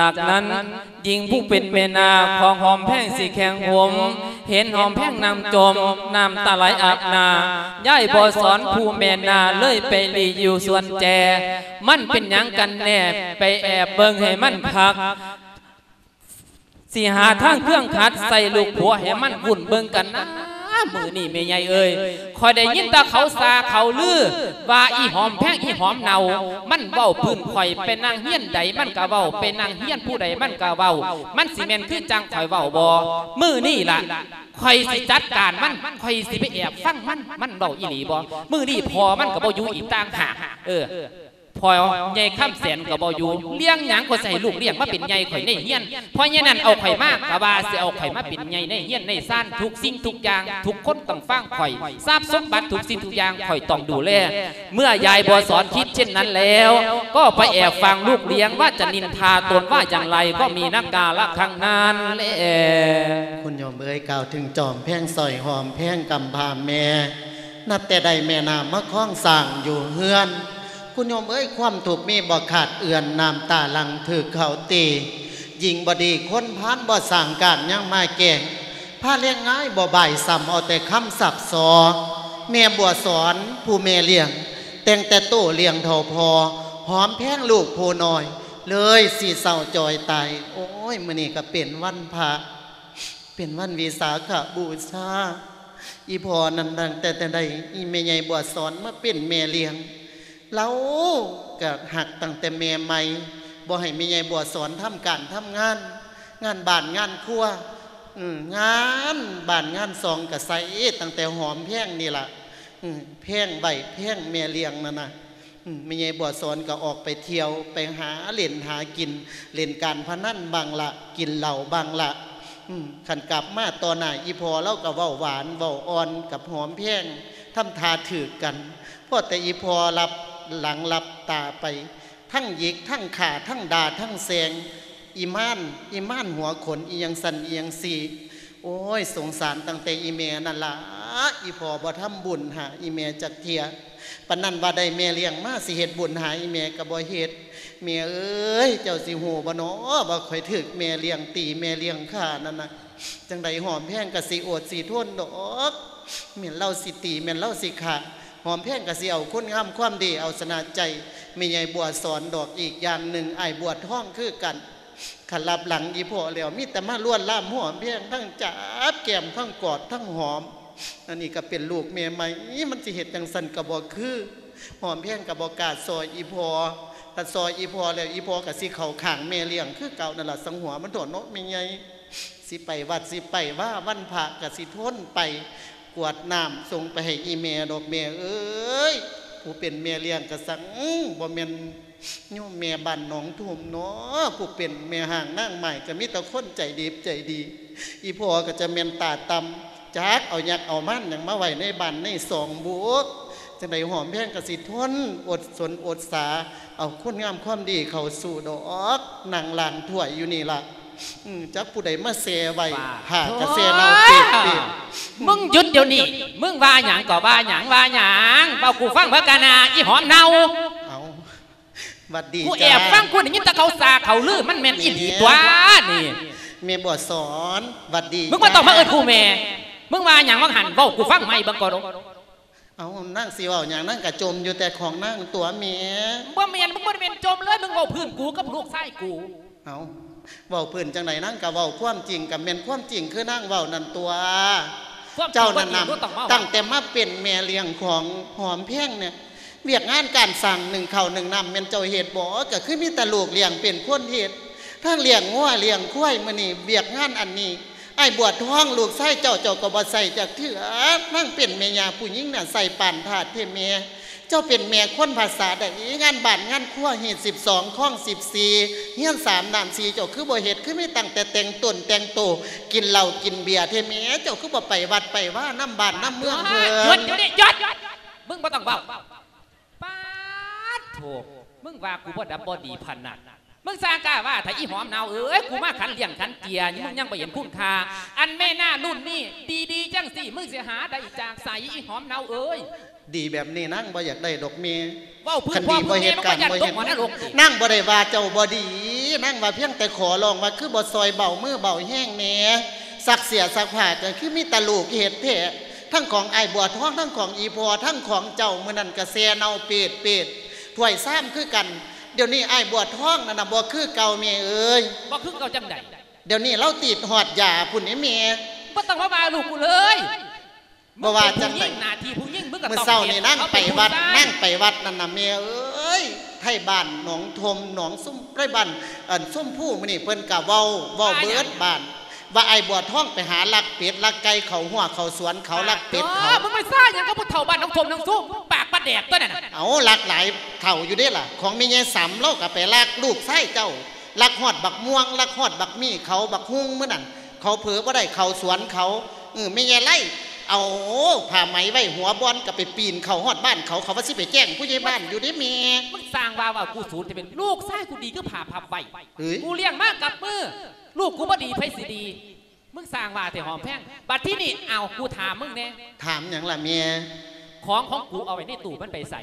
จากนั้นหญิงผู้เป็นเมนาของหอมแพ่งสีแข็งผมเห็นหอมแพ่งนำจมนำตาไหลอาบนาย่ายบอสอนผู้เมนาเลยไปรีอยู่ส่วนแจ มันเป็นยังกันแน่ไปแอบเบิงให้มันพักสิหาทางเครื่องขัดใส่ลูกผัวให้มันวุ่นเบิงกันนะ มือนี่เมยใหญ่เอ้ยคอยได้ยินแตาเขาซาเขาลือว่าอีหอมแพงอีหอมเนา มันเว้าพื้นข่อยเป็นนางเฮียนใดมันกะเว้าเป็นนางเฮียนผู้ใดมันกะเว้ามันสิแม่นคือจังข่อยเว้าบ่มือนี่ล่ะข่อยสิจัดการมันข่อยสิไปแอบฟังมันมันเว้าอีหลีบ่มือนี่พอมันก็บ่อยู่อีกต่างหากเออ พอใหญ่ข้ามแสนก็บ่อยู่เลี้ยงหยังก็ใส่ลูกเลี้ยงมาเป็นใหญ่ข่อยในเฮียนพราะฉะนั้นเอาข่อยมากกะว่าสิเอาข่อยมาเป็นใหญ่ในเฮียนในซ่านทุกสิ่งทุกอย่างทุกคนต้องฟังข่อยทราบสมบัติทุกสิ่งทุกอย่างข่อยต้องดูแลเมื่อยายบัวสอนคิดเช่นนั้นแล้ว ก็ไปแอบฟังลูกเลี้ยงว่าจะนินทาตนว่าอย่างไรก็มีนักกาละครั้งนั้นและคุณโยมเอ้ยกล่าวถึงจอมแพงสอยหอมแพงกำพามแม่นับแต่ใดแม่นามมะข้องสั่งอยู่เฮือน คุณโยมเอ้ยความถูกมีบ่ขาดเอื่อนน้ำตาหลังถือเขาตียิงบดีคนพานบ่สั่งการยังไมาแก่งผ้าเลี้ยงง่ายบ่บ่ายซ้ำเอาแต่คำสับสอแม่บัวสอนผู้แม่เลี้ยง แต่งแต่โตเลี้ยงเท่าพอ หอมแพงลูกผู้น้อย เลยสีเศร้าจอยตายโอ้ยมื้อนี้ก็เป็นวันพระเป็นวันวิสาขบูชาอีพอนันดังแต่แต่ใดอีเมยใหญ่บวชสอนมาเป็นแม่เลี้ยง เราก็หักตั้งแต่แม่ใหม่บ่ให้ม่ใหญ่บวชสอนทำการทำงาน งานบ้านงานครัวงานบ้านงานซองกับใส่ตั้งแต่หอมแพ่งนี่ล่ะแพงใบแพ่งแม่เลียงนั่นนะมแม่ใหญ่บวชสอนก็ออกไปเที่ยว ไปหาเล่นหากิน เล่นการพนันบางละ กินเหล้าบางละขันกลับมาตอนไหนอีพอเล่ากับเว้าหวานเว้าอ่อนกับหอมแพ่งทำทาถือกันพราะแต่อีพอรับ หลังรับตาไป ทั้งหยิกทั้งขาทั้งดาทั้งแสงอีม่านอีม่านหัวขนอียังสันอียังสีโอ้ยสงสารตั้งแต่อีเมนั่นละอีพอบ่ทำบุญหาอีเมจักเทียปนันว่าได้แม่เลี้ยงมาสิเฮ็ดบุญหาอีเมกับบ่เฮ็ดเมียเอ้ยเจ้าสิหูบ่เนาะว่าข่อยถึกแม่เลี้ยงตีแม่เลี้ยงข้านั่นนะจังใดหอมแพงกะสิโอดสิทนดอกเมียนเล่าสิตีเมียนเล่าสิขา อมแพงกะสิเอาคุณงามความดีเอาสนาใจมีใหญ่บัวสอนดอกอีกอย่างหนึ่งไอ้บวชท้องคือกันขันรับหลังอีพ่อแล้วมีแต่มาล้วนล่ามหอมแพงทั้งจับแก้มทั้งกอดทั้งหอมอันนี้ก็เป็นลูกเมียใหม่นี่มันสิเหตุจังสันกระบอกคือ หอมเพียงกับบอกกาศซอยอีพอแต่ซอยอีพอแล้วอีพอกับสิเขาขางเมเลียงคือเก่านั่นแหละสังหัวมันโดดเนาะไม่ไงสิไปวัดสิไปว่าวันพระกับสิทนไป กวดน้ำส่งไปให้อีเมดอกเมเอ้ยผู้เป็นเมียเลี้ยงกระสังบ่แม่นโยมเมียบ้านหนองทุ่มเนาะผู้เป็นเมียห่างนั่งใหม่ก็มีแต่คนใจดีใจดี อีพ่อก็จะเมียนตาตำจักเอายักเอามั่นอย่างมาไว้ในบ้านในสองบวกจังไดหอมแพงกระสิทนอดสนอดสา เอาคุณงามความดีเขาสู่ดอกนางลางถ้วยอยู่นี่ล่ะ จักผู้ใดมาเซไว้หากระเซเนาเปียกเปียกมึงหยุดเดี๋ยวนี้ มึงว่าหยังก็ว่าหยังว่าหยังเบากูฟังเพื่อกานาอีหอมเนาเอาหวัดดีกูแอจ้าบฟังคุณได้ยินแต่เขาสาเขาลือมันแม่นอีหลีตัวนี่เมียบวชสอนหวัดดี มึงมาต้องมาเอิ้นจ้กูแม่มึงว่าหยังว่าหันเว้ากูฟังไม่บังก่อนเอานั่งสิเว่าอย่างนั่งกระจมอยู่แต่ของนั่งตัวเมียบ่แม่นมึงบ่ได้เป็นจมเลยมึงเว้าพื้นกูกับลูกชายกู เอา เว้าพื้นจังไหนนั่งกับเว้าความจริงกับเมียนความจริงคือนั่งเว้านั่นตัวความจริงเจ้านั่นบ่นดีบ่ต้องมาำตั้งแต่มาเป็นแม่เลี้ยงของหอมเพ่งเนี่ยเวียกงานการสั่งหนึ่งเข่าวหนึ่งนำเมียนเจ้าเหตุบ่ก็คือมีแต่ลูกเลี้ยงเป็นคนเหตุถ้าเลี้ยงงัวเลี้ยงควายมื้อนี้เวียกงานอันนี้ไอ้บวชท้องลูกไส้เจ้าเจ้าก็บ่ใส่จากเถือนั่งเป็นแม่ยาผู้หญิงน่ะใส่ปานถาดเทเม เจ้าเป็นแม่คนภาษาใดงานบ้านงานครัวเหตุสิบสองข้องสิบสี่เฮียนสามด่านสี่เจ้าคือบ่เหตุคือไม่ตั้งแต่แต่งตนแต่งโตกินเหล้ากินเบียร์เทแม่เจ้าคือบ่ไปวัดไปว่าน้ำบ้านน้ำเมืองเพิ่หยุดนเดี๋ยวนี้หยุดมึงบ่ต้องเว้าปาดโถมึงว่ากูบ่ดับบ่ดีพันนัดมึงสร้างกล้าว่าถ้าอีหอมเนาเอ้ยกูมาขันเลี้ยงขันเกียร์มึงยังบ่เห็นคุณค่าอันแม่หน้ารุ่นนี้ดีๆจังสิมึงเสิหาได้จากใสอีหอมเนาเอ้ย ดีแบบนี้นั่งบ่อยากได้ดอกเมียเว้าพื้คันนพ่อดีพื้บ่นเหแม่ตุมันกาก็รยันบ่ตเฮ็กดหัวนรกดินั่งบ่ได้ว่าเจ้าบ่ดี นั่งว่าเพียงแต่ขอลองว่าคือบ่ซอยเบามือเบาแห้งแหน่สักเสียสักผ่าก็คือมีแตะลูกเหตุแท้ทั้งของไอ้ายบัวทองทั้งของอีพอทั้งของเจ้ามื้อนั้นก็แซเนาเป็ดเป็ดถ้วยซ้ำคือกัน เดี๋ยวนี้ไอ้ายบัวทองนั่นน่ะบ่คือเก่าแม่เอ้ยบ่คือเขาจังไดเดี๋ยวนี้เราติดหอดยาพุ่นนี่แม่บ่ต้องมาว่าลูกกูเลย บ่ว่าจังไดมึเป็นผู้หญิหน้าที่ผู้หญิงมึงก็เมื่อต้องเช้านี่นั่งเขไปเป็นวัดผู้ชายนั่งไปวัดนั่นน่ะแม่เอ้ยไทยบ้านหนองทมหนองซุ่มไรบ้านอันซุ่มผู้มื้อนี่เพิ่นก็เว้าเว้าเบิดบ้านว่าไอ้บัวทองไปหาลักเป็ดลักไก่เขาหัวเขาสวนเขาลักเป็ดอเขาอมึงไม่ซ่าอย่างกับผู้เฒ่าบ้านน้องทมน้องซุ้มปากปลาแดกตัวนั่นน่ะเอาลักหลายเท่าอยู่เด้ล่ะ ของแม่ยายสำเล่าก็ไปลักลูกไส้เจ้าลักฮอดบักม่วงลักฮอดบักมี่เขาบักฮุ้งมื้อนั้นเขาเผลอบ่ได้เขาสวนเขาเออแม่ยายไล่ เอาผ้าไหมไว้หัวบอลก็ไปปีนเขาฮอดบ้านเขาเขาว่าสิไปแจ้งผู้ใหญ่บ้านอยู่เด้แม่มึงสร้างว่าว่ากูศูนย์จะเป็นลูกชายกูดีก็ผ่าพับไว้เฮ้ยกูเลี้ยงมากกับมือลูกกูบ่ดีไผสิดี มึงสร้างว่าแต่หอมแพงบัดที่นี่เอากูถามมึงแน่ถามหยังล่ะเมียของของกูเอาไว้ในตู้มันไปใส่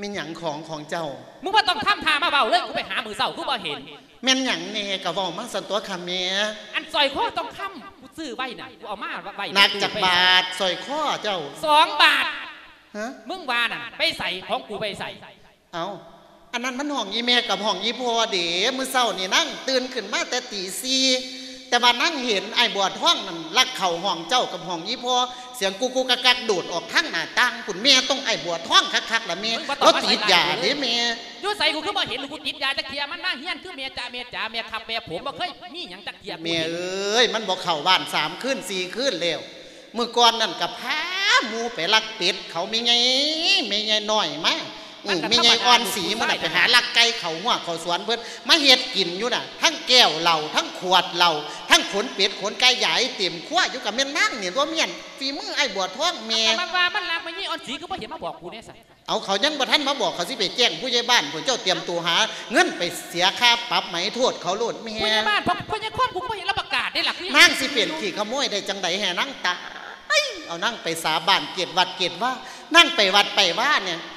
มีหยังของของเจ้า มึงว่าต้องทำทามาเบาเลยกูไปหามือเสากูบ่เห็นแม่นหยังเน่กะเว้ามาสันตัวคำเมียอันซอยข้อต้องค้ำกู ซื้อไว้น่ะกูเอามาไว้ในนักตู้จากไปบาทสอยข้อเจ้าสองบาทฮะมึงว่าน่ะไปใส่ของกูไปใส่ เอาอันนั้นมันห้องอีเมกับห้องอีพอเด๋มื้อเช้านี่นั่งตื่นขึ้นมาแต่ตีสี่ แต่ว่านั่งเห็นไอ้บัวท้องนั่นลักเข่าห้องเจ้ากับห้องอีพอเสียงกูกูกักกักโดดออกทั้งหน้าต่างคุณแม่ต้องไอ้บัวท้องคักๆละแม่แล้วติดยาเด้แม่อยูใส่กูคือบ่เห็นลูกกูติดยาจักเทียมันมาเฮียนคือเมียจ่าเมียจ๋าเมียขับเมียผมบ่เคยมีหยังจักเทียกูแม่เห็นเอ้ยมันบอกเข้าบ้านสามคืนสี่คืนแล้วเมื่อก่อนนั่นกับพาหมูไปลักเป็ดเขามีไงมีไงน้อยมา อืมมีไงอ่อนสีมันน่ะไปหาลักไก่เขาหัวเขาสวนเพิ่นมาเฮ็ดกินอยู่น่ะ ทั้งแก้วเหล่าทั้งขวดเหล่าทั้งขนเป็ดขนไก่ใหญ่เต็มขั้วอยู่กับแม่นนั่งเนี่ยตัวเมียนฝีมือไอ้บัวท้องแม่แต่มันว่ามันลักมันนี่อ่อนสีก็บ่เห็นมาบอกกูเนี่ยใส่เอาเขายังบ่ทันมาบอกเขาสิไปแจ้งผู้ใหญ่บ้านผู้เจ้าเตรียมตัวหา เงินไปเสียค่าปรับไหมโทษเขาโลดแม่ผู้ใหญ่บ้านพอผู้ใหญ่ความกูบ่เห็นรับประกาศได้หลักนั่งสิเปลี่ยนขี่ขโมยได้จังใดแห่นั่งตายเอานั่งไปสาบานเกียรติวัดเกียรติว่านั่งไปวัดไปว่าเนี่ยเออ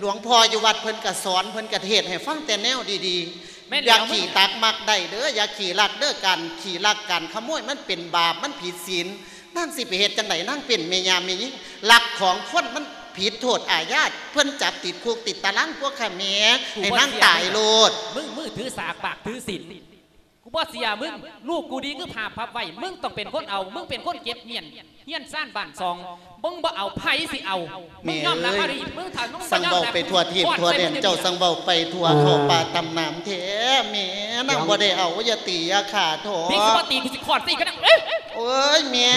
หลวงพ่ออยู่วัดเพิ่นกะสอนเพิ่นกะเทศน์ให้ฟังแต่แนวดีๆอย่าขี่ตักมักได้เด้ออย่าขี่ลักเด้อกันขี่ลักกันขโมยมันเป็นบาปมันผิดศีลนั่งสิไปเฮ็ดจังไดนั่งเป็นเมียามเมียหญิงลักของคนมันผิดโทษอาญาตเพิ่นจับติดคุกติดตารางพวกข้าแม่ให้นั่งตายโลดมึงมือถือสากปากถือศีลกู บ่เสียมึงลูกกูดีคือผ่าพับไว้มึงต้องเป็นคนเอา มึงเป็นคนเก็บเงียนเฮียนซ่านบ้านซองมึงบ่เอาไผสิเอามึงยอมรับว่าดิมึงถ่ายมึงบ่สั่งยอมเบารับไปทั่วทีมทั่วแดนเจ้าสั่งเบาไปทั่วเข้าป่าตำน้ำแท้แหม่นำบ่ได้เอาอย่าตีอย่าขาดโถพี่สิบ่ตีกูสิขอดสิก็ได้เอ้ยโอ้ยแหม่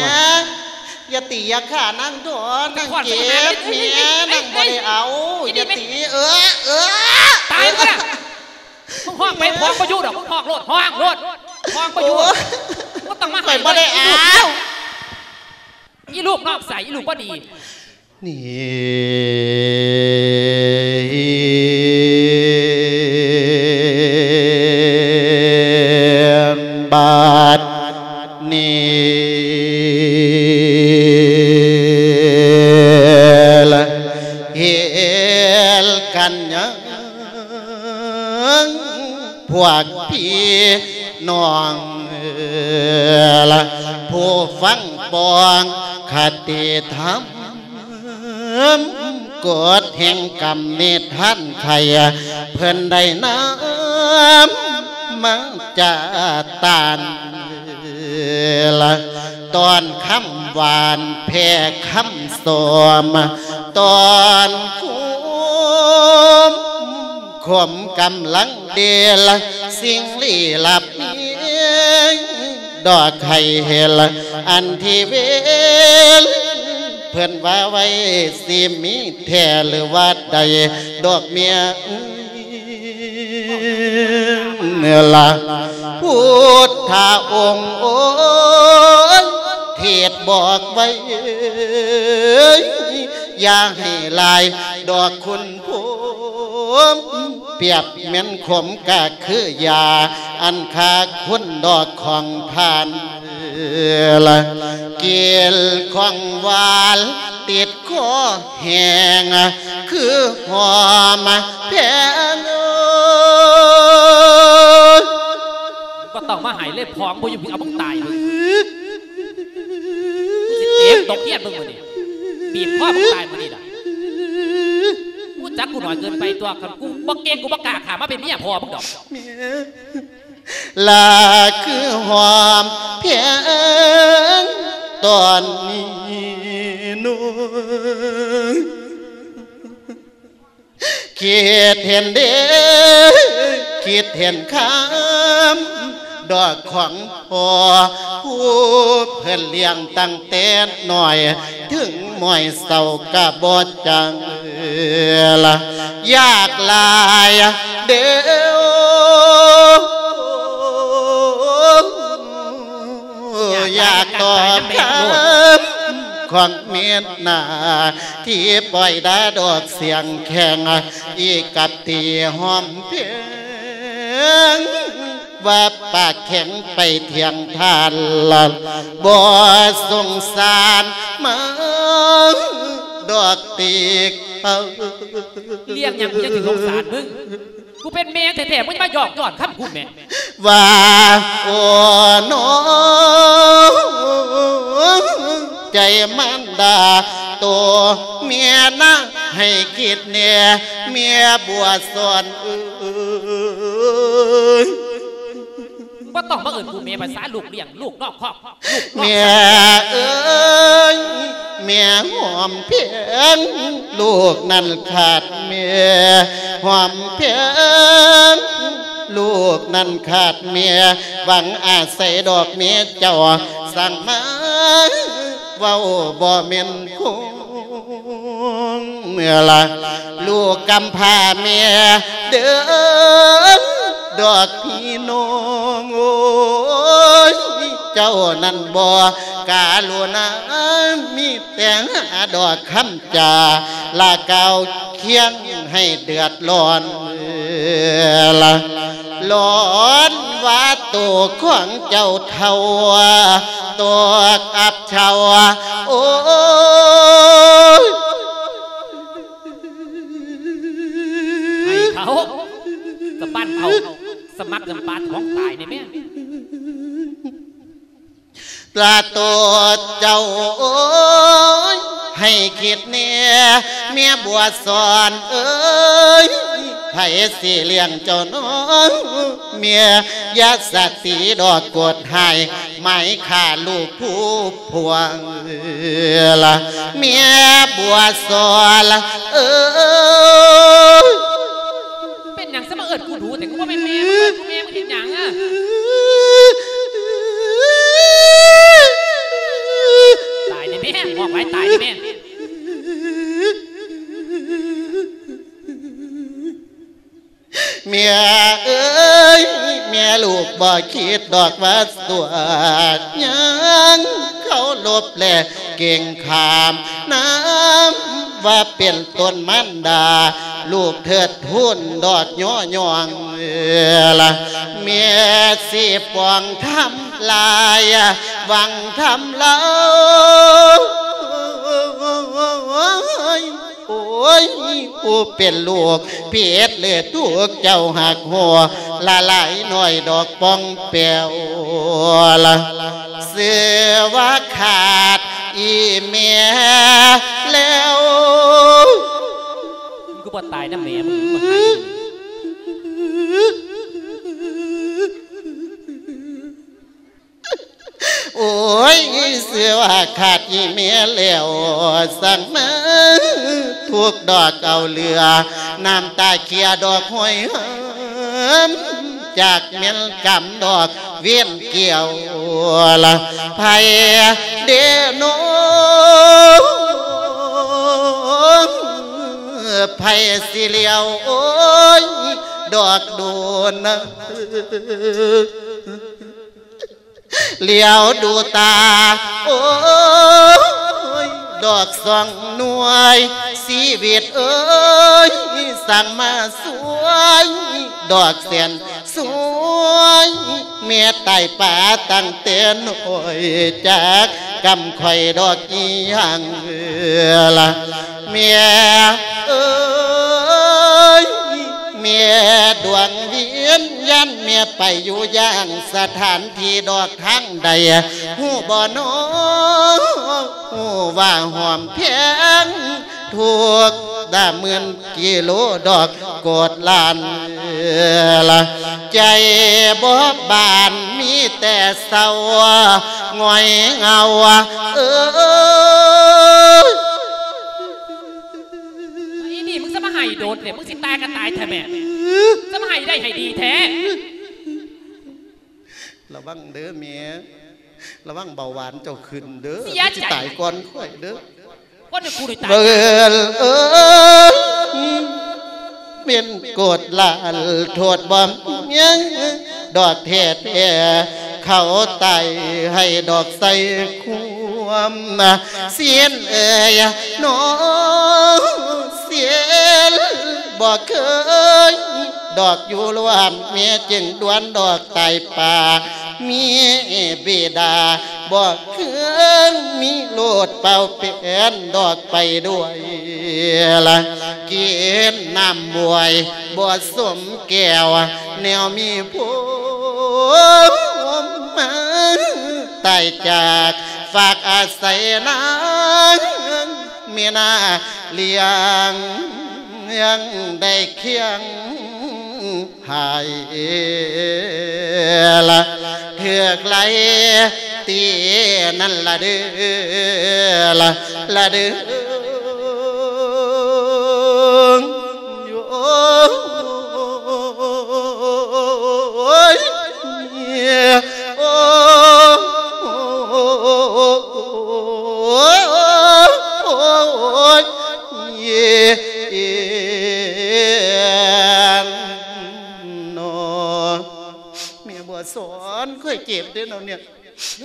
อย่าตีอย่าขานั่งโถนั่งเก็บแหม่นั่งบ่ได้เอาอย่าตีเออเออตายมึงน่ะมึง ห้องไปห้องประยุทธ์ดอกมึงห้องโลดห้องโลดห้องประยุทธ์ก็ต้องมาข่อยบ่ได้เอาอีลูกนอกใส่อีลูกบ่ดี นี่บาทนี่ละเฮลกันยั งพวกพี่น้องละผู้ฟังบองคติธรรมกดแห่งกรรมเนท่านไขเพิ่นได้น้ำมังจะตานละตอนคำหวานแพ่คำสมตอนคุ้ม ขมกำลังเดลสิ่งลี้ลับนี้ดอกไข่เฮลอันที่เวลเพื่อนว่าไว้สิมีแท้หรือว่าใดดอกเมียเนื้อละพุทธาองค์โอ้ยเทศบอกไว้อย่าให้ลายดอกคุณผ มเปียบเหมือนขมกะคือยา อันคาคุณดอกของทานละเกลของวานติดคอแหงคือหอมแพงก็ต้องมาหายเล็บพองบ่อยู่เอามึงตายมึงสิเต็มตกเฮียนมึงมื้อนี้บีบคอมึงตายมื้อนี้ล่ะ กูจักกูหน่อยเกินไปตัวคันกูบ่เก่งกูบ่กล้าขามาเป็นเมียพ่อมึงดอกลาคือหอมเพียงตอนนี้นู้นคิดเห็นเด้อคิดเห็นคำ ดอกของพ่อผู้เพื่อนเลี้ยงตั้งแต่หน่อย ถึงมอยเศร้ากะบอดจังละยากลายเด้ออยากตอบคำของเมียนนาที่ปล่อยดาดอกเสียงแข็งอีกกับตีหอมเพียง ว่าปากแข็งไปเทียงทานละบ่สงสารมาดอกตีกเอาเลี้ยงหยังกูจะถึงสงสารมึงกูเป็นแม่แท้ๆมึงจะมาหยอกย้อนคำกูแม่ว่าโอ้น้องใจมันดาตัวเมียนะให้คิดเนี่ยเมียบัวสอนเอ้ย ว่าต้องมาเอิญกูแม่ภาษาลูกเลี้ยงลูกนอกครอบลูกนอกเมียเอ้ยเมียหอมเพียงลูกนั่นขาดเมียหอมเพียงลูกนั่นขาดเมียหวังอาศัยดอกเมียเจ้าสั่งมาเว้าบ่เม่นคงเมื่อละลูกกำพาเมียเดิน ดอกพี่น้องโอ้ยเจ้านั่นบ่กาลุนามีแต่หาดอกคำจาลาเกาเคียงให้เดือดร้อนละร้อนว่าตัวของเจ้าเท่าตัวกับเชาโอ้ยให้เขาสะบั้นเขาส มัครจำปาท้องตายในแม่ปลาตัวเจ้าโอ้ยให้คิดเนี่ยเมียบัวสอนเอ้ยไผสิเลี้ยงเจ้าน้องเมียยาสติดอกกดหายไม่ขาลูกผู้พวงละเมียบัวสอนละเออเป็น หยังซะมาเอิดกูดูแต่กูว่าเป็นแม่มึงเอิดกูแม่มึงเห็นหยังอะตายในแม่บอกไว้ตายในแม่เมียเอ้ยเมียลูกบ่คิดดอกว่าตัวยังเขาลบแหลเก่งขามน้ำว่าเป็นต้นมันดา ลูกเถิดทุนดอดย่อยองเออละเมียสิปองทำลายวังทำเล่าโอ้ยกูเป็นลูกเพียดเลือดทุกเจ้าหักหัวละลายหน่อยดอกปองเปียวละเสือว่าขาดอีเมียแล้ว บ่ตายนะแม่มึงมาหายโอ้ยเสือว่าขาดอีเมียแล้วสั่งมาทุกดอกเอาเรือน้ำตาเขียดอกห้อยหามจากเมียนกำดอกเวียนเกี่ยวละไพเดโน ไพสิเลียวโอ้ยดอกดนนเหลียวดูตา โอ้ยดอกสองหน่วยชีวิตเอ้ยสั่งมาสวย ดอกเสียนสวย เมียไต่ป่าตั้งเตือนหน่อยจาก กำข่อยดอกอีหยังเออละเมียเอ้ยเมียดวงเวียนยันเมียไปอยู่ย่างสถานที่ดอกทั้งใดหูบ่อนหูว่าหอมเพียง ถูกดาเหมือนกิโลดอกโกดลานละใจบ่บานมีแต่เศร้าหงอยเงาเออไอ้นี่มึงจะมาให้โดดเนี่ยมึงสิตายกันตายแท้แม่จะมาให้ได้ให้ดีแท้ระวังเด้อเมียระวังเบาหวานเจ้าขึ้นเด้อเสียใจสิตายก่อนค่อยเด้อ ว่าเดี๋ยวกูได้ตายเบิลเอ้ยเป็นโกดลานโทษบ่มยังดอกเทศแอเขาไตให้ดอกใสความเสียนเอ่ยน้องเสียนบ่เคย ดอกอยู่รวมเมียจึงดวนดอกไตป่ามีเบดาบอกเครื่องมีโลดเป่าเป็นดอกไปด้วยละกินน้ำบวยบ่สมแก้วแนวมีผมมาตายจากฝากอาศัยนางเมียนาเลี้ยงยังได้เคียง หายละเถือกไหลตี สอนค่อยเจ็บเด้อเนาะเนี่ย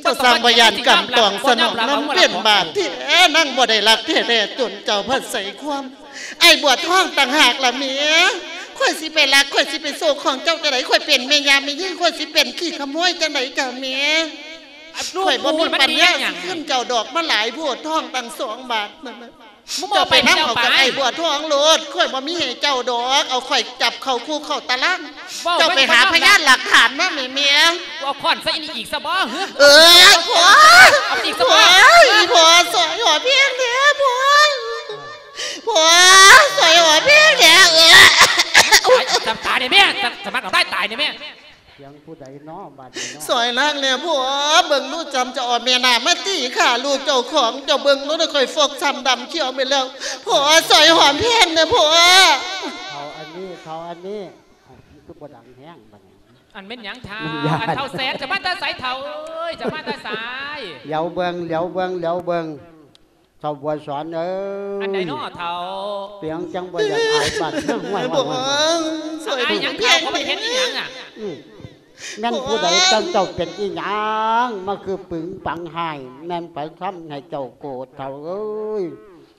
เจ้าสร้างพยานกำตองสนองน้ำเป็นบาทที่แท้นั่งบ่ได้รักแท้แท้จนเจ้าพัดใส่ความ ไอ้บัวท้องต่างหากละเมียข่อยสิไปรักข่อยสิไปโศกของเจ้าจังไหนข่อยเป็นเมียามไม่ยิ่งข่อยสิเป็นขี้ขโมยจังไหนเจ้าเมียลูกข่อยบ่กูมีมันปัญดีญาอย่างขึ้นเจ้าดอกมาหลายบัวท้องตั้งสองบาทนั่นน่ะ มึงบอเจ้ากไปไปนั่งเจ้าเอาไปกับไอ้บัวท้องโลดข่อยบ่มีให้เจ้าดอกเอาข่อยจับเข้าคู่เข้าตารางว้าวเจ้าไปหาพยานหลักฐานมาแม่เมียกูเอาค้อนใส่นี่อีกซะบ่เฮ้ยเออผัวเอาอีกสักผัวบาทผัวสวยหัวเพียงเดียวผัวผัวสวยหัวเพียงเดียวเออตายายเนี่ยแม่เสียงผู้ใดเนาะบาดนี้เนาะสอยนางเนี่ยผัวเบิ่งลูกจำจะอ่อนเมียนามาตีขาลูกเจ้าของเจ้าเบิ่งลูกได้ค่อยฟกช้ำดำเขียวไปแล้วผัวสอยหอมเพี้ยนเนี่ยผัวเขาอันนี้เขาอันนี้อ้าวมันคือบ่ดังแห้งบัดนี้อันเป็นหยังเท้ามันยากอันเท้าแสนจะมาตาสายเท้าเอ้ยจะมาตาสายเหลียวเบิงเหลียวเบิงเหลียวเบิงเจ้าบัวสอนเอ้ยอันไหนเนาะเท้าเสียงจังบ่อยากอายบัดเรื่องห่วยผัห่ววยห่วยสอยไอ้หหยัอมงเพี้เท้ายนเขาไม่เห็นอีหยังอะอืม แม่นผู้ใดจังเจ้าเป็นอีหยังมาคือปึงปังหายแม่นไปทำให้เจ้าโกรธเท่าเอ้ย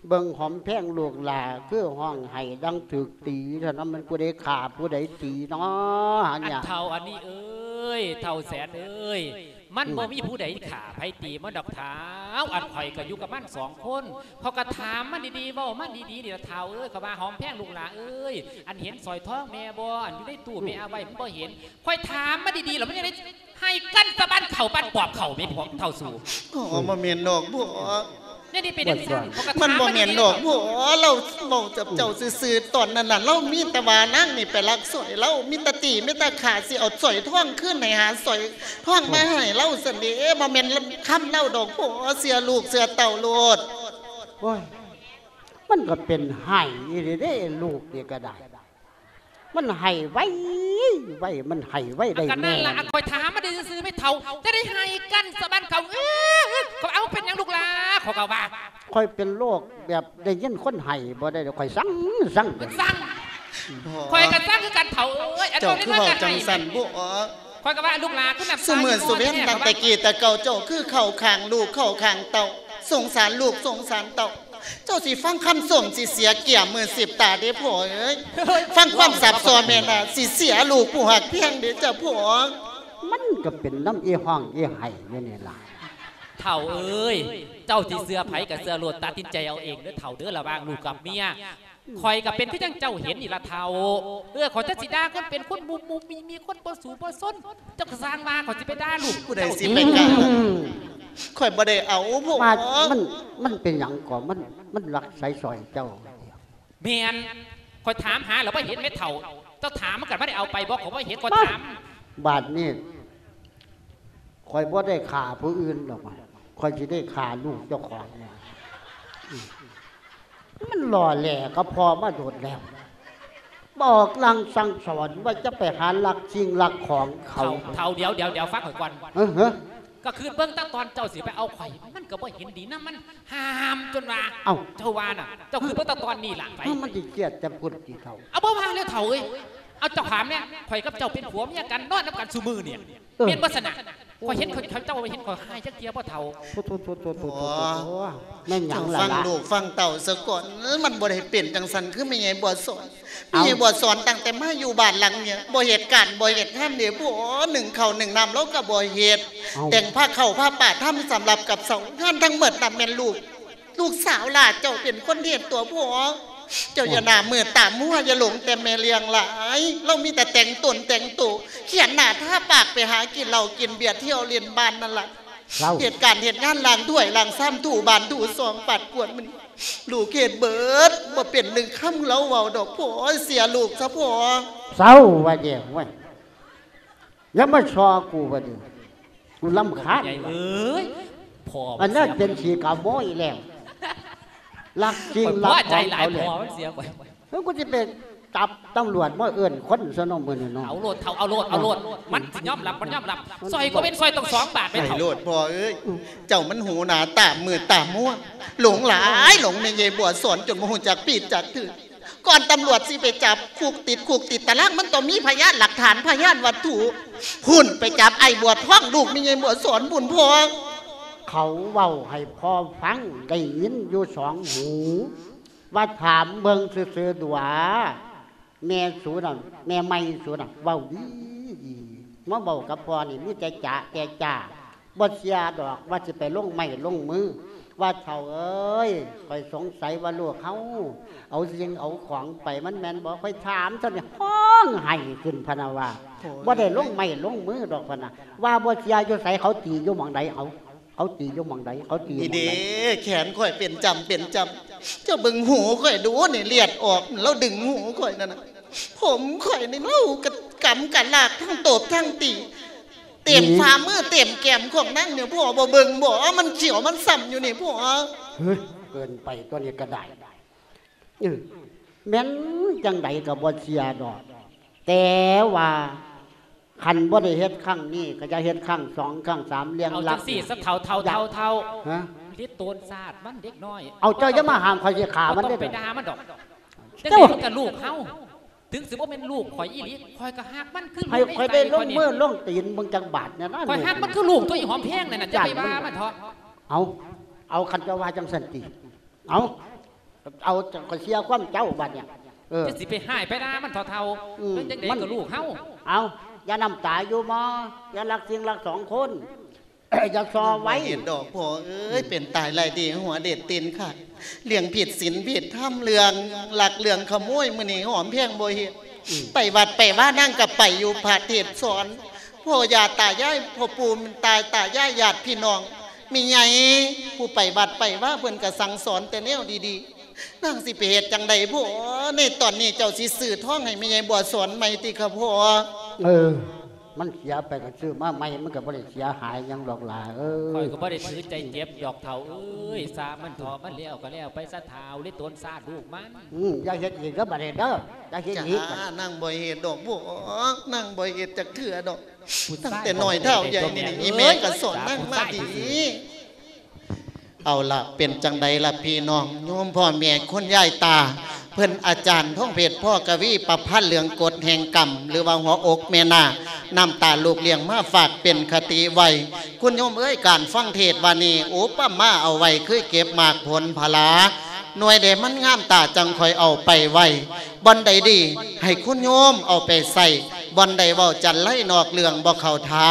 เบิ่งหอมแพงลูกหลาคือห้องไห้ดังถึกตีเท่านั้นมันผู้ใดขาผู้ใดตีเนาะอันเนี้ยเท้าอันนี้เอ้ยเท้าแสนเอ้ย มันบ่มีผู้ใดขาไผตีมันดอกเท้าอันข่อยก็อยู่กับมันสองคนเขาก็ถามมันดีๆว่ามันดีๆเดี๋ยวเท้าเอ้ยเขาว่าหอมแพงลูกหลาเอ้ยอันเห็นซอยท้องแม่บ่อันอยู่ในตู้แม่เอาไว้มันบ่เห็นค่อยถามมันดีๆหรอมันยังได้ให้กั้นสะบันเข่าปันปอบเข่าไม่พอเท่าสู่อ๋อมาเมียนดอกบัว นี่นี่เป็นอย่างนี้เขาก็ถามันบ่ดีๆเมียนดอกผัวเราเมาจับเจ้าซื่อๆตอนนั้นน่ะเรามีแต่ว่านั่งนี่ไปรักสวยเรามีแตะตีมีแตะขาสิเอาสอยท่องขึ้นให้หาสอยท่องมาให้เราเสน่ห์มาเมียนคำเล่าดอกผัวเสียลูกเสียเต่าโลดโอ้ยมันก็เป็นไห้อีหลีเด้ลูกนี่ก็ได้ มันไห้ไว้ไว้มันไห้ไว้ได้กันแน่นั่นละคอยถามมาดีซื้อไม่เท่า จะได้ให้กันสะบันเขาเออเขาเอาเป็นหยังลูกหลาเขาก็ว่าค่อยเป็นโรคแบบได้ยินคนไห้บ่ได้ค่อยสั่งสั่งมันสั่งคอยกันสร้างคือกันเท่าเอ้ยอันเจ้านี้คือมันเว้าก็จัให้งสันผัวคอยก็ว่าลูกหลาคุณนับสมือนสุเวนตั้งแต่กี้แต่เก่าเจ้าคือเข่าขางลูกเข่าขางเต่าสงสารลูกสงสารเต่า เจ้าสิฟังคำส่งสิเสียเกี่ยมือสิบตาเด้ผัวเอ้ยฟังความสับสนแม่น่ะสิเสียลูกผู้หักเพียงเด้อเจ้าผัวมันก็เป็นน้ำอีห้องอีไห้อยู่นี่ล่ะเท่าเอ้ย เจ้าที่เสื้อไผกับเสื้อโลดตัดสินใจเอาเองเด้อเท่าเด้อระวางลูกกับเมีย คอยกับเป็นที่จังเจ้าเห็นนี่ละเท่าเออขอจะสิด่าคนเป็นคนมุมมุมมีมีคนบ่สูบ่ซนเจ้าก็สร้างมาขอสิไปด่าลูกผู้ใดสิไปกล้าข่อยบ่ได้เอาผัวมามันมันเป็นหยังก่อนมันมันรักใส่ซอยเจ้าเมียนคอยถามหาแล้วว่าเห็นไหมเท่าเจ้าถามมันกันไม่ได้เอาไปบอกเขาว่าเห็นก็ถาม บาดนี่คอยบ่ได้ขาผู้อื่นหรอกคอยสิได้ขาลูกเจ้าของเนี่ยอืม มันหล่อแหล่ก็พอมาโดดแล้ว บอกลังสั่งสอนว่าจะไปหาหลักจริงหลักของเขาเท่าเท่าเดี๋ยวเดี๋ยวเดี๋ยวฟังข่อยก่อนเออเฮ้อก็คือเบื้องตั้งตอนเจ้าสิไปเอาข่อยมันก็บ่เห็นดีนะมันห้ามจนว่าเอ้า เจ้าว่าน่ะ เจ้าคือเบื้องตั้งตอนนี้ล่ะไป เอ้ามันสิเกลียดจะพูดกี่เขาเอาบ่วางแล้วเท่าเอ้ยเอาเจ้าถามเนี่ยข่อยกับเจ้าเป็นผัวเมียกันนอนน้ำกันซุมือเนี่ยเออเมียนวัสนะ ข่อยเห็นข่อยเจ้าไปเห็นข่อยหายจักเทียบ่เท่าโทษโทษโทษโทษโทษโทษโทษแม่งหยัเจ้างละฟังละลูกฟังเต่าซะก่อนเอ้ยมันบ่ได้เป็นจังสันคือแม่ใหญ่บ่สอนเอาแม่ใหญ่บ่สอนตั้งแต่มาอยู่บ้านหลังเนี่ยบ่เหตุการณ์บ่เหตุงานเด้อผัวหนึ่งข้าวหนึ่งน้ำแล้วก็บ่เหตุเอาแต่งผ้าเข้าผ้าป่าทำสำหรับกับสองท่านทั้งหมดน่ะแม่นลูก ลูกสาวล่ะเจ้าเป็นคนเดียนตัวผัว เจ้าอย่าหน้ามือตามั่วอย่าหลงแต่แม่เลี้ยงหลาย เรามีแต่แต่งตนแต่งตัวเขียนหน้าท่าปากไปหากินเหล้ากินเบียร์เที่ยวเรียนบ้านนั่นล่ะเราเหตุการณ์เหตุงานล้างถ้วยล้างซ้ำถูบานถูซองปัดกวดมันลูกเขตเบิดบ่เป็นหนึ่งคำเล้าเว้าดอกผัวเสียลูกซะผัวเศร้าว่าเดียวไว้ยอย่ามาชอกูว่าเดียวกูลำคาญใหญ่เอ้ยพออันนั้นเป็นสีกาโมยแล้ว รักจริงข่อยรัพกอใจของหลายเขาพเลยอมันเสียไปแล้วกูจะไปจับตำรวจมาเอื้อนคนสนองมือนี่เนาะเอาโลดเท่าเอาโลดเอาโลดมันสิยอมรับมันยอมรับซอยก็เป็นซอยต้องสองบาทไปไม่เท่าโลดพ่อเอ้ยเจ้ามันหูหนาตามือตามั่วหลงหลายหลงในเยบัวสอนจนโมโหจากปีดจากถือก่อนตำรวจสิไปจับคุกติดคุกติดตารางมันต้องมีพยานหลักฐานพยานวัตถุหุ่นไปจับไอ้บัวท้องลูกมีเยบัวสอนบุญพอ เขาเว้าให้พอฟังได้ยินอยู่สองหู ว่าถามเบิงซื่อๆดัวแม่สูน่ะแม่ไม่สูน่ะเว้าดีดีมาเว้ากับพ่อนี่มีแต่จ่าแต่จ่าบ่เสียดอกว่าสิไปลงไม้ลงมือ ว่าเฒ่าเอ้ยคอยสงสัยว่าลูกเขาเอาสิ่งเอาของไปมันแม่นบ่คอยถามซะนี่ห้องไห้ขึ้นพนาว่าบ่ได้ลงไม้ลงมือดอกพนะว่าบ่เสียอยู่ไสเขาตีอยู่หม่องใดเอา เขาตีอยู่หม่องใดเขาตีอยู่หม่องนี่เด้ใดแขนข่อยเป็นจำเป็นจำเจ้าบึงหูข่อยดูนี่เลียดออกแล้วดึงหูข่อยนั่นน่ะผมข่อยนี่เล่ากระกำกันลากทั้งตบทั้งตีเต็มฝ่ามือเต็มแก้มของนั่งเนี่ยพ่อบ่เบิ่งบ่มันเขียวมันสั่อยู่นี่พ่อเฮ้ยเกินไปตัวนี้ก็ได้เออแม้นจังใดกับบเสียดอกแต่ว่า คันบ่ได้เฮ็ดครั้งนี้ก็จะเฮ็ดครั้งสองครั้งสามเลี้ยงเอาลัจัก งสี่สักเท่าเท่าเท่าเท่าฮะทิศโตนศาสตร์มันเด็กน้อยเอาเจ้าจะมาห้ามคอยสิขาบ่มันต้อได้งไปเด้อ ด่ามันดอกจังเจ้า ไดมันก็ลูกเฮาถึงสิบ่เป็นลูกข่อยอีหลีข่อยก็ฮักมันคือให้ลูกคอยได้ลงใจมือลงตีนมึงจังบาดเนี่ยนะข่อยฮักมันคือลูกตัวอีหอมแพงนั่นน่ะจะไปว่ามันเถอะเอาเอาคันจะว่าจังสันติ เอาเอาจะคอยเสียความเจ้าบัดเนี่ยเออ จะสิไปหายไปด่ามันเท่าเท่าอืมเป็นจังไดมันก็ลูกเฮาเอา อย่านำตาอยู่มออย่ารักเสียงรักสองคนอย่าซอไว้เห็นดอกพ่อเอ้ยเป็นตายลายดีหัวเด็ดตีนค่ะเลี้ยงผิดศีลผิดถ้ำเรืองหลักเรืองขโมยมื้อนี้หอมแพงบ่เฮ็ดไปวัดไปว่านั่งกับไปอยู่พาเทศน์สอนพ่อยาตายายพ่อปู่มันตายตายายญาติพี่น้อง มีไงผู้ไปวัดไปว่าเพิ่นก็สั่งสอนแต่แนวดีๆนั่งสิไปเฮ็ดจังใดพ่อในตอนนี้เจ้าสิสื่อท่องให้แม่ใหญ่บัวสอนใหม่ติค่ะพ่อ เออ มันเสียไปก็ซื้อมาใหม่มันก็บ่ได้เสียหายหยังดอกหลาเอข่อยอก็บ่ได้ถือใจเจ็บดอกเท่าเอ้ยสามันเถอะมันแล้วก็แล้วไปซะเท่าหรือโตนซาดลูกมัน อืมอย่าเฮ็ดอีกก็บ่ได้เด้ออย่าเฮ็ดจ้าอีกนั่งบ่เฮ็ดดอกพ่อนั่งบ่เฮ็ดจักเถื่อดอกผู้ตั้งชายแต่น้อยเท่าใหญ่นี่อีเมก็สอนนั่งมาดีเอาละเป็นจังใดละพี่น้องโยมพ่อแม่คนยายตาเพิ่นอาจารย์ท่องเพชรพ่อกวีประพันธ์เหลืองกฎแห่งกรรม หรือว่าหัวอกแม่นานำตาลูกเลี้ยงมาฝากเป็นคติไว้คุณโยมเอ้ยการฟังเทศวานี้โอ้ป้ามาเอาไว้คือเก็บหมากผลพลาหน่วยเดมันงามตาจังคอยเอาไปไว้บอนใดดี ให้คุณโยมเอาไปใส่บอนใดเว้าจันไล่นอกเรื่องบ่เข้าทา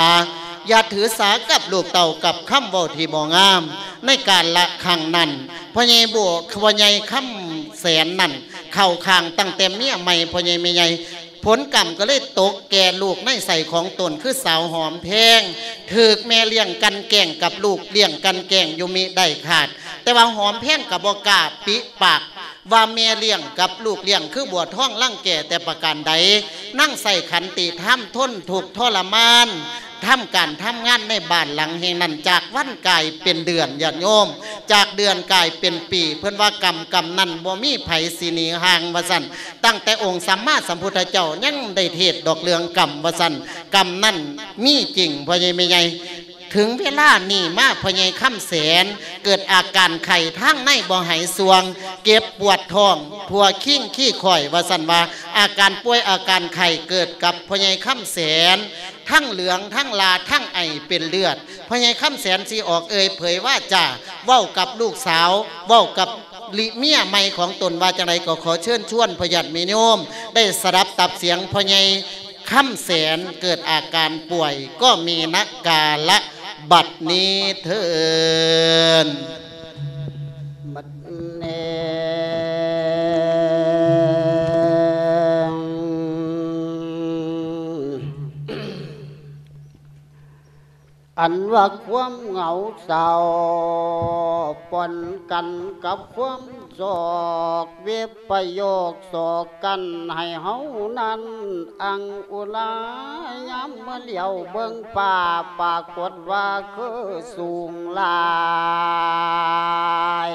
อย่าถือสากับลูกเต่ากับคำเว้าที่บ่งาม ในการละคังนั้นพ่อใหญ่บวกพ่อใหญ่คำ แสนนั่น เข้าคางตั้งแต่เมียใหม่พ่อใหญ่ไม่ใหญ่ผลกรรมก็เลยตกแก่ลูกในใส่ของตนคือสาวหอมแพงถือกแม่เลี้ยงกันแก่งกับลูกเลี้ยงกันแก่งอยู่มิได้ขาด แต่ว่าหอมแพงกับบอกล้าปิปากว่าแม่เลี้ยงกับลูกเลี้ยงคือบัวท้องร่างแก่แต่ประการใด นั่งใส่ขันติท่ำทนถูกทรมาน ทำการทำงานในบ้านหลังแห่งนั้นจากวันกายเป็นเดือนอย่าโยม จากเดือนกายเป็นปี เพื่อนว่ากรรมกรรมนั้นบ่มีไผสีนีห่างวสันตั้งแต่องค์สัมมาสัมพุทธเจ้ายังได้เทศดอกเรืองกรรมวสันกรรมนั้นมีจริงพ่อใหญ่ไม่ใหญ่ ถึงเวลานี่มาพอใหญค่ำแสน เกิดอาการไข่ทั้งในบ่หายสวง เก็บปวดท้องทัวขิ้งขี้ข่อยว่าสันว่าอาการป่วยอาการไข่เกิดกับพอใหญค่ำแสน ทั้งเหลืองทั้งลาทั้งไอเป็นเลือดพอใหญค่ำแสนสีออกเอ่ยเผยว่าจ่าเว้ากับลูกสาวเว้ากับลิเมียใหม่ของตนว่าจังไรก็ขอเชิญชวนพยัดมีโยม ได้สดับตับเสียงพอใหญค่ำแสนเกิดอาการป่วยก็มีนักกาละ บัดนี้เถิน อันว่าความเหงาเศร้าปนกันกับความโศกเวบประโยคโศกกันให้เฮานั้น อังอุลายามเมื่อเหลียวเบิ่งป่าปากฏว่าคือสูงลาย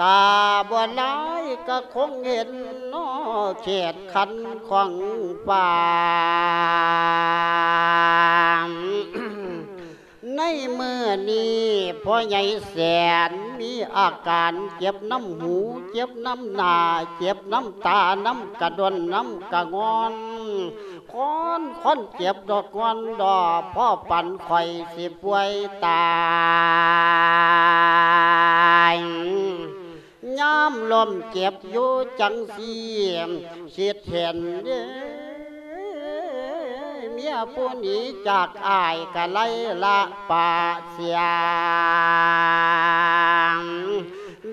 ตาบ่หลายก็คงเห็นนอเขตคันของป่า ในเมื่อนี้พ่อใหญ่แสนมีอาการเจ็บน้ำหู เจ็บน้ำหนา เจ็บน้ำตา น้ำกระดอนน้ำกระงอนคอนคอนเจ็บดอกงอนดอกพ่อปั่นข่อยสิป่วยตาย ย้ำลมเจ็บอยู่จังเสีเสียดเห็นเด้อเมียผู้นี้จากอายกะไลละป่าเสียง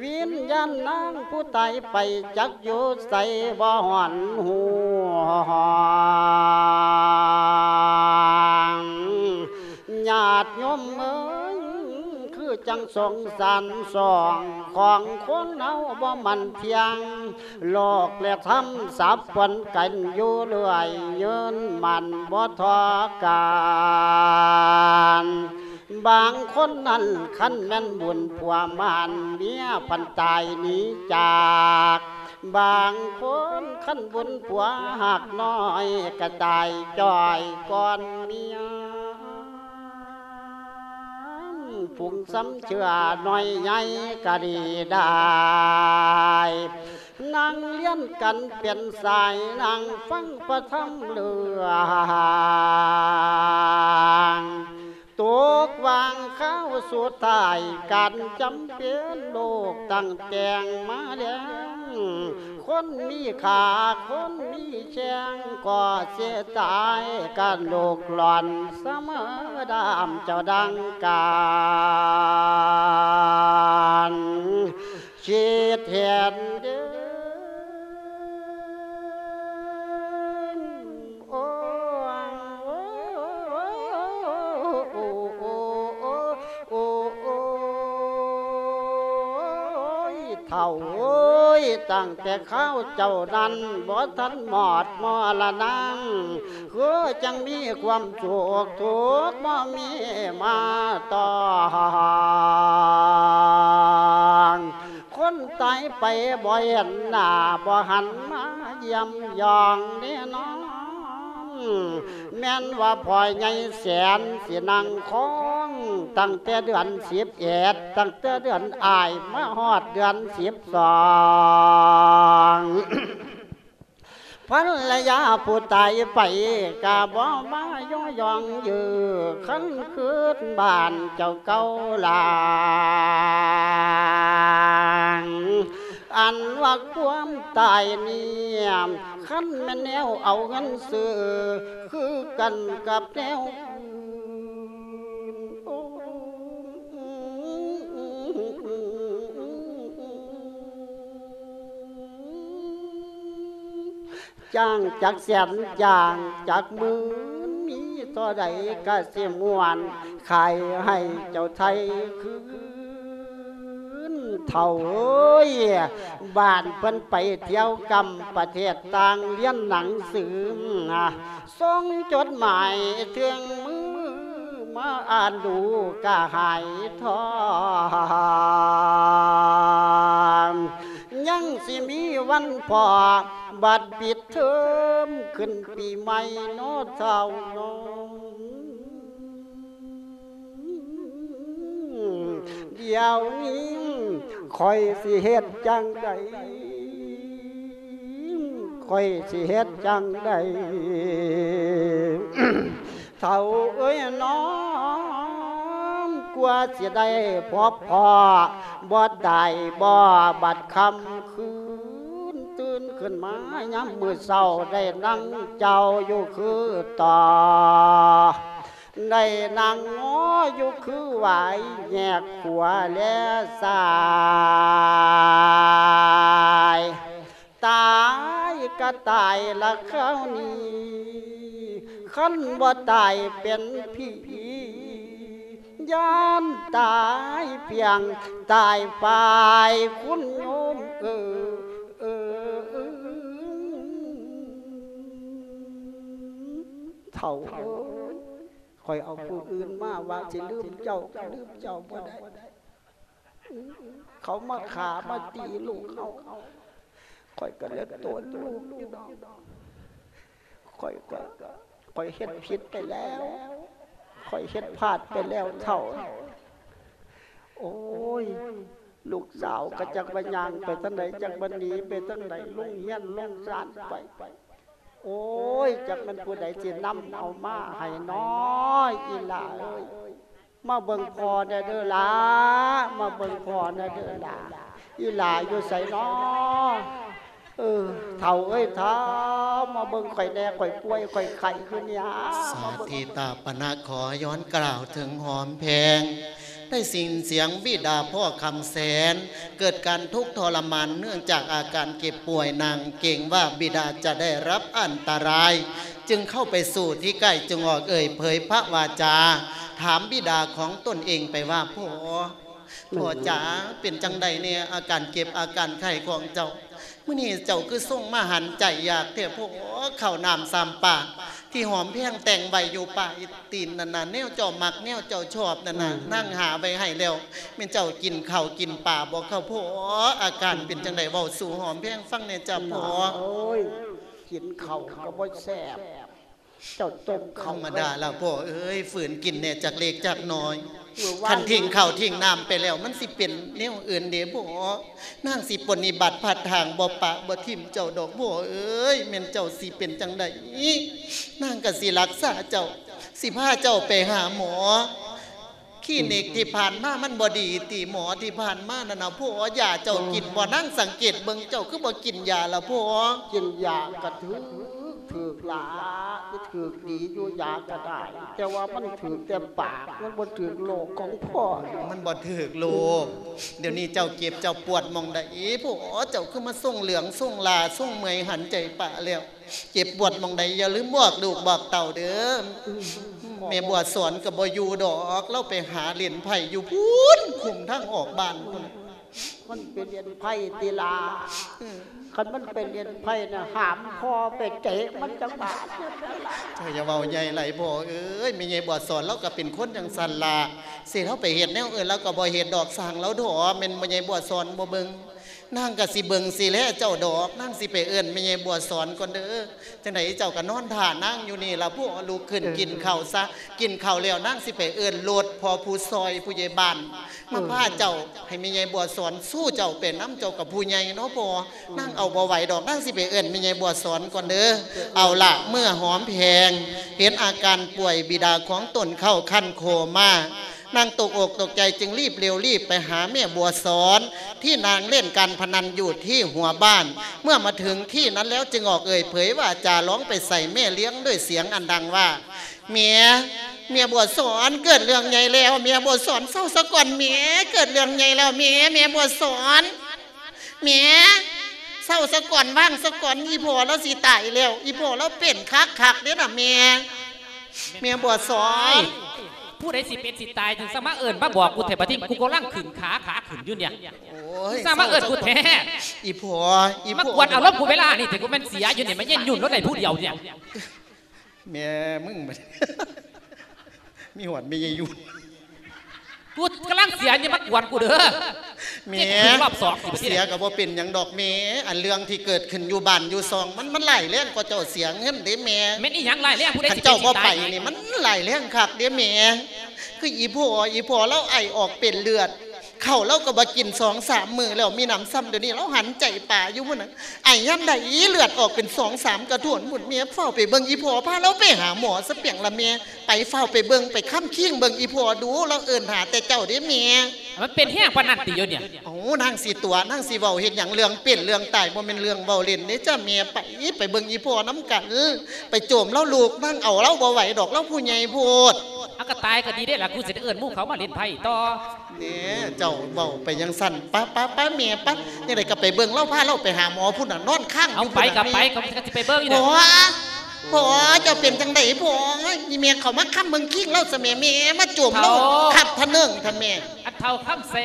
วิญญาณนางผู้ตายไปจักอยู่ใส่บ่หอนหูญาติโยมเอ้ยคือ จังสงสารสองของคนเฮาบ่มันเที่ยงโลกและทำสับปนกันอยู่เรื่อยยืนมันบ่ทอการบางคนนั้นคันแม่นบุญผัวมานเมียพันตายหนี้จากบางคนขันบุญผัวหักน้อยกระตายจอยก่อนเมีย ผุงซ้ำเชื่อหน่อยใหญ่ก็ดีได้นั่งเลี้ยนกันเปลี่ยนสายนั่งฟังประทับเรือง ตกวางข้าวสุดท้ายการจำเป็นโลกตั้งแต่งมาแล้วคนมีขาคนมีแชงก็เสียตายการโลกหลอนเสมอดามเจ้าดังการเชีดเห็นเดิน เท่าเอ้ยตั้งแต่ข้าวเจ้าดันบ่ทันหมอดมอละนังคือจังมีความสุขทุกข์บ่มีมาต่องคนตายไปบ่เห็นหน้าบ่หันมาเยี่ยมยองเนี่ยน้อง แม่นว่าพ่อยใหญ่แสนสินังของตั้งแต่เดือนสิบเอ็ดตั้งแต่เดือนอายมาฮอดเดือนสิบสองภรรยาผู้ตายไปกะบ่มาย่อยองอยู่ขันคืนบ้านเจ้าเก่าลางอันว่าความตายเนี่ย ขั้นแม่นแนวเอาเงินซื้อคือกันกับแนวจ้างจากแสนจ้างจากมืนมีต่อใดก็เสียมวนขายให้เจ้าไทยคือ นเท่าเอ้ยบ้านเพิ่นไปเที่ยวกำประเทศต่างเรียนหนังสือส่งจดหมายถึงมือมาอ่านดูก็หายทอยังสิมีวันพอบัดปิดเทอมขึ้นปีใหม่โนเท่าน้ เดียวนี้คอยสิเฮ็ดจังใดคอยสิเฮ็ดจังใดเท่าเอ้ยน้องกลัวสิได้พบพ่อบ่ได้บ่บัดคำคืนตื่นขึ้นมายามมือเศร้าได้นั่งเจ้าอยู่คือต่อ ได้นางง้ออยู่คือไหวแยกขัวและสายตายก็ตายละเขานี้ขันบ่ตายเป็นผีย่านตายเพียงตายไปคุณโยมเออเออเออเท่าเอ้ย คอยเอาผู้อื่นมาว่าสิลืมเจ้าลืมเจ้าบ่ได้ เขามาขามาตีลูกเขาคอยก็เล็กตัวลูกอยู่ดอกคอยก็คอยเฮ็ดผิดไปแล้วคอยเฮ็ดพลาดไปแล้วเท่า โอ้ยลูกสาวก็จักบัญญังไปทั้งไหนจักบันนีไปทั้งไหนลุงเฮียนลุงซานไป โอ้ยจักมันผู้ใดสินำเอามาให้น้อยอีหล่าเอ้ยมาเบิ่งพอเด้อเด้อหล่ามาเบิ่งพอเด้อเด้อหล่าอีหล่าอยู่ใส่น้อเออเฒ่าเอ้ยเฒ่ามาเบิ่งข่อยแน่ข่อยป่วยข่อยไข้ขึ้นยาสาธิตาปณะขอย้อนกล่าวถึงหอมแพง ได้สิ่งเสียงบิดาพ่อคำแสน เกิดการทุกข์ทรมานเนื่องจากอาการเก็บป่วยนางเก่งว่าบิดาจะได้รับอันตราย จึงเข้าไปสู่ที่ใกล้จึงออกเอ่ยเผยพระวาจา ถามบิดาของตนเองไปว่าพ่อพ่อจ๋าเป็นจังใดเนี่ยอาการเก็บอาการไข้ของเจ้ามื่อนี้เจ้าคือส่งมาหันใจอยากเถอะพ่อข้าน้ำสามป่า ที่หอมแพงแต่งใบอยู่ป่าอีตีนนั่นน่ะแนวเจ้ามักแนวเจ้าชอบนั่นน่ะนั่งหาไว้ให้แล้วแม่นเจ้ากินข้าวกินป่าบอกข้าวพ่ออาการเป็นจังใดเว้าสู่หอมแพงฟังเนี่ยจ้าพ่อโอ้ยกินเข่าวก็บ่แซ่บเจ้าต้มธรข้าวรมดาแล้วพ่อเอ้ยฝืนกินเนี่ยจากเล็กจากน้อยเมื่อวา คันทิ้งข้าวทิ้งน้ำไปแล้ว มันสิเป็นแนวอื่นเด้พ่อนั่งสิปฏิบัติผัดทางบ่ปะบ่ทิมเจ้าดอกพ่อเอ้ยแม่นเจ้าสิเป็นจังใดนั่งก็สิรักษาเจ้า สิพาเจ้าไปหาหมอคลินิกที่ผ่านมามันบ่ดีตีหมอที่ผ่านมานั่นน่ะพ่อยาเจ้ากินบ่นั่งสังเกตเบิ่งเจ้าคือบ่กินยาละพ่อกินยากระถือ ถือกหลาที่ถือกดีอยู่ยาก็ได้ แต่ว่ามันถือกแต่ปาก มันบ่ถือกโลกของพ่อ มันบ่ถึกโลก เดี๋ยวนี้เจ้าเก็บเจ้าปวดหมองใดพ่อเจ้าคือมาส่งเหลืองส่งลาส่งเมอยหันใจปะแล้วเจ็บปวดหมองใดอย่าลืมบอกลูกบอกเต่าเด้อแม่บัวสอนกับบ่อยู่ดอกเราไปหาเหรียญไผ่อยู่พูนคุมทั้งออกบ้านพุ่นมันเป็นเรียนไพ่ตีลา คันมันเป็นเรียนไพ่น่ะหามคอไปเตะมันจังบาดเจ้าอย่าเว้าใหญ่ไหลพ่อเอ้ยม่ใหญ่บัวสอนเราก็เป็นคนจังสันลาสิเฮาไปเฮ็ดแนวอื่นเราก็บ่เฮ็ดดอกสร้างเราดอกแม่นม่ใหญ่บัวสอนบ่เบิ่งนางก็สิเบิงสิแลเจ้าดอกนางสิไปเอิ้นม่ใหญ่บัวสอนก่อนเด้อจังไดเจ้าก็นอนท่านางอยู่นี่ละพวกลูกขึ้นกินข้าวซะ กินข้าวแล้วนางสิไปเอิ้นโลดพอผู้ซอยผู้ใหญ่บ้าน มาพาเจ้า ให้แม่ใหญ่บัวสอนสู้เจ้าเป็นน้ำเจ้ากับผู้ใหญ่เนาะพอนางเอาบ่ไหวดอกนางสิไปเอิ้นแม่ใหญ่บัวสอนก่อนเด้อเอาล่ะเมื่อหอมแพง เห็นอาการป่วยบิดาของตนเข้าขั้นโคม่านางตกอกตกใจจึงรีบเร็วรีบไปหาแม่บัวสอน ที่นางเล่นการพนันอยู่ที่หัวบ้าน เมื่อมาถึงที่นั้นแล้วจึงออกเอ่ยเผยว่าจะร้องไปใส่แม่เลี้ยงด้วยเสียงอันดังว่าเมีย เมียบัวสอนเกิดเรื่องใหญ่แล้ว เมียบัวสอนเศร้าสะก่อนเมียเกิดเรื่องใหญ่แล้วเมียเมียบัวสอนเมียเศร้าสะก่อนว่างสะก่อนอีพ่อแล้วสิตายแล้ว อีพ่อแล้วเป็นคักคักๆเด้อน่ะเมียเมียบัวสอนผู้ใดสิเป็นสิตายถึงสามารถเอิญมาบอกกูเถอะบัดนี้กูกำลังขึ้นขาขาขึ้นอยู่เนี่ยโอ้ยสามารถเอิญกูแท้อีผัวอีมากผัววนเอารถกูเวลานี่ถึงกูเป็นเสียอยู่เนี่ยมันเย็นยุ่นรถไหนผู้เดียวเนี่ยแม่มึงบัด มีหวดมีอยู่กูกำลังเสียเนี่ยมากวนกูเด้อแม่เจ็ดถึงรอบสองสิบเสียกับว่าเป็นอย่างดอกแม่อันเรื่องที่เกิดขึ้นอยู่บ้านอยู่ซองมันมันหลายเรื่องกว่าเจ้าเสียเงินเด้แม่แม่นอีหยังไรเรื่องผู้ใดขันสิเป็นเจ้าสิบ่ตาไปยนี่มันหลายเรื่องคักเด้แม่คืออีผัวอีผัวเราไอออกเป็นเลือด เข้าเราก็บ่กินสองสามมือแล้วมีน้ำซ้ำเดี๋ยวนี้เราหันใจป่าอยู่พุ่นน่ะไอ้ย่ำใดอีเลือดออกเป็นสองสามกระถวนหมุนเมียเฝ้าไปเบิ่งอีผัวพาเราไปหาหมอสะเปียงละเมียไปเฝ้าไปเบิ่งไปค้ำคิงเบิ่งอีผัวดูเราเอิ้นหาแต่เจ้าเด้แม่มันเป็นแห้งปานนันติอยู่เนี่ยโอ้นางสีตัวนั่งสีเว้าเห็นอย่างเรื่องเปลี่ยนเรื่องตายบ่เป็นเรื่องเว้าเล่นเด้จ้าเมียไปไปเบิ่งอีพ่อน้ำกันไปโจมเล่าลูกนั่งเอาเล่าบ่ไหวดอกเล่าผู้ใหญ่โพดเอาก็ตายก็ดีได้ล่ะกูสิได้เอิญมู่เขามาเล่นไพ่ต่อ เนี่ยเจ้าเว้าไปยังสั่นป้าป้าป้าเมียป้านี่ไดก็ไปเบิ่งเล่าพาเล่าไปหาหมอพุ่นน่ะนอนข้างเอาไปกับไปก็สิไปเบิ้งอยู่พ่เนี่อย พ่อเจ้าเป็นจังไดพ่ออีเมียเขามาค้ำเบิ่งคิงเล่าเสมเมียมาโจมเล่าขับทะเนิงทะแม่อันเท่าคำแส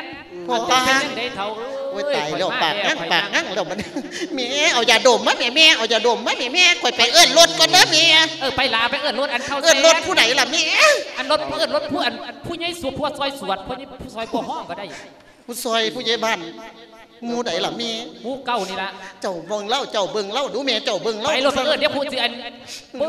นพ่ออันเจ้าเป็นยังไงเท่าโอ้ยตายแล้วปากงั้งปากงั้งแล้วมันแม่เอายาดมมาแม่แม่เอายาดมมาแม่แม่ข่อยไปเอื้อนรถก่อนเด้อแม่เออไปลาไปเอิญรถอันเข้าแสเอื้อนนรถผู้ใดล่ะแม่อันรถเอิญรถผู้อันอันผู้ใหญ่สวดผู้ซอยสวดผู้ใหญ่ผู้ซอยผู้ห้องก็ได้ผู้ซอยผู้ใหญ่บ้าน หมู่ใดล่ะแม่หมู่เก่านี่ละเจ้าเบิ่งเล่าเจ้าเบิ่งเล่าดูแม่เจ้าเบิ่งเล่าไปรถไปเอิญเดี๋ยวพูดสิอัน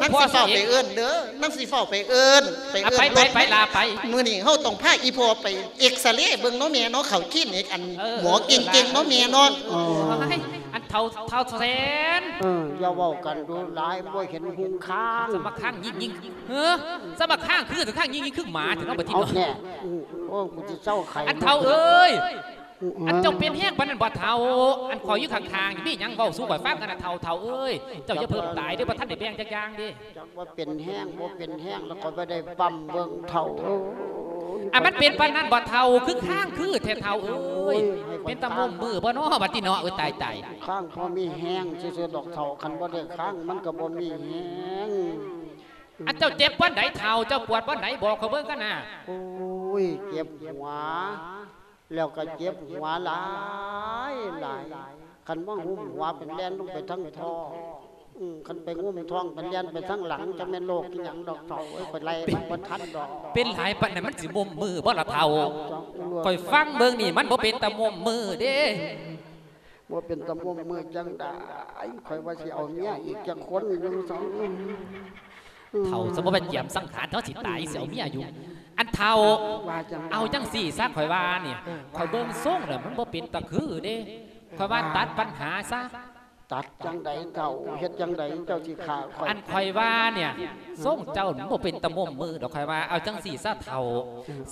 นั่งพ่อสิสอเฝ้านไปเองเอื้อนเด้อนั่งสิเฝ้าไปเอื้อนไปอะเอื้ไปอนไปรถไปลาไปมื้อนี้เฮาต้องพาอีพ่อไปเอ็กซเรย์เบิ่งเนาะแม่เนาะเขาคลินิกอันเออหมอเก่งๆเนาะแม่เนาะอ๋อให้อันเท่าเท่าแสนเอออย่าเว้ากันดูหลายบ่เห็นหุงข้างสมัครข้างยิงยิงเฮ้อสมัครข้างคือถึงข้างยิงยิงคือหมาถึงเอาไปทิ้งเอาแน่อืมโอ้กูจะเศร้าไข่อันเท่าเอ้ย อันเจ้าเป็นแห้งปานนั้นบ่เท่าอันคอยอยู่ข้างๆนี่ยังเว้าสู้ก่อยฟังกันนะเท่าเท่าเอ้ยเจ้าอย่าเพิ่มตายเด้อบ่ทันได้แบ่งจักอย่างเด้จักว่าเป็นแห้งบ่เป็นแห้งแล้วก็บ่ได้ปั๊มเบิ่งเท่าโอ้ยอะมันเป็นปานนั้นบ่เท่าคือข้างคือแท้เท่าเอ้ยเป็นตะมุมมือบ่เนาะบัดนี้เนาะเอ้ยตายตายข้างพอมีแห้งซื่อๆดอกเท่าคันบ่ได้ข้างมันก็บ่มีแห้งอันเจ้าเจ็บวันไหนเท่าเจ้าปวดวันไหนบอกเขาเบิ่งกันนะโอ้ยเจ็บหัว แล้วก็เจ็บหัวหลายหลายคันว่าหุ้มหัวเป็นแลนลงไปทั้งท้องอืมคันไปงุ้มท้องเป็นแลนไปทั้งหลังจะแม่นโลกอีหยังดอกเท่าเอ้ยไปไล่มันบ่ทันดอก เป็นหลายปันนั้นมันสิมุมมือบ่ละเท่าคอยฟังเบิ่งนี่มันบ่เป็นตะมุมมือเด้ว่าเป็นตะมุมมือจังได้คอยว่าสิเอาเมียอีกจักคนอยู่สอง เท่าสมมุติว่าเหยียบสังขารเท่าสิตายเสียวเมียอยู่อันเท่าว่าจังเอาจังสี่ซะข่อยว่าเนี่ยข่อยเบิ่งส่งแล้วมันบ่เป็นตะคือเด้ข่อยว่าตัดปัญหาซะตัดจังใดเจ้าเฮ็ดจังใดเจ้าสิขาคอยอันข่อยว่าเนี่ยส่งเจ้ามันบ่เป็นตะมุมมือดอกข่อยว่าเอาจังสี่ซะเท่า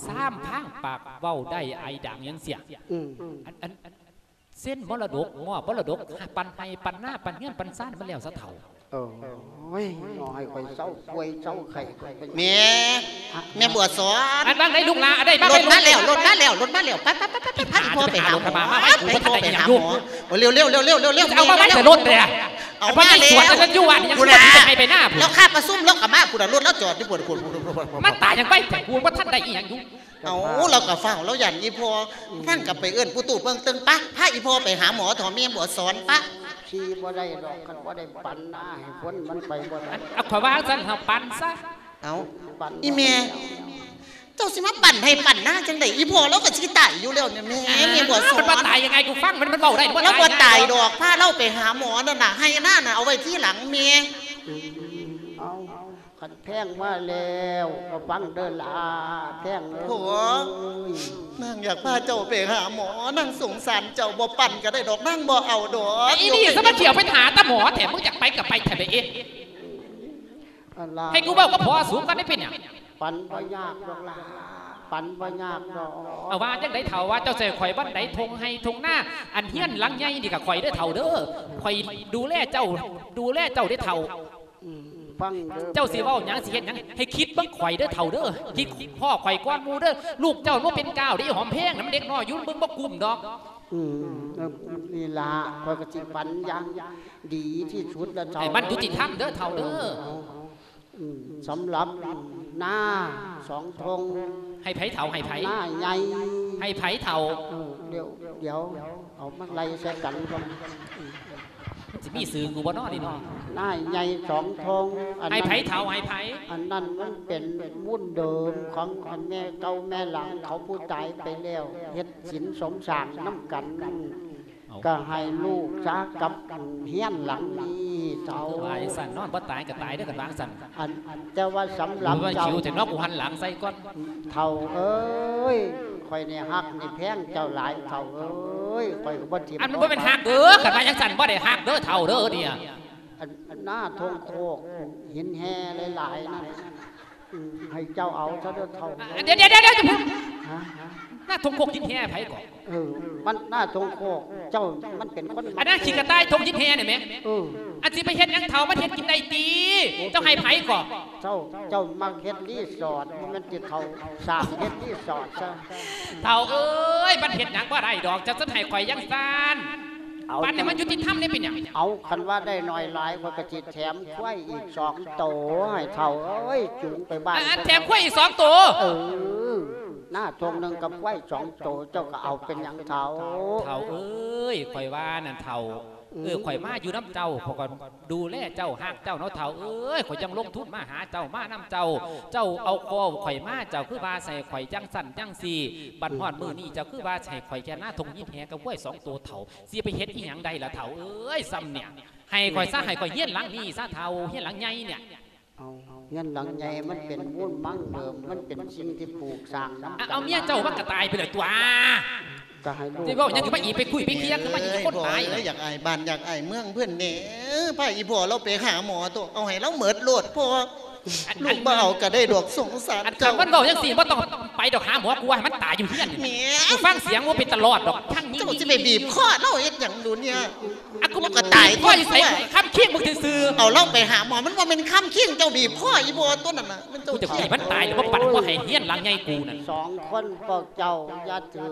ซ้ำพางปากเว้าได้ไอดังยังเสียอืมอันอันอันเส้นมรดกงอมรดกปันให้ปันหน้าปันเงี้ยปันซ่านมันแล้วซะเท่าเออ โอ้ยน้อยคอยเศร้าป่วยเศร้าไข้ข้อยเป็นแม่แม่บวชสอนอันบางได้ลูกลาอันได้บางรได้ถลูกมาแล้วรถมาแล้วรถมาแล้วไปไปไปไปไปพาอีพ่อไปหาหมอมามามาไปพ่อไปหาหมอโอ้เร็วเร็วเร็วเร็วเร็วเร็วเอามาไว้แต่รถเลยอะเอาไปมาในแล้สวนวจะยู่วันยังกูไม่นะได้ไปไปหน้าผมแล้วข้าประซุ่มแล้วกับมากูน่ะรถแล้วจอดที่ปวดปวดปวดปวดปวดมาตายยังไปแต่กูว่าท่านใดอีหยังอยู่เอาเรากับเฝ้าเราหยันอีพ่อท่านกลับไปเอื้อนผู้ตู่เบิ่งตึงปะพาอีพ่อไปหาหมอถอแม่บวชสอนปะ ขี่บ่ได้ดอกคันบ่ได้ปันหน้าให้คนมันไปบ่ได้เอาข่อยว่าสั่นเอาปันซะเอาปันอีแม่เจ้าสิมาปั่นให้ปั่นหน้าจังไดอีพ่อเราก็สิตายอยู่แล้วเนี่ยแม่แม่บวชสอมันนมาตายยังไงกูฟังมันมันเบาได้แล้วบ่ตายดอกพาเราไปหาหมอนั่นน่ะให้หน้าน่ะเอาไว้ที่หลังแม่เอา คันแพงมาแล้วก็ฟังเด้อล่ะแพงเอ้ยโหนางอยากพาเจ้าไปหาหมอนางสงสารเจ้าบ่ปั่นก็ได้ดอกนางบ่เอาดอกไอ้นี่สมาเขียวไปหาตาหมอแถมมึงอยากไปกับไปแถมไปเองอันล่ะให้กูเบาก็พอสูงกันได้เป็นอย่างปันบ่ยากดอกล่ะปันบ่ยากดอกเอาว่าจังไดเถ่าว่าเจ้าเสข่อยบ้านใดทงให้ทงหน้า อันเฮียนหลังใหญ่นี่กับข่อยเด้อเถ่าเด้อข่อยดูแลเจ้า ดูแลเจ้าได้อเถ่าอืม ฟังเด้อเจ้าสิเว้าหยังสิเฮ็ดหยังให้คิดเบิ่งข่อยเด้อเถ่าเด้อคิดพ่อข่อยก้อนหมูเด้อลูกเจ้าบ่เป็นก้าวเด้หอมแพงน้ำเด็กน้อยอยุ่นเบิ่งบ่กลุ่มดอกอืมเออนี่ล่ะข้อยก็สิปันอย่างดีที่สุดแล้วเจ้าให้มันยุติธรรมเด้อเถ่าเด้ออืมสำหรับหน้าสองธงให้ไผเถ่าให้ไผหน้าใหญ่ให้ไผเถ่าเออเดี๋ยวเดี๋ยวเอามาไล่ใส่กันก่อน สิมีสื่อกูบ่เนอนี่เนาะหน้าใหญ่สองธงอันให้นั้นไผเถ่าให้ไผอันนั้นมันเป็นมุ่นเดิมของอันแม่เก่าแม่หลังเขาผู้ตายไปแล้วเฮ็ดสินสมสารน้ำกันก็ให้ลูกซากับเฮียนหลังนี้เจ้าตายสั่นนอนบ่ตายก็ตายเด้อกันวางสั่นอันแต่ว่าสำหหรัลับบว่าเจ้าคิวถึงนอกกูหันหลังใส่ก่อน เท่าเอ้ยค อยเนี่ยฮักนี่แพงเจ้าหลายเท่าเอ้ยคอยก็บ่ทิมอันมันบ่เป็นหักเด้อกันว่าจังสั่นบ่ได้หักเด้อเถ่าเด้อเนี่ยอันอันหน้าทงโคกหินแห่หลายๆนั่นอืมให้เจ้าเอาซะเด้อเท่าเดี๋ยวเดี๋ยวเดี๋ยวเดี๋ยวจะพูดฮะ หน้าทงโคกยิงแห่ไผก่อนเออ มันหน้าทงโคกเจ้ามันเป็นคนอันนั้นขี้กระต่ายทงยิงแห่นี่แม่เอออันสิไปเฮ็ดหยังเถ่ามาเฮ็ดกินได้ตีเจ้าให้ไผก่อนเจ้าเจ้ามักเฮ็ดรีสอร์ทมันติดเขาสร้างเฮ็ดรีสอร์ทซะเถ่าเอ้ยมันเฮ็ดหยังบ่ได้ดอกจะสนให้ข่อยยังซ่านปันนี่มันยุติธรรมนี่เป็นหยังเอาคันว่าได้น้อยหลายกว่ากระจิตแถมควายอีกสองโตให้เท่าเอ้ยจูงไปบ้านอันแถมข้อยอีกสองตัวเออ หน้าทงหนึ่งกับควายสองโตเจ้าก็เอาเป็นหยังเท่าเถ่าเอ้ยข่อยว่านั่นเถ่าเออข่อยมาอยู่น้ำเจ้าข่อยก็ดูแลเจ้าฮักเจ้าเนาะเถ่าเอ้ยข่อยจังลงทุนมาหาเจ้ามาน้ำเจ้า เจ้าเอาคอข่อยมาเจ้าคือว่าใส่ข่อยจังสั่นจังสีบัดฮอดมือนี่เจ้าคือว่าใส่ข่อยแค่หน้าทงยินแหกับกล้วยสองตัวเถ่าสิไปเฮ็ดอีหยังใดล่ะเถ่าเอ้ยซ้ำเนี่ยให้ข่อยซะให้ข่อยเฮียนหลังนี่ซะเถ่าเฮียนหลังใหญ่เนี่ย เอาเงินหลังใหญ่มันเป็นมุ่นมั่งเดิม มันเป็นสิ่งที่ปลูกสร้างน้ำอะเอาเมียเจ้ามันก็ตายไปเลยตัวก็ให้ลูกที่ว่าอย่างคือมาอีไปคุยไปเคลียร์คือมาอีคนตายเอ้ยอยากอายบ้านอยากอายเมืองเพื่อนเนี่ยพาอีพ่อเราไปหาหมอตัวเอาให้เราเหมิดโลดพ่อ ลูกบ่เอาก็ได้ดอกสงสารอันเจ้าคำมันบอกยังสี่ว่าต้องไปดอกหาหมอกูว่าให้มันตายอยู่เฮียนแหมกูฟังเสียงว่าเป็นตลอดดอกทั้งนี้เจ้าจะไปบีบคอเราเอ็ดอย่างดูเนี่ยอะกูแล้วก็ตายพ่อด้วยจะใส่คำเคียงมึงซื่อเอาเราไปหาหมอมันว่าเป็นข้ามเคียงเจ้าบีบคออีพ่อตัวนั่นน่ะมันๆเจ้ากูจะเคีขี่ยงมันตายหรือว่าปั่นว่าให้เฮียนหลังใหญ่กูนั่นสองคนพวกเจ้าอย่าถือ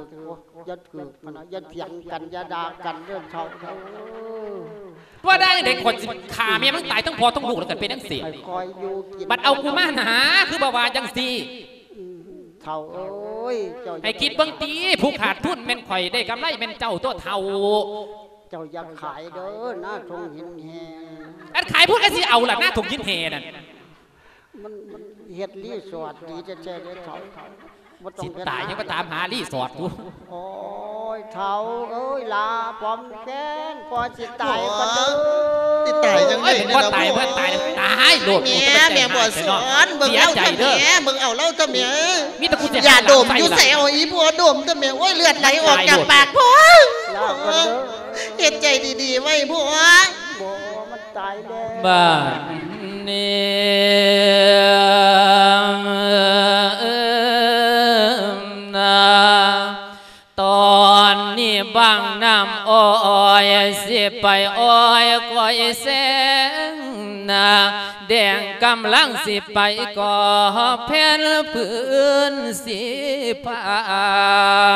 อย่าถือมันนะอย่าเถียงกันอย่าด่ากันเรื่องเท่าเท่า ว่าได้เด็กคนสิขาเมียมันตายทั้งพอทั้งลูกแล้วกันเป็นทั้งสี่ให้คอยอยู่กินบัดเอากูมาหาคือบ่าวาจังสี่เท่าเอ้ยเจ้าอย่าให้คิดเบิ่งตีผู้ขาดทุนแม่นข่อยได้กำไรแม่นเจ้าตัวเท่าเจ้าอย่าขายเด้อหน้าทงหินแหงอันขายพูดกันสิเอาล่ะหน้าถุงยินเฮนั่นมันมันเฮ็ดรีสอร์ทดีจะแช่ได้เขาบ่ต้อ สิงเฮ็ดตายยังก็ตามหารีสอร์ทกูโอ้ยเฒ่าเอ้ยลาปอมแค้นพอสิตายก็เด้อสิตายจังโอ้ยผมว่าตายเพื่อนตายตายโดดแม่แม่บ่สอนเบิ่งเสียเล่าใจตะเด้อแม่เบิ่งเอาเล่าตะแม่มีแต่กูจะอย่าดมหลังไส้อยู่ล่ะใส่เอาอีบัวดมตะแม่โอ้ยเลือดไหลออกจากปากพ่อลาก็เด้อเฮ็ดใจดีๆไว้พ่อบ่มันตายแล้วบ้านนี้ ไปอ้อยก้อยแสงนะแดงกำลังสิไปก่อแผ่นพื้นสีพา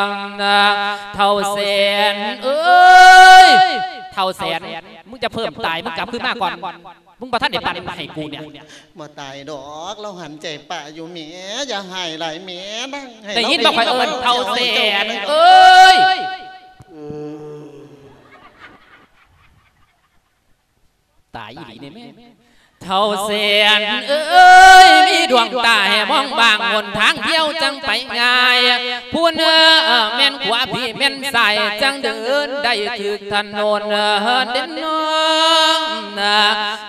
งนะเท่าแสนเอ้ยเท่าแสนมึงจะเพิ่มตายมึงกลับขึ้นมาก่อนมึงประท่านเด็ดปันให้กูเนี่ยบ่ตายดอกเราหันใจป่าอยู่แม่อย่าหายหลายแม่นั่งให้ได้ยินราบ่ค่อยเอิญได้เท่าแสนเอเอ้ย อืม ตายอีหลีเนี่ยแม่เท่าแสนเอ้ยมีดวงตาให้มองบางหนทางเที่ยวจังไปง่ายผู้เนื้อแม่นขวาพี่แม่นใส่จังเดินได้ถึกถนนเด่นน้องนะ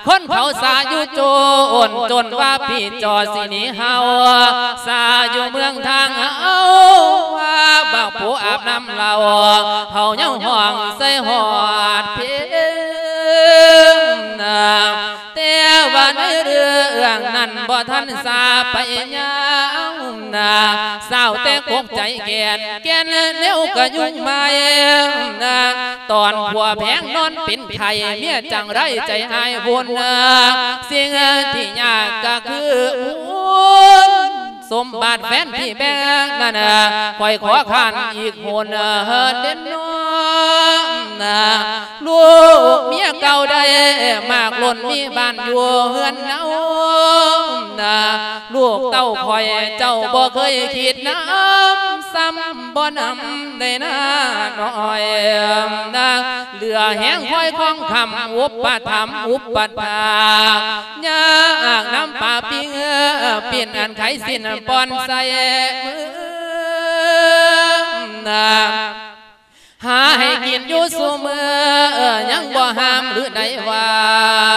คนเขาสาอยู่โจนจนว่าพี่จอสิหนีเฮาสาอยู่เมืองทางเฮาว่าบักผู้อาบน้ำเราเฮายังห่วงใส่หอดเพีย นั้นบ่ทันสาไปยังนะสาวแต่คงใจแก่นแก่นเร็วก็ยุ่งไม่นะตอนผัวแพงนอนเป็นไข่เมียจังไรใจหายบุญนะสิ่งที่ยากก็คืออุ่น สมบัติแฟนพี่แบงนั่นนะคอยขอขันอีกคนเด่นน้องนะลูกเมียเก่าได้มากล้นมีบ้านอยู่เฮือนเนานะลูกเต้าคอยเจ้าบ่เคยคิดน้ำซ้ำบ่นำได้นาน้อยนะเหลือแห้งคอยคล้องคำอุปถัมภ์อุปถายากน้ำป่าปิงเปลี่ยนอันไขสิ้นปอนใส่มือนาหาให้กินอยู่สูมือยังบ่ห้ามหรือใดวา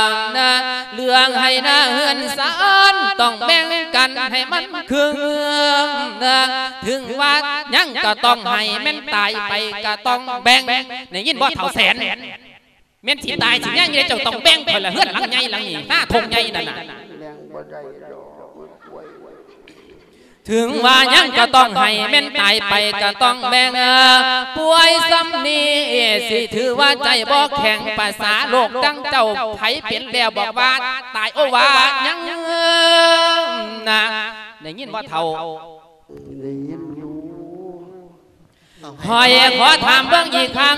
งนะเรื่องให้หน้าเฮือนสานต้องแบ่งกันให้มันครึ่งนะถึงว่ายังก็ต้องให้แม่นตายไปก็ต้องแบ่งในยินบ่เท่าแสนแม่นสิตายสิยังไงเจ้าต้องแบ่งคนละเฮือนหลังใหญ่หลังนี้หน้าทงใหญ่นั่นน่ะ แรงบ่ได้ดอกมันป่วย ถึงว่ายังก็ต้องให้แม่นตายไปก็ต้องแบ่งป่วยซ้ำนี้สิถือว่าใจบ่แข็งภาษาโลกดังเจ้าไผเป็นแล้วบอกว่าตายโอว่ายังนะได้ยินว่าเท่าได้ยินอยู่หอยขอถามเบิ่งอีกครั้ง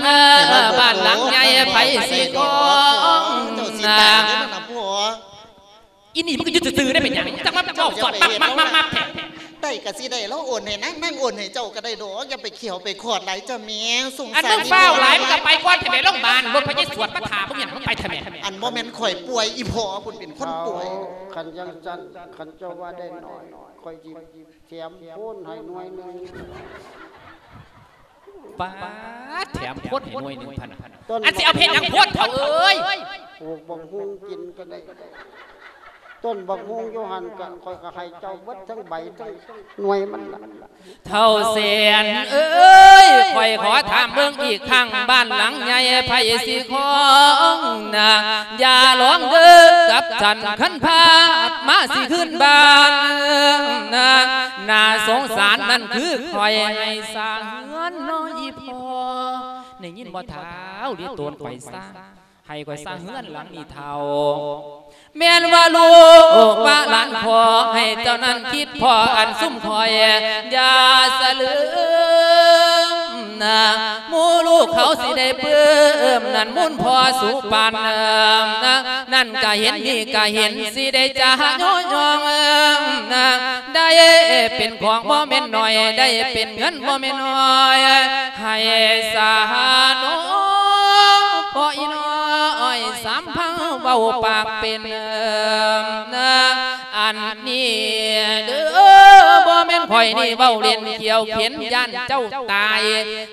บ้านหลังใหญ่ไผสิกองนะอินี่มันก็ยึดซื่อได้เป็นอย่างจังว่าเจ้าสอดมักมักมักมักแท้ ได้ก็สิได้แล้วโอนให้นั่งนั่งโอนให้เจ้าก็ได้ดอกอย่าไปเขียวไปขอดไหลจ้ะแม่สงอันสารมึงเฝ้าหลายมึงก็ไปก่อนทำไมโรงพยาบาลรถพยาสวนมาถามมึงอย่างมึงไปทำไมอันบ่แม่นข่อยป่วยอีพ่อพุ่นเป็นคนป่วยขันยังจันขันเจ้าว่าได้หน่อยคอยจิบเทียมโพ้นให้หน่วยหนึงป้าดแถมโคตรให้หน่วยหนึ่งพันต้นอันสิเอาเพชรยังโคตรเขาเอ้ยปลูกบักฮุงกินก็ได้ ต้นบักฮุงโยหันก็คอยก็ให้เจ้าเบิดทั้งใบทั้งหน่วยมันละเท่าเสียนเอ้ยคอยขอถามเบิ่งอีกครั้งบ้านหลังใหญ่ไผสิของนะอย่าหลงเด้อกับฉันขันพาดมาสิขึ้นบ้านนะนาสงสารนั่นคือคอยให้สร้างเงินน้อยพอในยินบ่เท้าเรียกตัวคอยสร้างให้คอยสร้างเฮือนหลังนี้เท่า แม่นว่าลูกว่าหลานพอให้เจ้านั้นคิดพออันซุ่มคอยอย่าสลืมนะหมูลูกเขาสิได้เพิ่มนั่นมุ่นพอสุปานเอิมนะนั่นก็เห็นนี่ก็เห็นสิได้จ้าโยยองเอิมนะได้เป็นของบ่แม่นน้อยได้เป็นเงินบ่แม่นน้อย ให้สาโนพออีน้อยสามพัง เบาปากเป็นเอิมนะอันนี้เด้อ บ่แม่อยนี่เว้าเล่นเกี่ยวเขียนย่านเจ้าตาย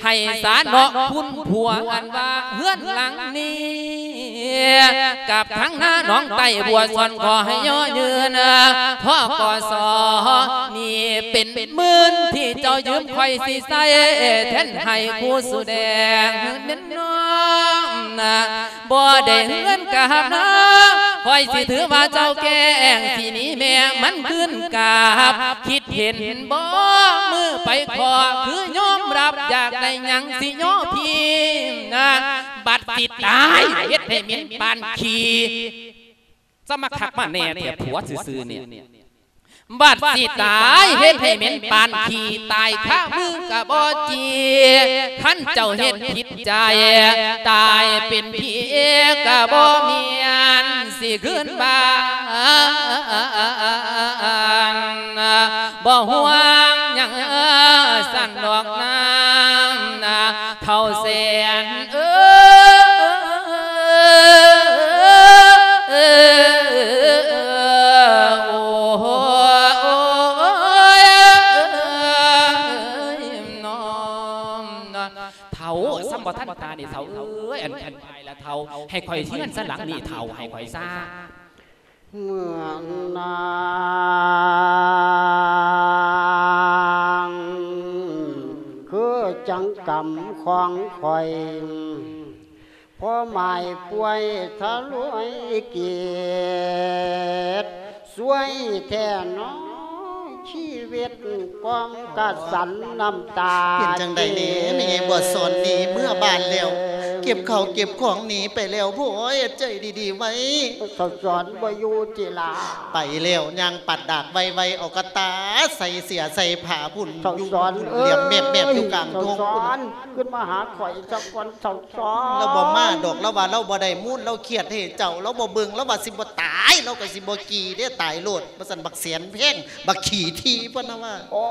ให้สารเนาะคุณผัวอันว่าเฮือนหลังนี้กับทั้งหน้าน้องไต้บัวส่วนขอให้ย่อยืนพ่อกอสอนี่เป็นหมื่นที่เจ้ายืมข่อยสิใส่แทนให้คู่สุดแดงเน้นน้องนะบ่ได้เฮือนกับนะข่อยสิถือว่าเจ้าแกงที่นี้แม่มันขึ้นกับคิดเห็นบ่มือไปขอคือยอมรับอยากได้หยังสิย่อพี่นะบัดสิตายเฮ็ดให้เหม็นปานขี้สมักทักมาแน่เถียผัวซื่อๆเนี่ย บัดสิตายเฮ็ดให้เหม็นปานขี้ตายข้ามือกับบ่จีท่านเจ้าเฮ็ดผิดใจ ตายเป็นผีกับบ่เมียนสิขึ้นบ้านบ่ห่วงยังสั่นดอกน้ำเท่าเสียนเออ อ้ยอันอันไปละเท่าให้คอยเชื่อนสลังนี่เท่าให้ค วิตความกระสันน้ำตาเป็นจังใดนี่ไม่ไงบทสอนนี่เมื่อบานแล้ว เก็บเขาวเก็บของหนีไปแล้วพ่อยใจดีๆไว้สสอนบอยู่จิลา ไปแล้วยางปัดดากไวๆเออกกระตาใส่เสียใส่ผ้าพุ่นเสาอยู่สอนเหลี่ยมแมบแมบๆอยู่กลางทงเสาสพุ่นอนขึ้นมาหาข่อยสักคนเสาสอนเราบ่มาดอกเราว่าเราบ่ได้มุ่นเราเครียดให้เจ้าเราบ่เบิ่งเราว่าสิบ่ตายเราก็สิบ่กี่เด้ตายโลดบ่ซั่นบักเสียนแพงบักขี่ทีเพิ่นนว่าโอ้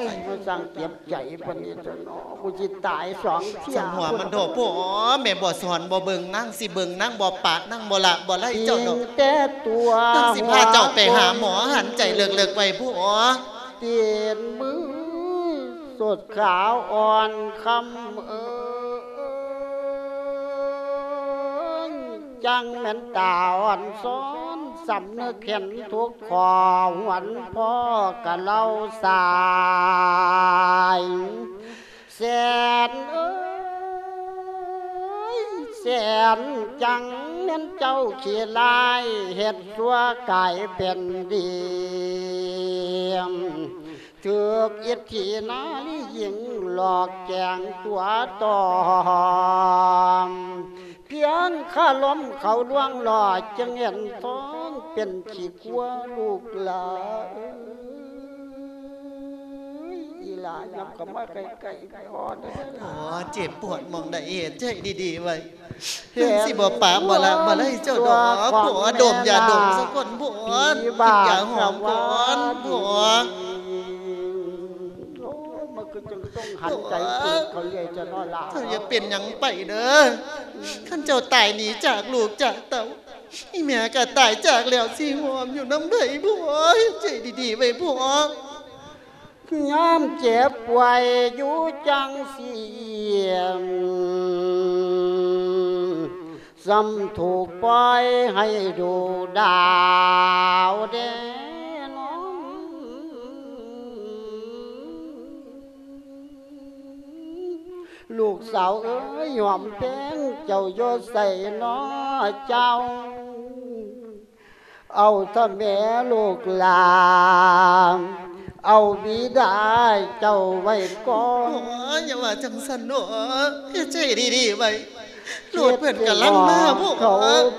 ยมันสั่งเก็บใจปนนี้จะเนาะกูจิตายสองเที่ยสังหัวมันโถพ่อแม่บ่สอนบ่เบิ่งนั่งสิเบิ่งนั่งบ่ปาดนั่งบ่ละบ่ไล่เจ้าดอกแต่ตัวนั่งสิพาเจ้าไปหาหมอหันใจเลิกๆไว้พ่อเตียนมือสดขาวอ่อนคำเออจังแม่นตาอ่อนซ้อ สำนึกเห็นทุกขอหวนพ่อกะเล่าสายแสนเอ้ยแสนจังเน้นเจ้าขี้ลายเห็ดสัวกายเป็นเดียมถือกอิทธินาลีหญิงหลอกแกงตัวตอม พียงข้าล้มเขาล่วงหลอดจึงเห็นท้องเป็นขี้กัวลูกหลานอีหลานยับกับมาไกลๆไปอ่อนเด้ออ๋อเจ็บปวดมองได้เหตุใจดีๆไว้นั่งสิบ่ปาบ่ละบ่ไล่เจ้าดอกผัวดมยาดมสักคนผัวกินยาหอมก่อนผัว มันก็จึงต้องหันใจปลูกเขาเรียกจะนอนหลาเธออย่าเป็นหยังไปเด้อขันเจ้าตายหนีจากลูกจากเต่าอีแม่ก็ตายจากแล้วสิหอมอยู่น้ำไผผัวใจดีๆไว้ผัวย้ำเจ็บป่วยอยู่จังเสียมซ้ำถูกปล่อยให้ดูดาวเด่นลูกสาวเอ้ยหอมเพง เจ้าโยใส่น้อเจ้าเอาถ้าแม่ลูกหลานเอาบิดาเจ้าไว้ก่อ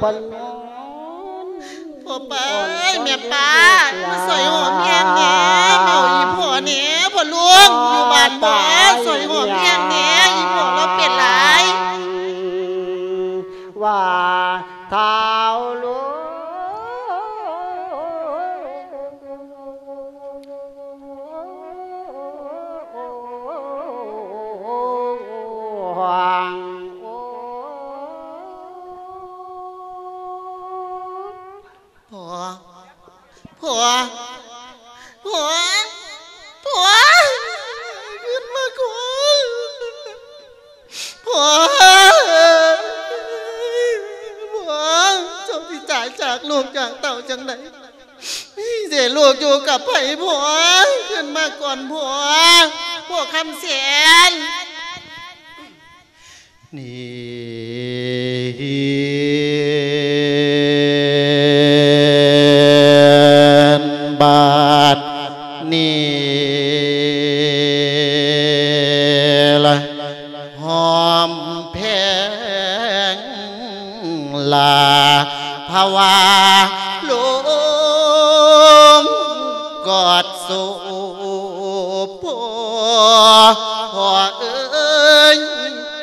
ผั พ่อป้าแม่ป้าสวยหอมแพงแหน่เหล่าอีพ่อแหน่พ่อลุงอยู่บ้านบ่สวยหอมแพงแหน่อีพ่อเราเป็นหลายว่าทา ผัวผัวขึ้นมาก่อนผัวผัวเจ้าที่จ่ายจากลูกจากเต่าจังไหนเสียลูกอยู่กับไผ่ผัวขึ้นมาก่อนผัวพวคำเสียนนี่ วาลุงกอดสูพ่อพ่อเอ้ย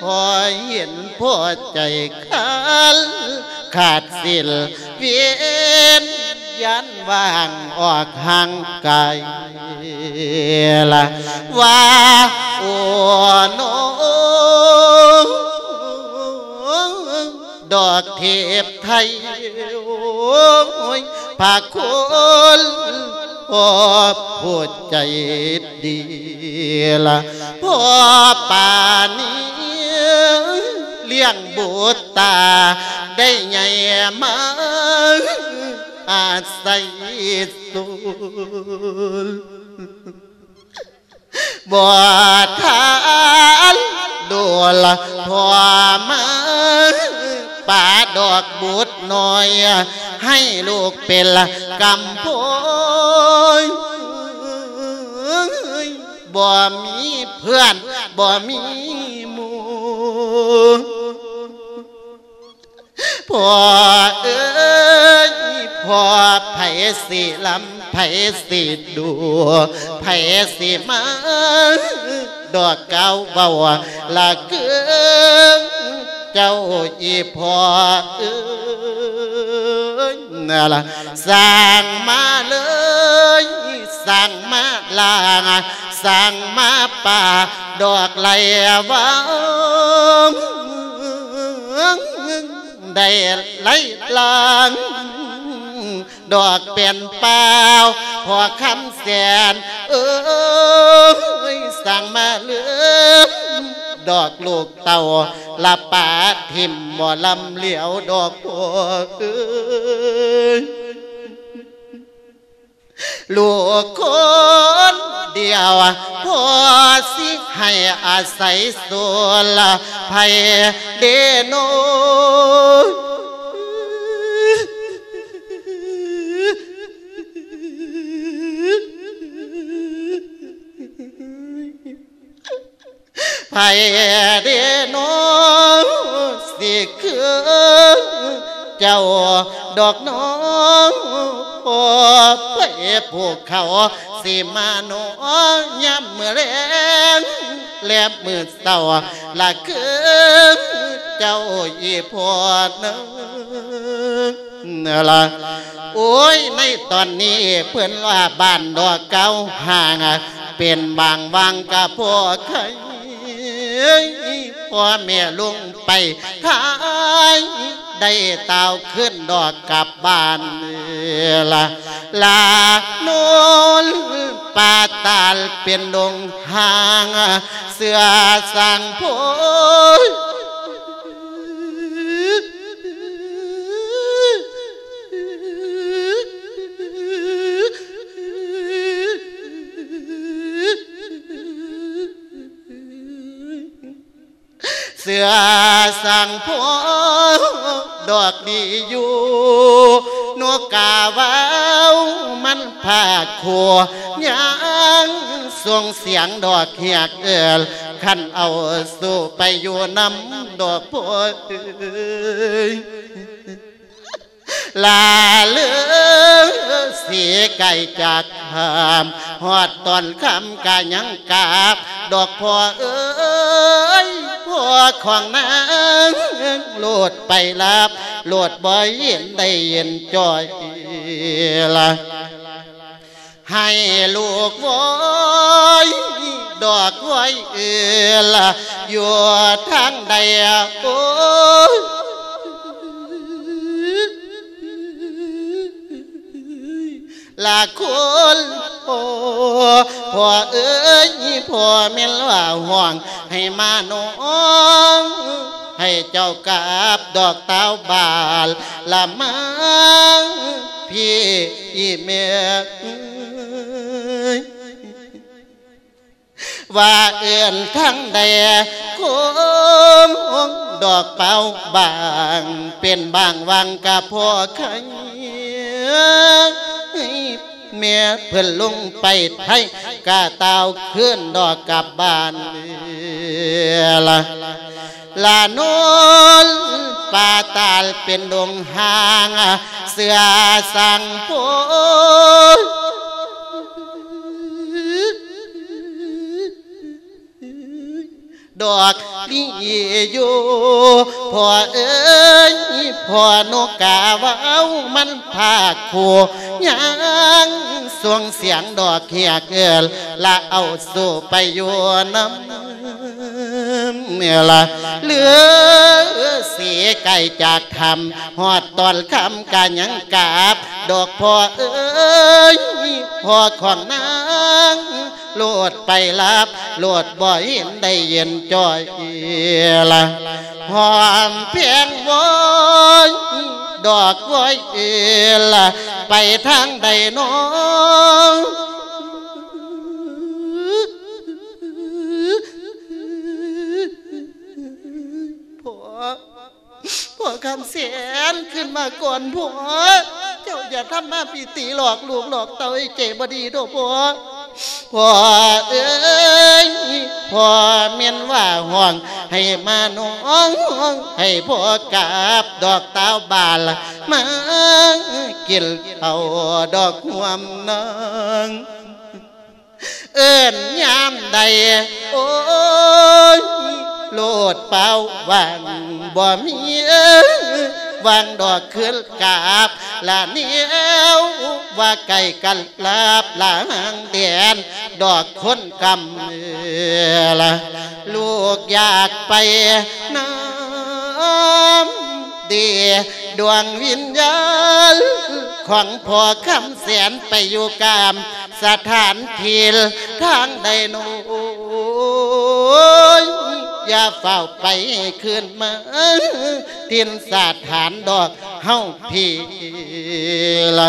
พ่อเห็นพ่อใจขาดขาดสิลเวียนยันว่างออกห่างไกลละว่าโอ้นดอกเทพไทย โอ้ยภาคคนพ่อพูดใจดีละพ่อป่านี้เลี้ยงบุตรตา ได้ไงมาอาศัยสุลบ่ทานดูละพอมา ป่าดอกบุตรน้อย ให้ลูกเป็นกำโพยบ่มีเพื่อนบ่มีหมู่ พ่อเอ้ยพ่อไผสิลำไผสิดูไผสิมาดอกเก้าเบาละเกืองเจ้าอีพ่อเอ้ยนั่นละสั่งมาเลยสั่งมาลางสั่งมาป่าดอกไหลวาง ได้ไหลลางดอกเป็นเปล่าพอคำแสน เอ้ยสั่งมาเลือดอกลูกเต่าละปาทิมบ่ลำเหลียวดอกพวเอ้ยลูกคน ดียวพอสิให้อาศัยส่วนลภัยเดโนภัยเดโนสิคือ เจ้า ดอกน้องพอไปผูกเขาสิมาโนย้ำเมื่อแรงแลบมือเศร้าละคือเจ้าอีพอนึงละโอ้ยในตอนนี้เพื่อนว่าบ้านดอกเก้าห่างเป็นบางบางกะพอใคร พ่อแม่ลุงไปทายได้เต่าขึ้นดอกกลับบ้านละลาโนลปาตาลเป็นดงหาง เสือสั่งโพ เสือสั่งพอดอกดีอยู่นกกาวาวมันผาขัวยังส่งเสียงดอกเหียกเอิลขันเอาสู่ไปอยู่น้ำดอกพวย ลาเลือเสียไก่จากหามหอดตอนคำกายังกาบ ดอกพ่อเอ้ยพ่อของนางโลดไปลับโลดบ่อยเย็นได้เย็นจอยละให้ลูกไว้ดอกไว้เอือละอยู่ทางใดโอ้ ลลาคุณพ่อพ่อเอ้ยพ่อแม่นว่าห่วงให้มาน้องให้เจ้ากราบดอกเต้าบานละมังพี่อีเมียว่าเอื่นทั้งใดคมดอกเป่าบาง เป็นบางวังกับพ่อขัน เมียเพิ่นลงไปไทยกาเตาขึ้นดอกกลับบ้านละลาโนนปาตาลเป็นดวงหาง เสือสังโพ ดอกนี่อยู่พ่อเอ้ยพ่อนกกาว้ามันภาคผัวยังสวงเสียงดอกเขียเกลละเอาสู่ไปอยู่น้ำเมื่อละเหลือเสียไก่จากทำหอดตอนคำกายังกาบ ดอกพ่อเอ้ยพ่อของนางโลดไปรับโลดบ่อยเห็นได้เย็นจอยละหอมเพียงวอยดอกวอยเอละไปทางใดน้องผัวผัวคำเสียนขึ้นมาก่อนผัวเจ้าอย่าทำมาปีตีหลอกลูกหลอกเตาไอ้เจ็บบดีโดผัว พ่อเอ้ยพ่อเมียนว่าห่วง ให้มาน้องให้พ่อกราบดอกเต้าบาลมากินเอาดอกหวมนางเอิ้นยามใดโอ้ยโลดเป่าวางบ่มีเอ้ย วางดอกขึ้นกาบละเหนียวว่าไก่กันลาบลางเดียนดอกคนกำละลูกอยากไปน้ำ ดีดวงวิญญาณของพ่อคำเสียนไปอยู่กามสถานทิลทางใดโนยอย่าเฝ้าไปขึ้นมาทินสถานดอกเฮาพี่ละ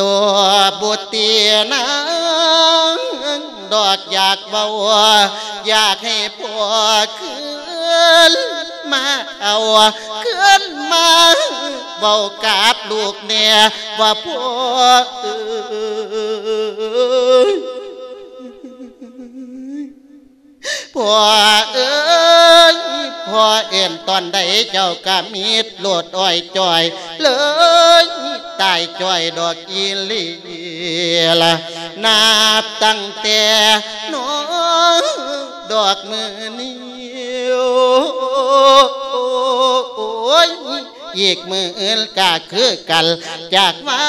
ตัวบุตรีนางดอกอยากเบาอยากให้พ่อขึ้นมาเอาขึ้นมาเบากาบลูกเนี่ยว่าพ่อเอ้ย พ่อเอ้ยพ่อเอ็นตอนใดเจ้ากะมีดโลดอ้อยจอย เลยตายจอยดอกอีลีละนับตั้งแต่น้องดอกมือนี้โอ้ย อีกมืออื่นก็คือกัน จากวั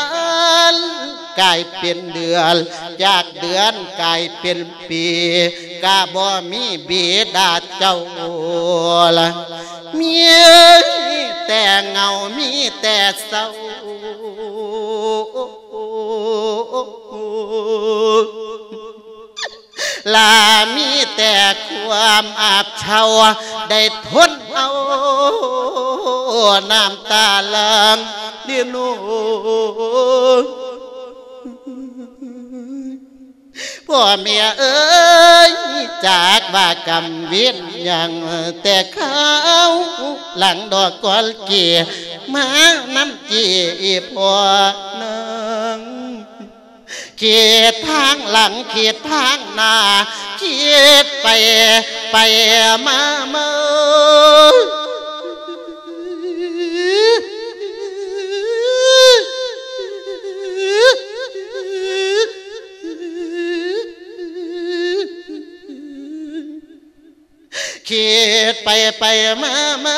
นกลายเป็นเดือน จากเดือนกลายเป็นปีกาบ่มีบีดาเจ้าละมีแต่เงามีแต่เศร้าลามีแต่ความอาบเชาได้ทนเอา น้ำตาลังเดียนูพ่อเมียเอ้ยจากว่ากำวินยังแต่เขาหลังดอกกอลเกียมาน้ำจีพ่อนางเขียดทางหลังเขียดทางหน้าเขียดไปไปมาเมื่อ ขีดไปไปมามา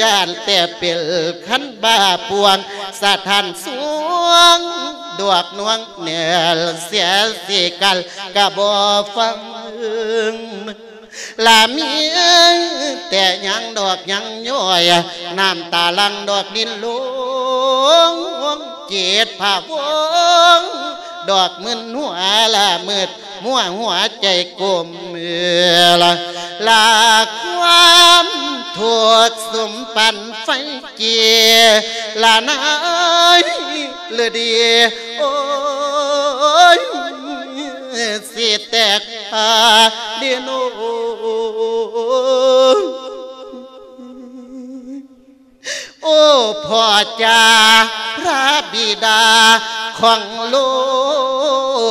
ย่านแต่เปิลขันบ้าปวงสะทานสวง ดวกนวงเนียเสียสิกันกะบ่ฟัง ลามีแต่ยังดอกยังย้อยน้ำตาลังดอกดินลวงเจ็ดภาพวงดอกมึนหัวละมืดมัวหัวใจกลมเมือละลาความถูกสมปันไฟเกียลานายเลอดีโอ้ย สิแตกพาเดียโนโอ้พ่อจาพระบิดาของลู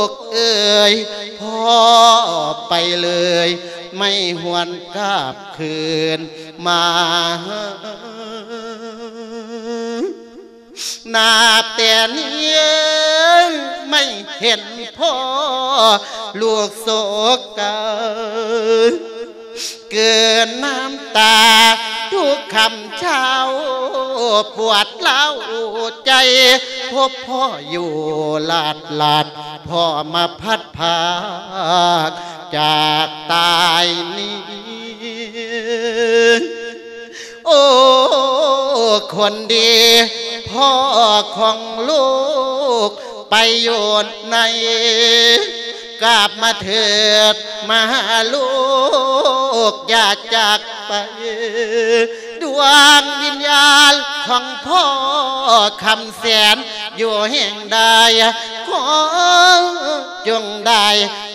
กเอ่ยพ่อไปเลย ไม่หวนกลับคืนมานาแต่เนี้ ไม่เห็นพ่อลูกโศกเกินเกินน้ำตา ทุกคำเช้า ปวดเล่าใจ พบพ่ออยู่ลาดลาด พ่อมาพัดพาจากตายนี้โอ้คนดี พ่อของลูก ไปอยู่ในกลับมาเถิดมาหาลูกอยากจากไป ดวงวิญญาณของพ่อคำแสนอยู่แห่งใดขอจงได้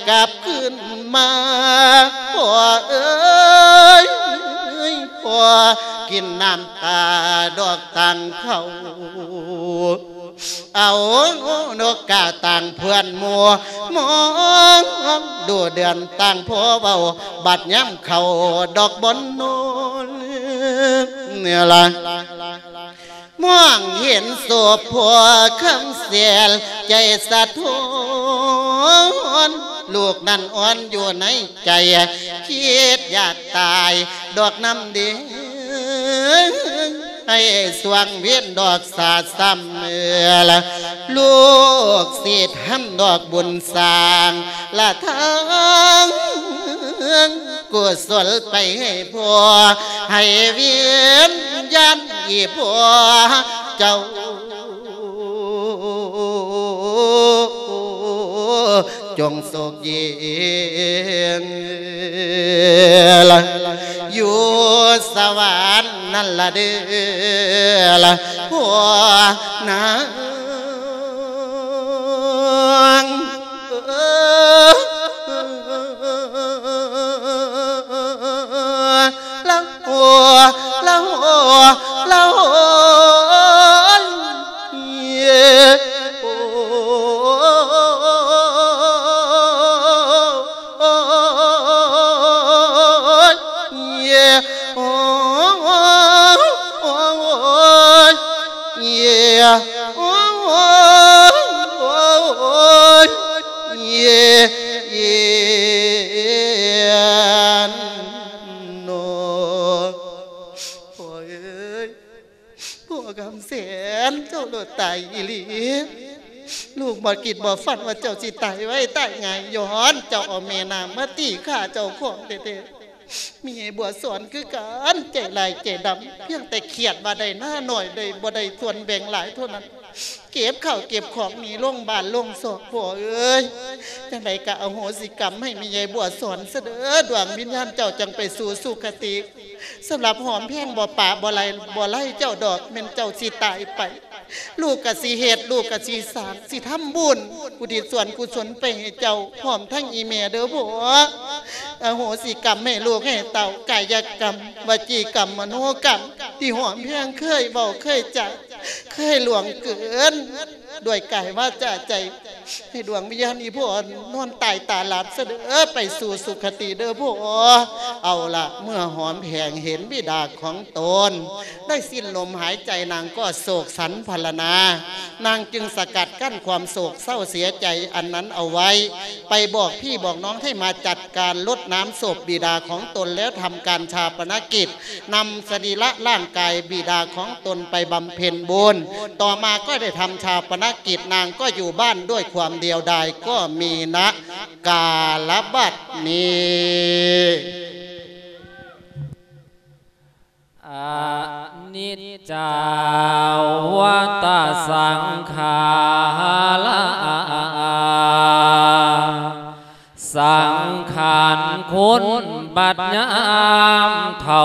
กลับขึ้นมาพ่อเอ้ยพ่อกินน้ำตาดอกตังเขา เอานกกาต่างเพื่อนมัวมองดูเดือนต่างพ่อเบาบัดย้ำเขาดอกบนโนนเนี่ยละมองเห็นศพพ่อคำเสียลใจสะท้อนลูกนั่นอ่อนอยู่ในใจคิดอยากตาย ดอกน้ำเดีย ให้สวงเวียนดอกสาดซ้ำเมื่อละลูกสิทำดอกบุญสร้างละทั้งกุศลไปให้พ่อให้เวียนยันอีพ่อเจ้า จงสุขเย็นละอยู่สวรรค์นั่นละเด้อละหัวนางละหัวล ตายอีหลีลูกบอกิดบอฝันว่าเจ้าสิตายไว้ตายไงย้อนเจ้าเอาเมนามาตีข้าเจ้าของเด็ดๆมีบัวสอนคือการใจลายใจดำเพียงแต่เขียดมาได้หน้าหน่อยได้บ่ได้ส่วนแบ่งหลายเท่านั้น เก็บข้าวเก็บของหนีลงบานลงศอกพ่อเอ้ยจังไดกะเอาโหสิกรรมให้มียายบัวสอนเสดอดวงวิญญาณเจ้าจังไปสู่สุคติสำหรับหอมแพงบ่ป่าบ่ไรบ่ไล่เจ้าดอกแม่นเจ้าสิตายไป ลูกกะสีเหตุลูกกะสีสารสิทำบุญกุฏิส่วนกุศลไปให้เจ้าหอมทั้งอีเมเด้อบัวอโหสิกรรมให้ลูกให้เต่ากายกรรมวจีกรรมมโนกรรมที่หอมเพียงเคยเบาเคยจัดเคยหลวงเกิน ด้วยกายว่าจะใจให้ดวงวิญญาณอีพ่อนอนตายตาหลับเสดอไปสู่สุขติเด้อพ่อเอาละเมื่อหอมแผงเห็นบิดาของตน ได้สิ้นลมหายใจนางก็โศกสันพลนา นางจึงสกัดกั้นความโศกเศร้าเสียใจอันนั้นเอาไว้ ไปบอกพี่บอกน้องให้มาจัดการลดน้ำศพบิดาของตนแล้วทำการชาปนกิจนำสรีระร่างกายบิดาของตนไปบำเพ็ญบุญต่อมาก็ได้ทำชาปนกิจนางก็อยู่บ้านด้วยความเดียวดายก็มีนะกาลบัตนีอนิจจาวตสังขาระสังขารคุณบัดยามเท่า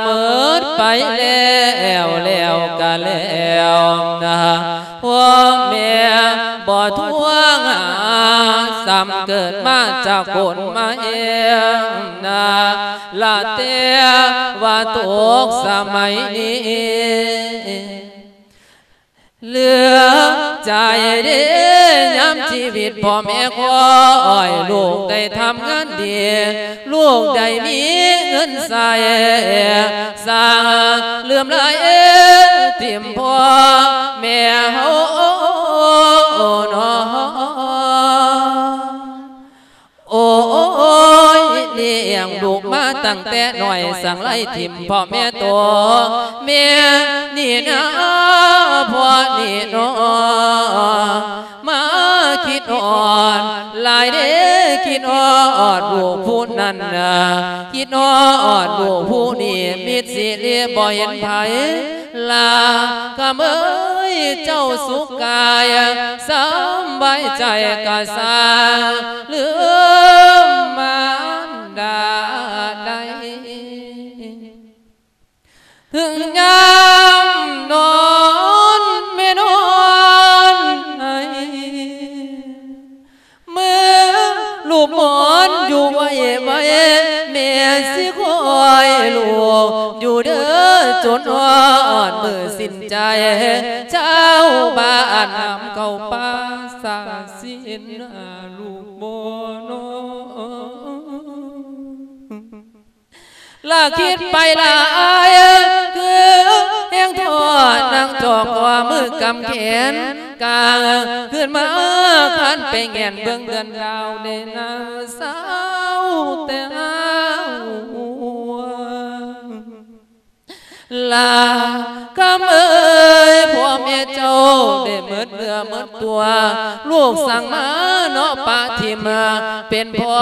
เมิดไปแล้วแล้วก็แล้วนะพ่อแม่บ่ทวงหาซ้ำเกิดมาจากคนมาเองนะละเตียว่าตกสมัยนี้เหลือใจเด้ ชีวิตพ่อแม่คอยลูกได้ทำงานดี ลูกได้มีเงินใส่สร้างเลื่อมลายเอติมพ่อแม่เฮาเนาะ ตั้งแต่หน่อยสั่งไล่ทิมพ่อแม่ตัวแม่นี่นะพ่อนี่นาะมาคิดอ่อนลายเด้คิดอ่อนลูกผู้นั้นนะคิดอ่อนลูกผู้นี้มิดสิเลียบ่เห็นไผลากะเมยเจ้าสุขกายสำบายใจกะสาเหลือ ถึงยามนอนไม่นอนไหนเมื่อลูกหมอนอยู่ไว้ไว้แม่สิคอยลูกอยู่เด้อจนอ่อนมือสิ้นใจ เจ้าบ้านนำเข้าป่าสาสิ้นลูกโบน ลาคิดไปลายคือแห้งทอดนั่งจอกว่ามือกำแขนกลางขึ้นมาขันไปแงนเบื้องเดือนดาวในนาสาวแต่หัว ลากำเอ้ยพ่อแม่เจ้าได้เมิดเนื้อเมิดตัว ลูกสั่งมาเนาะปาทิมาเป็นพ่อ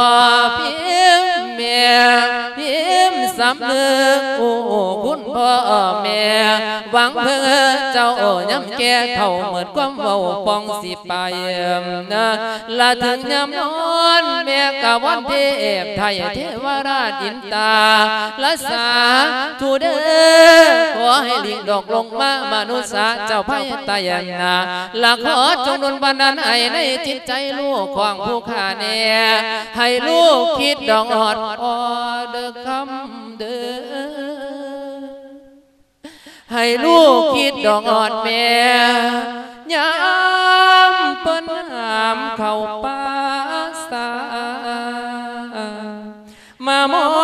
เพียงแม่เพียงสำนึกโอ้คุณพ่อแม่หวังเพื่อเจ้าย้ำแก่เท่าเหมือนความเว้าปองสิไปนะละถึงยามนอนแม่กะวันเทพไทยเทวราชอินตาละสาทูเดอขอให้ลิงดอกลงมามนุษย์เจ้าพายตายันนาหลักขอจงดลบันดาลให้ในจิตใจลูกของผู้ขาเนี่ยให้ลูกคิดดอกอดออเดอคำเด้อให้ลูกคิดดอกออดแม่ยามเปิ้นหามเข้าป่าสามามอง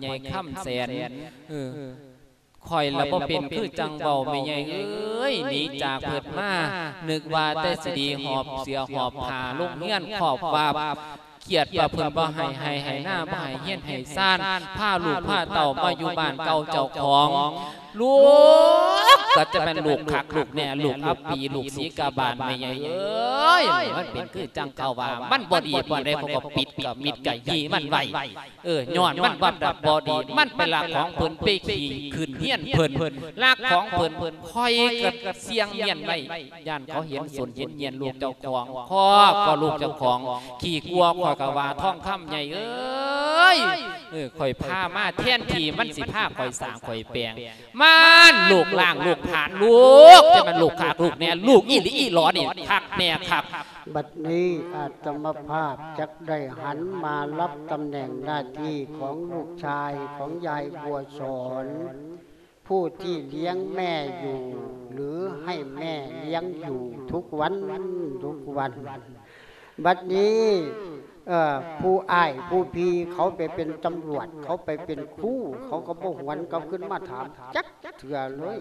ใหญ่ค่ำแสนเออข่อยละบ่เป็นคือจังเบาไม่ใหญ่เอ้ยหนีจากเพิดมานึกว่าแต่สิดีหอบเสียหอบผ้าลงเฮียนขอบว่าเกียดว่าเพิ่นบ่ให้ให้ให้หน้าบ่ให้เฮียนให้ซ่านผ้าลูกผ้าเต่ามาอยู่บ้านเก่าเจ้าของ ลูกก็จะเป็นลูกคักลูกแน่ลูกอัปปีลูกสีกาบานไม่ใหญ่เอ้ยมันเป็นคือจังเก่าว่า มันบอดีบ่ได้เขาก็ปิดกับมิดกับยีมันไว้เออย้อนมันบัดดับบอดี มันเป็นหลักของเพิ่นไปขี่ขึ้นเฮียนเพิ่นลากของเพิ่นเพิ่นคอยกับเสียงเมียนไว้ย่านเขาเห็นส่วนเห็นเยียนลูกเจ้าของพ่อก็ลูกเจ้าของ ขี่กลัวคอยกะว่าท่องคำใหญ่เอ้ยเออคอยพามาแท่นทีมันสิผ้าคอยสร้างคอยแปลงมันลูกล่างลูกผ่านลูกจะมันลูกขากลูกแน่ลูกอีหลีอีหลอนี่คักแน่ครับ บัดนี้อาตมภาพจักได้หันมารับตำแหน่งหน้าที่ของลูกชายของยายบัวสอนผู้ที่เลี้ยงแม่อยู่ หรือให้แม่เลี้ยงอยู่ทุกวันทุกวัน บัดนี้เอ่อ ผู้อ้ายผู้พีเขาไปเป็นตำรวจ เขาไปเป็นครู่ เขาก็บ่หวนเขาขึ้นมาถาม จักเถื่อเลย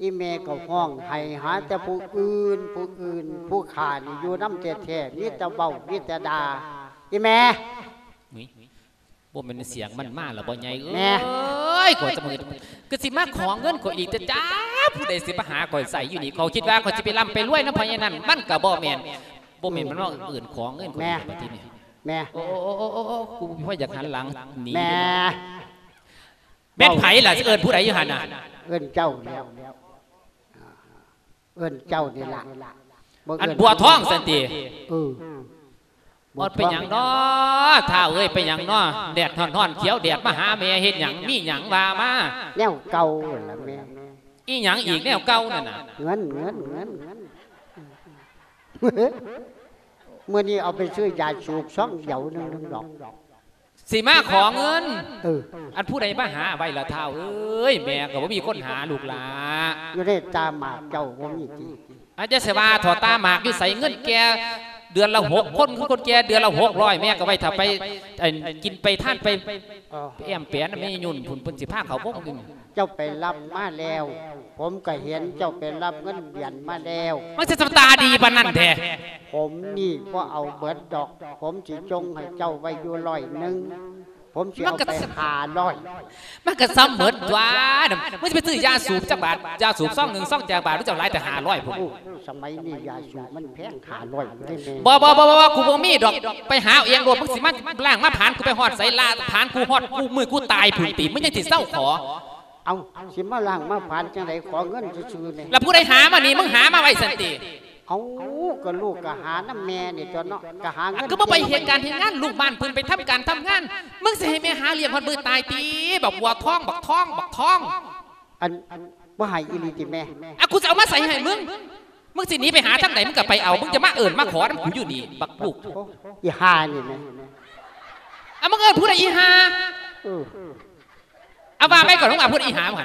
อีเมก็ห้องให้หา แต่ผู้อื่น ผู้อื่น ผู้ขานี่อยู่น้ำแท้ๆมีแต่เบามีแต่ดาอีแม่นี่บ่เป็นเสียงมันมาแล้วบ่ใหญ่แม่เอ้ยก่อนจะมือก็สิมาขอเงินก่ออีกจะจ้าผู้ใดสิมาหาก่อยใส่อยู่นี่เขาคิดว่าเขาสิไปร่ำไปรวยนะพะยานั่นมันก็บ่แม่นบ่แม่นมันว่าอื่นของเงินข่อยบัดนี้ แม่โอ้โอ้โอ้โอ้โอ้กูพ่ออยากหันหลังหนีแม่แม่นไผ่ล่ะเอิ้นผู้ใดอยู่หันน่ะเอิ้นเจ้าแล้วเอิ้นเจ้านี่ล่ะอันบัวทองสันติเอออดไปหยังน้อถ้าเอ้ยไปหยังน้อแดดท่อนๆเขียวแดดมาหาแม่เฮ็ดหยังมีหยังว่ามาแนวเก่าละแม่อีหยังอีกแนวเก่านั่นน่ะเงินเงินเงินเงิน เมื่อนี้เอาไปซื้อยาสูบซ่องเหยาหนึ่งหนึ่งดอกสิมาขอเงิน เอออันผู้ใดมาหาใบละเท่าเอ้ยแม่ก็บ่มีคนหาลูกหลาอยู่ในตาหมากเจ้าผมมีจีอาจจะเสว่าถอตาหมากอยู่ใส่เงินแก เดือนละหกคนคือคนแกเดือนละหกร้อยแม่ก็ไว้ถ้าไปเอิ่นกินไปท่านไปอ๋อแอมเปียนไม่ยุ่นผุนเพิ่นสิพาเขาพวกนึงเจ้าไปรับมาแล้ว ผมก็เห็นเจ้าไปรับเงินเดือนมาแล้วมันจะตาดีปานนั้นแท้ผมนี่ก็เอาเบิดดอก ผมสิจงให้เจ้าไว้อยู่ร้อยหนึ่ง ผมสิเอาไปหาร้อยมันก็ซ้ำเหมือนว่าน่ะมันจะไปซื้อยาสูบจักบาทยาสูบซ่องหนึ่งซ่องจากบาทหรือจะหลายแต่หาร้อยผมโอ้สมัยนี้ยาสูบมันแพงหาร้อยได้ไหมบ่บ่บ่บ่บ่กูบ่มีดอกไปหาเอาเองโดดมึงสิมาล่างมาผ่านกูไปฮอดใส่ลาผ่านกูฮอดกูมือกูตายผุนตีมึงยังสิเศร้าขอเอาสิมาล้างมาผ่านจังไดขอเงินซื้อๆเนี่ยแล้วผู้ใดหามานี่มึงหามาไว้สันติ เอาก็ลูกก็หาน้ำแม่นี่ตัวเนาะก็หาอะเงินก็บ่ไปเหตุการณ์เหตุงานลูกบ้านเพิ่นไปทำการทำงานมึงสิให้แม่หาเลี้ยงคนมือตายตีบอกวัวท้องบอกท้องบอกท้อง อันว่าให้อีหลีติแม่อะกูจะเอามาใส่ให้มึงมึงสิหนีไปหาทางไหนมึงก็ไปเอามึงจะมาเอิญมาขอน้ำกูอยู่นี่บักลูกโอ้อีหานี่แม่อะมึงเอิญพูดอะไรอีหาเออเอาว่าไม่ก่อนมึงอะพูดอีหามึง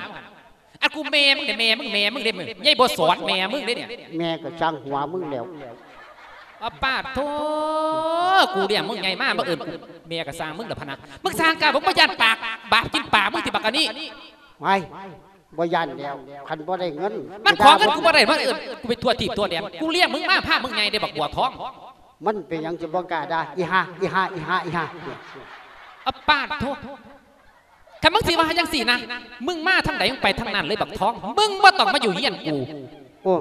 หันอะกูแม่มึงเด้แม่มึงแม่มึงเด้มึงยายบสอนแม่มึงเด้เนี่ยแม่ก็สร้างหัวมึงแล้วอะป้าดโธ่กูเลี้ยมึงไงมาบังเอิญกูแม่ก็สร้างมึงเด้อพะนะมึงสร้างกาบอกบ่ยันปาก บาปกินปากมึงสิบักอันนี้ไว้บ่ยันแล้วคันบ่ได้เงิน มันของกันกูบ่ได้มาเอิญกูไปทั่วทีบทั่วแดนกูเลี้ยงมึงมาพามึงไงได้บักบัวท้อง มันเป็นยังจะบ่กล้าได้อีหาอีหาอีหาอีหาอะป้าดโท คำมึงสิว่าจังสี่นะ มึงมาทางไหนมึงไปทางนั้นเลยบักท้อง มึงว่าต้องมาอยู่เฮียนกูโอ้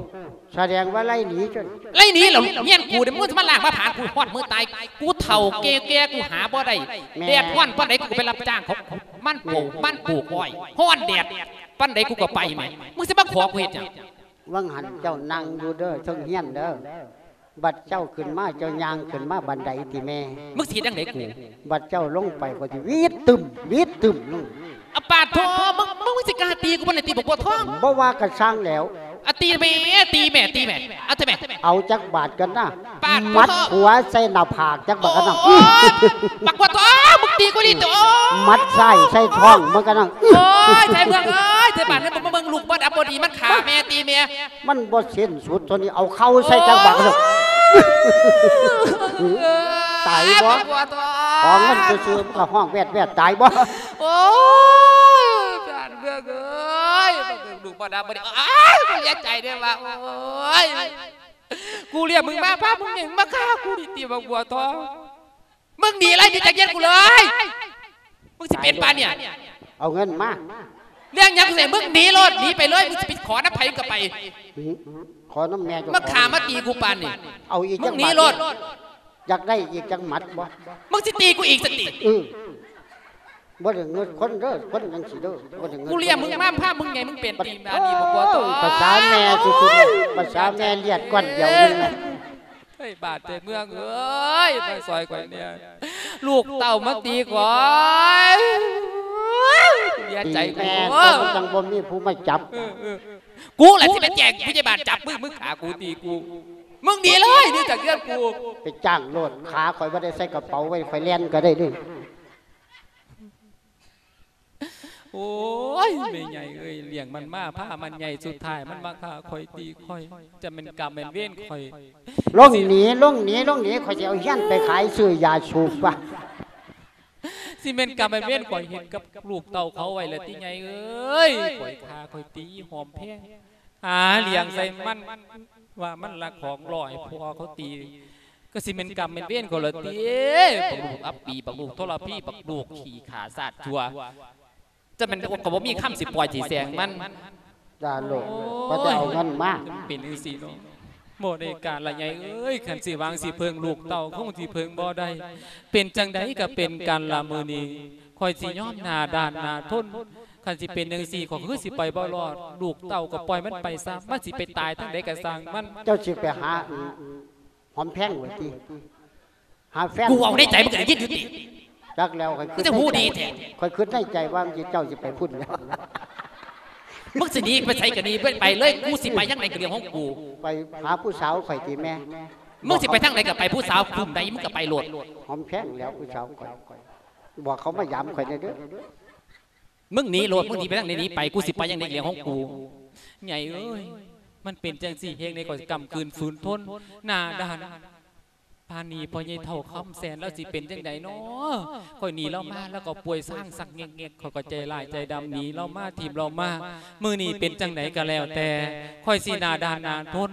แสดงว่าไล่หนีจนไล่หนี้เหรอเฮียนกูเดี๋ยวมึงจะมาลากมาผ่านกูฮอดมือตายกูเฒ่าแก่แก่กูหาบ่ได้แดดฮ้อนปานใดกูไปรับจ้างเขามันปลูกมันปลูกอ้อยฮ้อนแดดปานใดกูก็ไปแหมมึงสิมาขอกูเฮ็ดหยังวังหันเจ้านั่งอยู่เด้อเทั้งเฮียนเด้อ บัดเจ้าขึ้นมาเจ้าย่างขึ้นมาบันไดติแม่ มึงสิเฮ็ดจังไดกูบัดเจ้าลงไปก็สิวีดตึมวีดตึมลงอะปาดโทมึงมึงสิกล้าตีกูบ่ได้ตีบักบัวท้องบ่ว่ากระช่างแล้วอะตีแม่ตีแม่ตีแม่เอาเถอะแม่เอาจักบาทกันนะปาดมัดพ่อหัวใส่หน้าผากจักบาทกันนะโอ้ยบักบัวท้องมึงตีกูดิโอ้ยมัดไส้ใส่ท้องมันกันนะโอ้ยไทยเมืองเอ้ยไทยบ้านนี่บ่เมืองลูกบ่ดับบดีมันขาแม่ตีแม่มันบ่สิ้นสุดตัวนี้เอาเข้าใส่จักบาทกันนะ ตายบ่บัวทของเงินไปซื้อมันก็ห้องแวดแวดตายบ่โอ้ยการเมืองเอ้ยบ่เมืองลูกบ่ดับบดีอ้ายกูเสียใจเด้อว่าโอ้ยกูเรียกมึงมาพามึงยังมาฆ่ากูดิตีบักบัวทองมึงหนีอะไรหนีจากเย็นกูเลยมึงสิเป็นปานเนี่ยเอาเงินมาเรื่องหยังเสียมึงหนีรถหนีไปเลยมึงจะไปขอน้ำไผ่ก็ไปหือ ขอน้ำแม่เจ้มาขามาตีกูปานนี่เอาอีกมึจังงหนีหรมัถดอยากได้อีกจังหมัดบ่มึงสิตีกูอีกสติเออบ่ได้เงินคนเด้อคนจังสิเด้อบ่ได้เงินกูเรียกมึงมาภาพมึงไงมึงเป็นตีมาดีบอกว่าตัวภาษาแม่สุดๆภาษาแม่เลียดก้อนเดียวนึงน่ะเฮ้ยบาดเจ็บเมืองเอ้ยไปซอยกว่าเนี่ยลูกเต่ามาตีก่อนเสียใจแม่กูก็จังบ่มีผู้มาจับ กูแหละที่เป็นแจกผู้ใหญ่บ้านจับมึงมึงขากูตีกู มึงหนีเลยหนี่จากเรื่องกูไปจ้างโลดขาข่อยบ่ได้ใส่กระเป๋าไว้ข่อยแล่นก็ได้เด้อโอ้ยไม่ใหญ่เอ้ยเลี้ยงมันมาผ้ามันใหญ่สุดท้ายมันมาฆ่าคอยตีคอย จะเป็นกรรมเป็นเวรคอยลงหนีลงหนีลงหนีข่อยสิเอาเฮียนไปขายซื้อยาสูบว่ะ สิเป็นกรรมเป็นเวรคอยเห็นกับลูกเต่าเขาไว้แล้วที่ใหญ่เอ้ยคอยฆ่าคอยตีหอมแพงหาเลี้ยงใส่มันว่ามันรักของลอยพอเขาตีก็สิเป็นกรรมเป็นเวรคนละตีบักลูกอัปปีบักลูกโทรพีบักลูกขี่ขาสาดชัวจะเป็นก็บ่มีคำสิปล่อยสีแสงมันจ้าโลดก็จะเอาเงินมาเป็นจังซี่เนาะ โมเดการละใหญ่เอ้ยขันสิวางสิเพิงลูกเต่าคงสิเพิงบ่ได้ เป็นจังใดก็เป็นการละมือนี้คอยสิยอมหน้าด้านหน้าทนขันสิเป็นจังซี่ขอคือสิไปบ่รอด ลูกเต่าก็ปล่อยมันไปซะมันสิไปตายทั้งใดก็สร้างมันเจ้าสิไปหาอืมหอมแพงไว้ติหาแฟนกูเอาในใจมึงก็ได้ยินอยู่ดิจักแล้วข่อยมึงจะพูดดีแท้ข่อยคิดในใจว่ามันสิเจ้าสิไปพูดแล้ว มึงสิหนีไปใส่กันนี่ไปเลยกูสิไปยังไงก็เรื่องของกูไปหาผู้สาวข่อยติแม่มึงสิไปทางไหนก็ไปผู้สาวกลุ่มใดมึงก็ไปโหลดหอมแพงแล้วผู้สาวข่อยบอกเขามายามข่อยได้เด้อมึงหนีโหลดมึงหนีไปทางไหนหนีไปกูสิไปยังไงก็เรื่องของกูใหญ่เอ้ยมันเป็นจังสี่เฮงในก่อนกำคืนฝืนทนหน้าด้าน พานีพอใหญ่เท่าคำแสนแล้วสิเป็นจังใดเนาะคอยหนีเรามาแล้วก็ป่วยสร้างสักเงกๆเขาก็ใจลายใจดำหนีเรามาทีมเรามามือนี้เป็นจังไหนก็แล้วแต่คอยสีหนาดานนานทน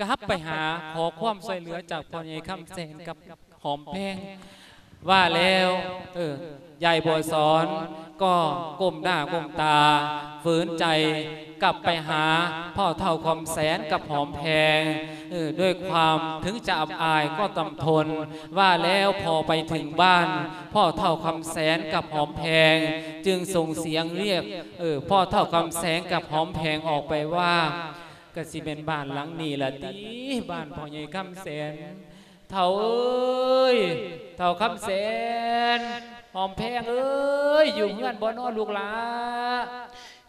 กลับไปหาขอความช่วยเหลือจากพ่อใหญ่คำแสนกับหอมแพงว่าแล้วเออยายบัวสอนก็ก้มหน้าก้มตาฝืนใจ กลับไปหาพ่อเท่าคอมแสนกับหอมแพงด้วยความถึงจะอับอายก็ตำทน ว่าแล้วพอไปถึงบ้าน พ่อเท่าคำแสนกับหอมแพง จึงส่งเสียงเรียกเออพ่อเท่าคำแสนกับหอมแพงออกไปว่าก็สิเป็นบ้านหลังนี้ละติบ้านพ่อใหญ่คำแสนเท่าเอ้ยเท่าคำแสนหอมแพงเอ้ยอยู่เงื่อนบ่นอลูกหลา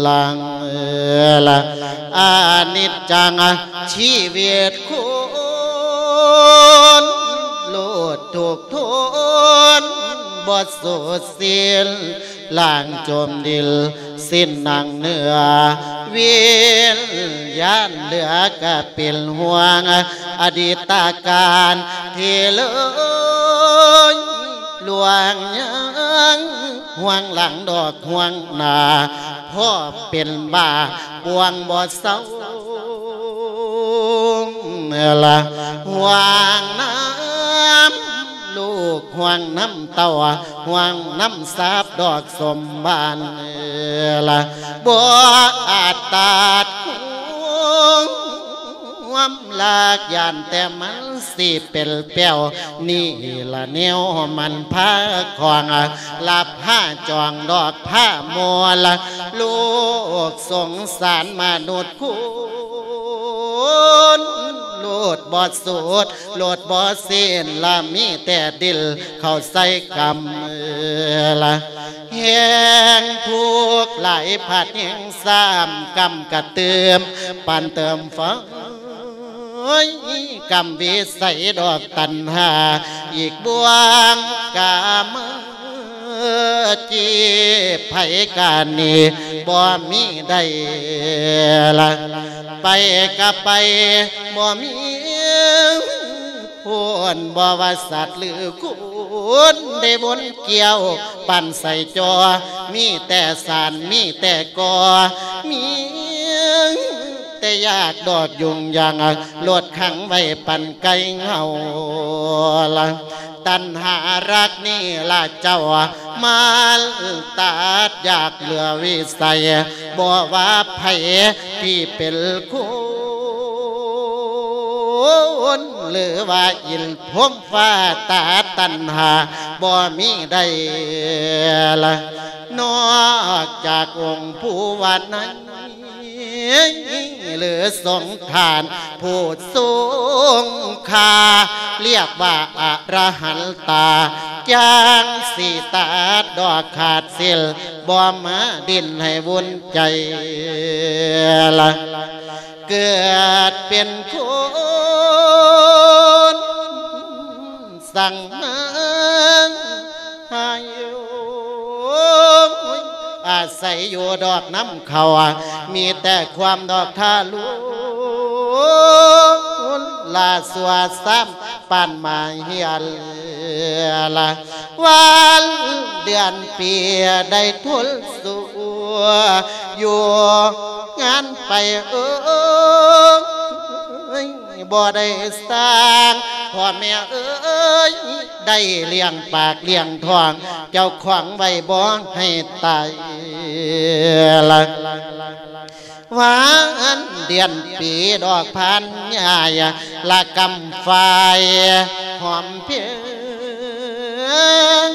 หลังลออละอานิจจังชีวิตคุณโลดถูกทุนบทสุดสิ้นล่างจมดิล สิ้นนังเนื้อวิญญาณเหลือก็เป็นห่วง อดีตการที่เลยลวงยัง ห่วงหลังดอกห่วงหนาพ่อเป็นบ้าปวงบ่เศร้าเมื่อละห่วงน้ำลูกห่วงน้ำเต่าห่วงน้ำสาบดอกสมบานเมื่อละบ่อาจตัดห่วง ความลากยานแต่มันสิเป็นเปียวนี่ละแนวมันผ้าของหลับผ้าจองดอกผ้ามัวละลูกสงสารมนุษย์คุณโลดบอดสูดโลดบอดเส้นละมีแต่ดิลเข้าใส่กำมือละแหงทุกไหลผัดแหงซ้ำกำกระเติมปันเติมฟัง ยกำวิสัยดอกตันหา อีกบวงกามจีไผกานี่บ่มีได้ละไปก็ไปบ่มี พวนบวาสัตว์หรือคุณได้บนเกี่ยว ปั่นใส่จอ มีแต่สารมีแต่กอ มีแต่ยากดอกยุงยางลวดขังไว้ปั่นไกเงาละตันหารักนี่ละเจ้ามาตัดอยากเหลือวิสัยบ่ว่าไผที่เป็นคุ ณหรือว่าอินพงฟ้าตาตันหาบ่มีได้ละนอกจากองค์ผู้วันนั้นหรือสงทานผู้สูงคา เรียกว่าอรหันตาจางสีตาดอกขาดสิลบ่มาดินให้วุ่นใจละ เกิดเป็นคนสั่งมาให้อยู่อาศัยอยู่ดอกน้ำเขามีแต่ความดอกท่าลุน ลาสวดซ้ำปานมาเฮียละวันเดือนปีได้ทุลสัวอยู่งานไปเอ้ยบ่ได้สร้างพ่อแม่เอ้ยได้เลี้ยงปากเลี้ยงท้อง เจ้าขวางไว้บ่ให้ตายละ วานเดือนปีดอกพันยายละกำไฟหอมเพียง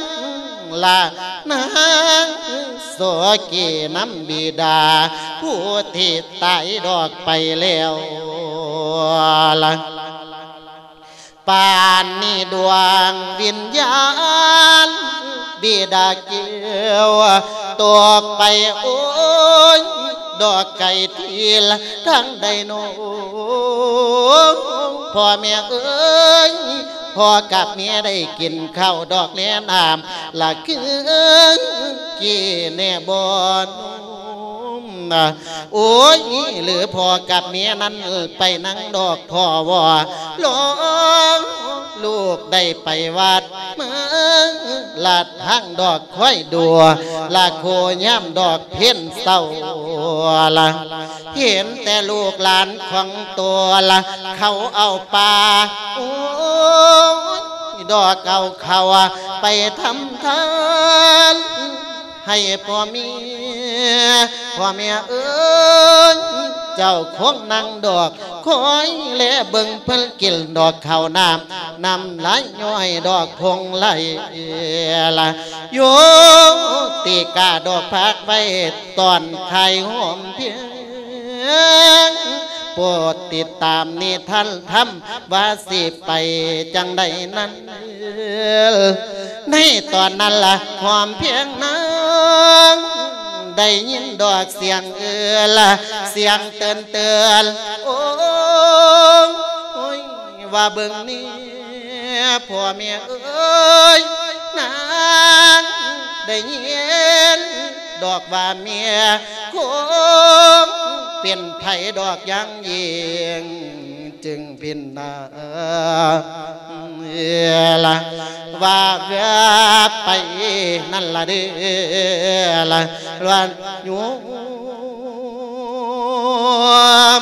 ละนางโสกีน้ำบิดา ผู้ที่ตายดอกไปแล้วละปานนี่ดวงวิญญาณ บิดาเกี่ยวตกไปโอ้ย ดอกไก่ทีละทั้งไดโนพ่อแม่เอ้ยพ่อกับเมียได้กินข้าวดอกแลน้ำละคือกี่แน่บอน นะโอ้ยหรือพอกับเมียนั้นไปนั่งดอกพ่อวอลองลูกได้ไปวัดเมือลาดทางดอกค่อยดัวลาโคย่ำดอกเพี้ยนเศร้าละเห็นแต่ลูกหลานของตัวละเขาเอาปลาโอ้ดอกเก่าเขาไปทำทาน ให้พ่อเมียพ่อเมียเอ้ยเจ้าคงนั่งดอกคอยแลเบิ่งเพิ่นกินดอกข้าวน้ำนำไหลย้อยดอกพงไหลละโยตีกาดอกพักไว้ตอนไข่หอมเพียง โปรดติดตามนิท่านทำว่าสิไปจังใดนั้น ในตอนนั้นละหอมเพียงนั้นได้ยินดอกเสียงเอือละเสียงเตือนเตือนโอ้ยว่าเบิ่งนี้พ่อแม่เอ้ยนางได้ยิน ดอกว่าเมียคงเป็นไผดอกยังยิงจึงพินนาละว่าเรือไปนั่นละเด้อละวันโยม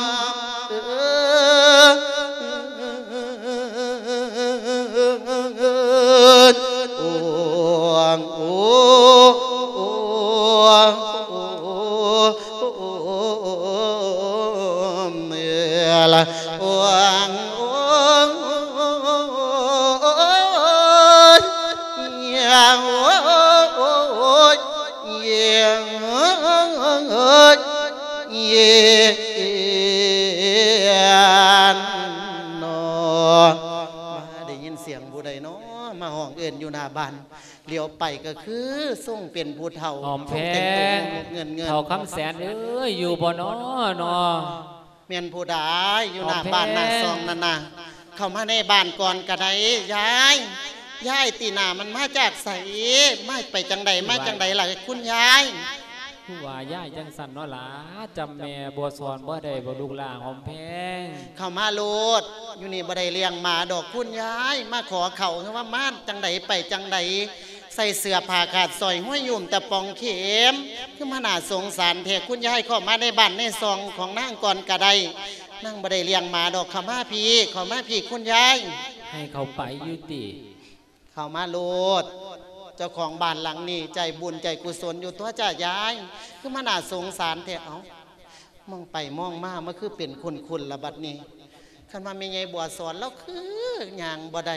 โอ้งโอ้ โอ้โอ้เมื่อละโอ้งโอ้ยังโอ้ยังยังนอมาได้ยินเสียงผู้ใดเนาะมาห้องเอื่นอยู่หน้าบ้าน เลี้ยวไปก็คือส่งเป็นผู้เฒ่าหอมแพส่งแต่งตัวเงินเงินเท่าคำแสนเอ้ยอยู่บ่นอเนอเมียนผู้ใดอยู่หน้าหอมแพงบ้านหน้าซองนั่นน่ะเข้ามาในบ้านก่อนก็ได้ยายยายตีหนามันมาจากใสมาไปจังใดมาจังใดล่ะคุณยายผู้ว่าย่ายจังสันเนาะหล่ะจำแม่บัวสอนบ่ได้บ่ลูกหลาหอมแพงเข้ามาโลดอยู่นี่บ่ได้เลี้ยงหมาดอกคุณยาย มาขอเขาคือว่ามาจังใดไปจังใด ใส่เสื้อผ้าขาดซอยห้อยยุ่มแต่ปองเข็มคือมาน่าสงสารแท้คุณยายเข้ามาในบ้านในซองของนางก่อนกระไดนั่งบ่ได้เลี้ยงหมาดอกเข้ามาพี่เข้ามาพี่คุณยายให้เขาไปอยุติเข้ามาโลดเจ้าของบ้านหลังนี้ ใจบุญใจกุศลอยู่ตัวจ้ายาย คือมาน่าสงสารแท้เอามองไปมองมามันคือเป็นคนคุณละบัดนี้คันว่ามีไงบัวสอนแล้วคืออย่างบ่ได้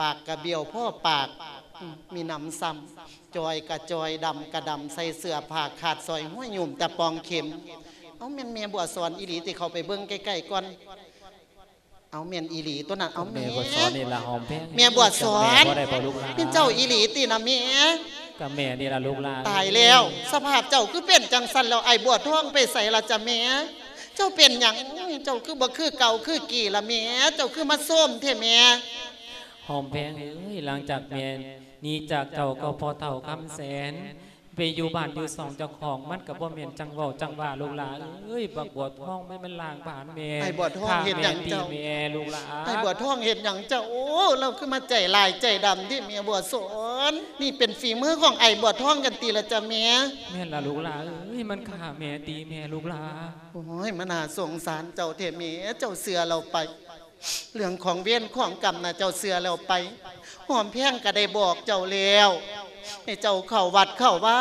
ปากกระเบียวพ่อปากอื มมีน้ำซ้ำจอยกระจอยดำกระดำใส่เสื้อผ้าขาดซอยห้วยหยุ่มแต่ปองเข็ม เอาเมียนเมียบัวสอนอีหลีที่เขาไปเบิ้งใกล้ๆก่อนเอาเมียนอีหลีตัวนั้นเอาแม่เมียบัวสอนนี่ละหอมแพงเมียบัวสอนแม่บ่ได้บ่ลูกหลาเป็นเจ้าอีหลีตีนะเมียกับแม่นี่ละลูกหลาตายแล้ว สภาพเจ้าคือเป็นจังสันแล้วไอ้บวชท่องไปใส่ละจะเมียเจ้าเป็นอย่างเจ้าคือบ่คือเก่าคือกี่ละเมียเจ้าคือมาส้มเท่เมียหอมแพงเอ้ยหลังจากแม่ห นี่จากเจ้าก็พอเท่าคำแสน ไปอยู่บ้านอยู่สองเจ้าของมันกับบ่แม่นจังเว้าจังว่าลูกหลาเอ้ยบักบัวทองไม่มันลางผ่านแม่ไอ้บวชท่องเห็นอย่างตีเจ้าแม่ลูกหลาไอ้บวชท่องเห็นอย่างเจ้าโอ้เราคือมาใจลายใจดำที่เมียบวชสอนนี่เป็นฝีมือของไอ้บวชท่องกันตีละจะเมียแม่นละลูกหลาเอ้ยมันฆ่าแม่ตีแม่ลูกหลาโอ้ยมันน่าสงสารเจ้าเทเมียเจ้าเสือเราไป เรื่องของเวียนของกรรมนะเจ้าเสือเราไป หอมแพงก็ได้บอกเจ้าแล้วให้เจ้าเข้าวัดเข้าว่า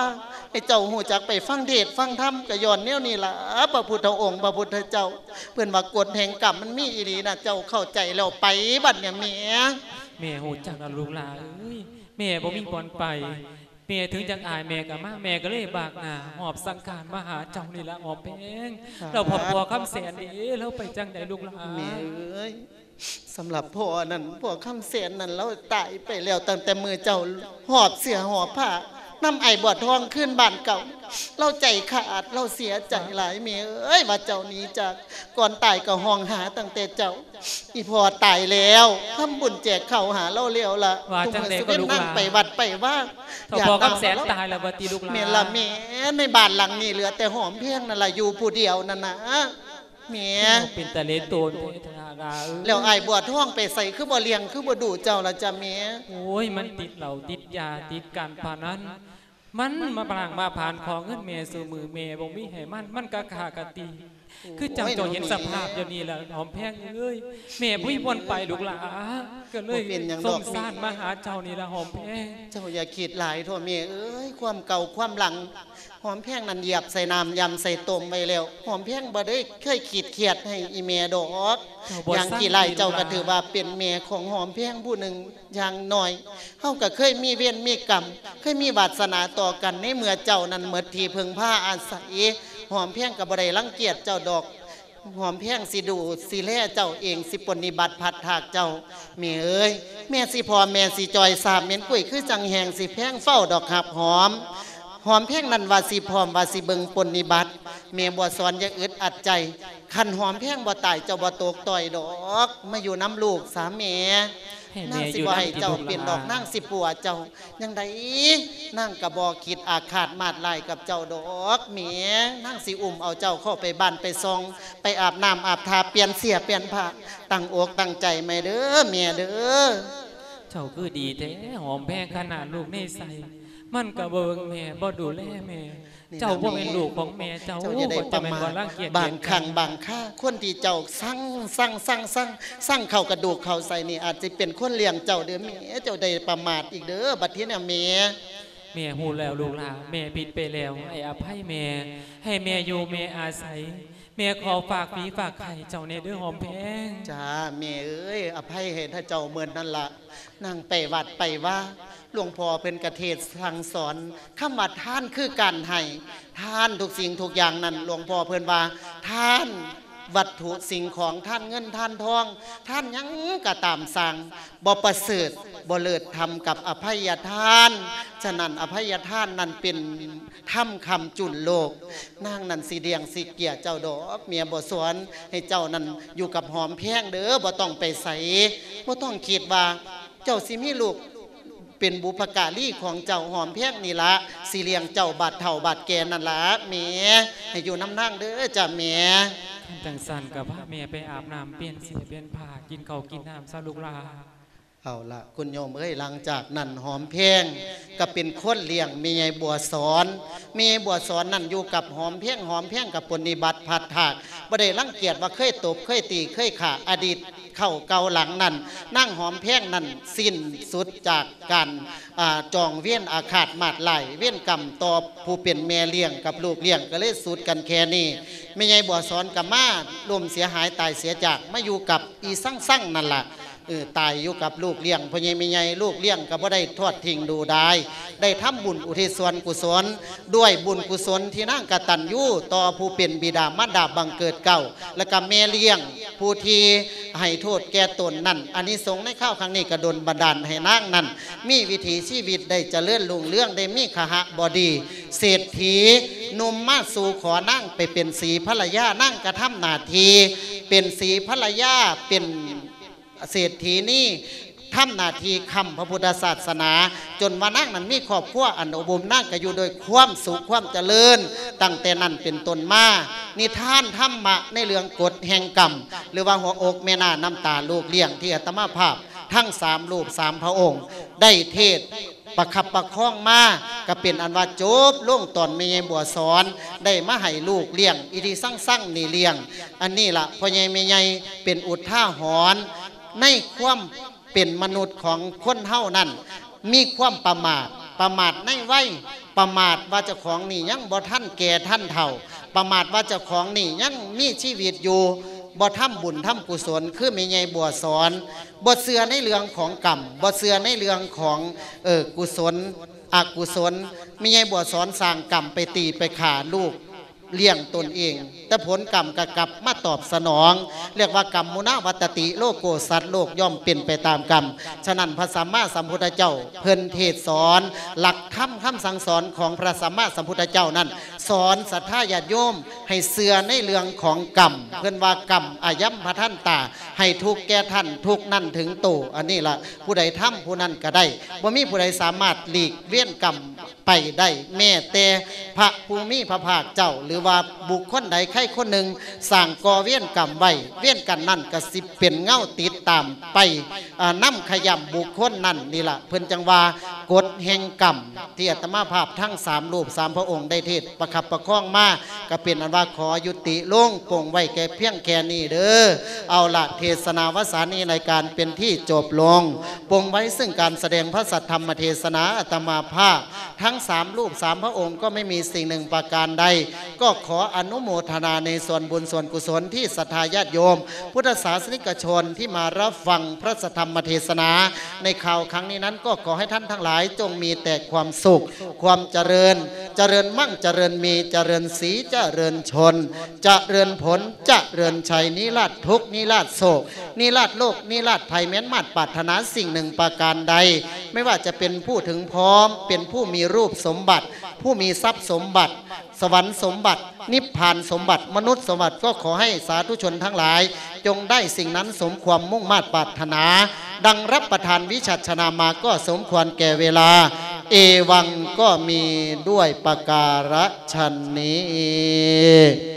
ให้เจ้าหูจักไปฟังเทศน์ฟังธรรมก็ย้อนแนวนี่ล่ะพระพุทธองค์พระพุทธเจ้า เพื่อนว่ากฎแห่งกรรมมันมีอีหลีนะเจ้าเข้าใจแล้วไปบัดเนี่ยเมียแม่หูจักละลูกหลาเอ้ยแม่บ่มีบอนไปแม่ถึงจักอายแม่ก็มาแม่ก็เลยบากหน้าหอบสังขารมาหาเจ้านี่ละหอบแพงเราพอพัวคำแสนนี่เราไปจังใดลูกหลาแม่เอ้ย สำหรับพ่อนั่นพ่อคำเสียนนั่นเราตายไปแล้วตั้งแต่มือเจ้าหอบเสียหอบผ้านำไอ้บอดทองขึ้นบ้านเก่า เราใจขาดเราเสียใจหลายเมียเอ้ยว่าเจ้าหนี้จากก่อนตายก็ห้องหาตั้งแต่เจ้า อีพอตายแล้วทำบุญแจกข้าวหาเราเลี้ยวละว่าจังใดก็ลูกหลานนั่งไปวัดไปว่าถ้าพอคำแสนตายแล้วบัดนี้ลูกหลาเมียละเมียในบ้านหลังนี้เหลือแต่หอมเพียงนั่นละอยู่ผู้เดียวนั่นนะ เมียเป็นตะเลโตนเทธนาดาเอ้ยแล้วไอ้ายบัวท่องไปใส่คือบ่เลี้ยงคือบ่ดูเจ้าละจ้ะเมียโอ้ยมันติดเหล่าติดยาติดการพานันมันมาปรางมาผ่านของเงินเมสู่มือเมบ่มีให้มัน มันก็ขากะตีคือจังจอเห็นสภาพอย่างนี้แหละหอมแพงเอ้ยแม่ผู้วนไปลูกหลาก็เลยสงสารมาหาเจ้านี่ละหอมแพงเจ้าอย่าคิดหลายโทษเมียเอ้ยความเก่าความหลังห อมแพงนั่นเหยียบใส่น้ำยำใส่ต้มไปแล้วหอมแพงบ่ได้เคยขีดเขียดให้อีเมียดอกเจ้าบ่อย่างสร้างกี่ไรเจ้าดีก็ลูกหลานถือว่าเป็นเมียของหอมแพงผู้หนึ่งอย่างน้อยเฮาก็เคยมีเวรมีกรรมเคยมีวาสนาต่อกันในเมื่อเจ้านั้นเมื่อที่พึงผ้าอาศัยหอมแพงก็บ่ได้รังเกียจเจ้าดอกหอมแพงสิดูสิแลเจ้าเองสิปฏิบัติพัดถากเจ้าแม่เอ้ยแม่สิพอแม่สิจอยสามเม็นกุ้ยคือจังแหงสิแพงเฝ้าดอกหับหอม หอมแพงนั้นว่าสิพร้อมว่าสิเบิงปฏิบัติแม่บ่สอนอย่าอึดอัดใจคันหอมแพงบ่ตายเจ้าบ่ตกต่อยดอกมาอยู่น้ำลูกสามแม่ให้นั่แม่งอสิยู่บ่นั่ให้งที่เจ้าลูกหเป็นดลาอกนั่งสิปัวเจ้ายังไดนั่งกระบอกคิดอาฆาตมาดลายกับเจ้าดอกแหม่นั่งสิอุ้มเอาเจ้าเข้าไปบ้านไปซอง ไปอาบน้ำอาบทาเปลี่ยนเสียเปลี่ยนผ้าตั้งอกตั้งใจไม่เด้อเมียเด้อเจ้าคือดีแท้หอมแพงขนาดลูกในใส มันก็เบิ่งแม่บ่ดูแลแม่ เจ้าบ่เป็นลูกของแม่เจ้าเจ้าอย่าได้บ่ประเป็นมาบ่ทรังเกียจบางเกียจครั้งบางค่าคนที่เจ้าสั่งสั่งสั่งสั่งสั่งเข้ากระดูกเข้าใส่นี่อาจจะเป็นคนเลี้ยงเจ้าเด้อเมียเจ้าได้ประมาทอีกเด้อบัดทีเนี่ยเมียแม่ฮู้แล้วลูกหลานแม่ผิดไปแล้วให้อภัยแม่ให้แม่อยู่แม่อาศัย แม่ขอฝากฝีฝากไข่เจ้าในเด้อหอมแพงจ้าเมียเอ้ยอภัยให้ถ้าเจ้าเมินนั่นละนั่งไปวัดไปว่าหลวงพ่อเป็นกระเทศสั่งสอนคำว่าท่านคือการให้ท่านทุกสิ่งทุกอย่างนั้นหลวงพ่อเพิ่นว่าท่านวัตถุสิ่งของท่านเงินท่านทอง ท่านยังก็ตามสั่งบ่ประเสริฐบ่เลิศทำกับอภัยทาน ฉะนั้นอภัยทานนั้นเป็น ถ้ำคำจุนโลกนางนันสีเดียงสีเกียเจ้าดอกเมียบ่สวนให้เจ้านั้นอยู่กับหอมแพงเด้อบ่ต้องไปใส่บ่ต้องคิดว่าเจ้าสิมีลูกเป็นบุพการีของเจ้าหอมแพงนี่ละสิเลียงเจ้าบาดเถ่าบาดแกนั่นละแหม่ให้อยู่น้ำนั่งเด้อจ้ะแหม่ขันจังสันกับพาแม่ไปอาบน้ำเปลี่ยนเสียเปลี่ยนผ้ากินข้าวกินน้ำซาลูกลา เอาละคุณโยมเอ้ยหลังจากนั่นหอมเพงก็เป็นคนเลี้ยงมีไงบัวสอนมีไงบัวสอนนั่นอยู่กับหอมเพงหอมเพงกับปฏิบัติผัดถากบ่ได้รังเกียจว่าเคยตบเคยตีเคยขาอดีตเข้าเกาหลังนั่นนั่งหอมเพงนั่นสิ้นสุดจากการจองเวียนอาฆาตมาดไหลเวียนกรรมต่อผู้เป็นแม่เลี้ยงกับลูกเลี้ยงก็เลยสุดกันแค่นี้ไม่ไงบัวสอนกับมาลมเสียหายตายเสียจากมาอยู่กับอีสั่งสั่งๆนั่นละ เออตายอยู่กับลูกเลี้ยงพ่อใหญ่แม่ใหญ่ลูกเลี้ยงก็บ่ได้ทอดทิ้งดูได้ ได้ทำบุญอุทิศส่วนกุศล ด้วยบุญกุศลที่นั่งกตัญญูต่อผู้เป็นบิดามารดาบังเกิดเก่า และก็แม่เลี้ยงผู้ที่ให้โทษแก่ตนนั่นอันนี้สงส์ในข้าวครั้งนี้กระดนบันดาลให้นางนั่นมีวิถีชีวิตได้เจริญรุ่งเรื่องได้มีขหบดี เศรษฐีนุ่มมาสู่ขอนั่งไปเป็นสีภรรยานั่งกระทำนาที เป็นสีภรรยาเป็น เศรษฐีนี่ทำหนาทีคำพระพุทธศาสนา จนมานั่งนั้นมีครอบครัวอันอบรมนั่งก็อยู่โดยความสุขความเจริญ ตั้งแต่นั้นเป็นต้นมานิท่านธรรมะในเรื่องกฎแห่งกรรม หรือว่าหัวอกแม่นาน้ำตาลูกเลี้ยงที่อาตมาภาพ ทั้งสามรูปสามพระองค์ ได้เทศประคับประคองมาก็เป็นอันว่าจบล่วงตอนเมยบัวสอน ได้มาให้ลูกเลี้ยง อีทีสั่งสั่งๆนี่เลี้ยง อันนี้ล่ะพ่อใหญ่เมยใหญ่เป็นอุท่าหรณ์ ในความเป็นมนุษย์ของคนเฮานั่นมีความประมาทประมาทในไว้ประมาทว่าเจ้าของนี่ยังบ่ท่านแก่ท่านเฒ่า ประมาทว่าเจ้าของนี่ยังมีชีวิตอยู่บ่ทำบุญทำกุศลคือมีไงบัวสอนบ่เสือในเรื่องของกรรมบ่เสือในเรื่องของเออกุศลอกุศลมีไงบัวสอนสร้างกรรมไปตีไปขาลูก เลี้ยงตนเอง แต่ผลกรรมกกลับมาตอบสนอง เรียกว่ากรรมมุนาวัตติโลกโกสัตว์โลกย่อมเป็นไปตามกรรม ฉะนั้นพระสัมมาสัมพุทธเจ้า เพิ่นเทศสอน หลักธรรมคำสั่งสอนของพระสัมมาสัมพุทธเจ้านั้น สอนศรัทธาญาติโยม ให้เสือในเรื่องของกรรมเพื่อนว่ากรรมอายัมพระท่านตา ให้ทุกแก่ท่านทุกนั่นถึงโตอันนี้ละผู้ใดทำผู้นั้นก็ได้บ่มีผู้ใดสามารถหลีกเวียนกรรมไปได้แม่แต่พระภูมิพระภาคเจ้า หรือว่าบุคคลใดใครคนหนึ่งสั่งก่อเวียนกรรมไว้เวียนกันนั่นก็สิเป็นเงาติดตามไปอ่านํขยำบุคคลนั่นนี่ละเพิ่นจังว่ากฎแห่งกรรมที่อาตมาภาพทั้งสามรูปสามพระองค์ได้เทศประคับประคองมาก็เป็นอันว่าขอยุติลงปงไว้แก่เพียงแค่นี้เด้อเอาละเทศนาวสานีในการเป็นที่จบลงปงไว้ซึ่งการแสดงพระสัทธรรมเทศนาอาตมาภาพ ทั้งสามรูปสามพระองค์ก็ไม่มีสิ่งหนึ่งประการใด ก็ขออนุโมทนาในส่วนบุญส่วนกุศลที่ศรัทธาญาติโยม พุทธศาสนิกชนที่มารับฟังพระสัทธรรมเทศนา ในข่าวครั้งนี้นั้นก็ขอให้ท่านทั้งหลายจงมีแต่ความสุข ความเจริญ เจริญมั่งเจริญมีเจริญสีเจริญชนเจริญผลเจริญชัยนิราชทุกนิราชโศกนิราชโลกนิราชภัยแม้นมาดปรารถนาสิ่งหนึ่งประการใด ไม่ว่าจะเป็นผู้ถึงพร้อม เป็นผู้มีรูปสมบัติ ผู้มีทรัพย์สมบัติ สวรรค์สมบัติ นิพพานสมบัติ มนุษย์สมบัติก็ขอให้สาธุชนทั้งหลาย จงได้สิ่งนั้นสมความมุ่งมา่ปรารถนา ดังรับประทานวิชัชนามาก็สมควรแก่เวลา เอวังก็มีด้วยประการฉนนี้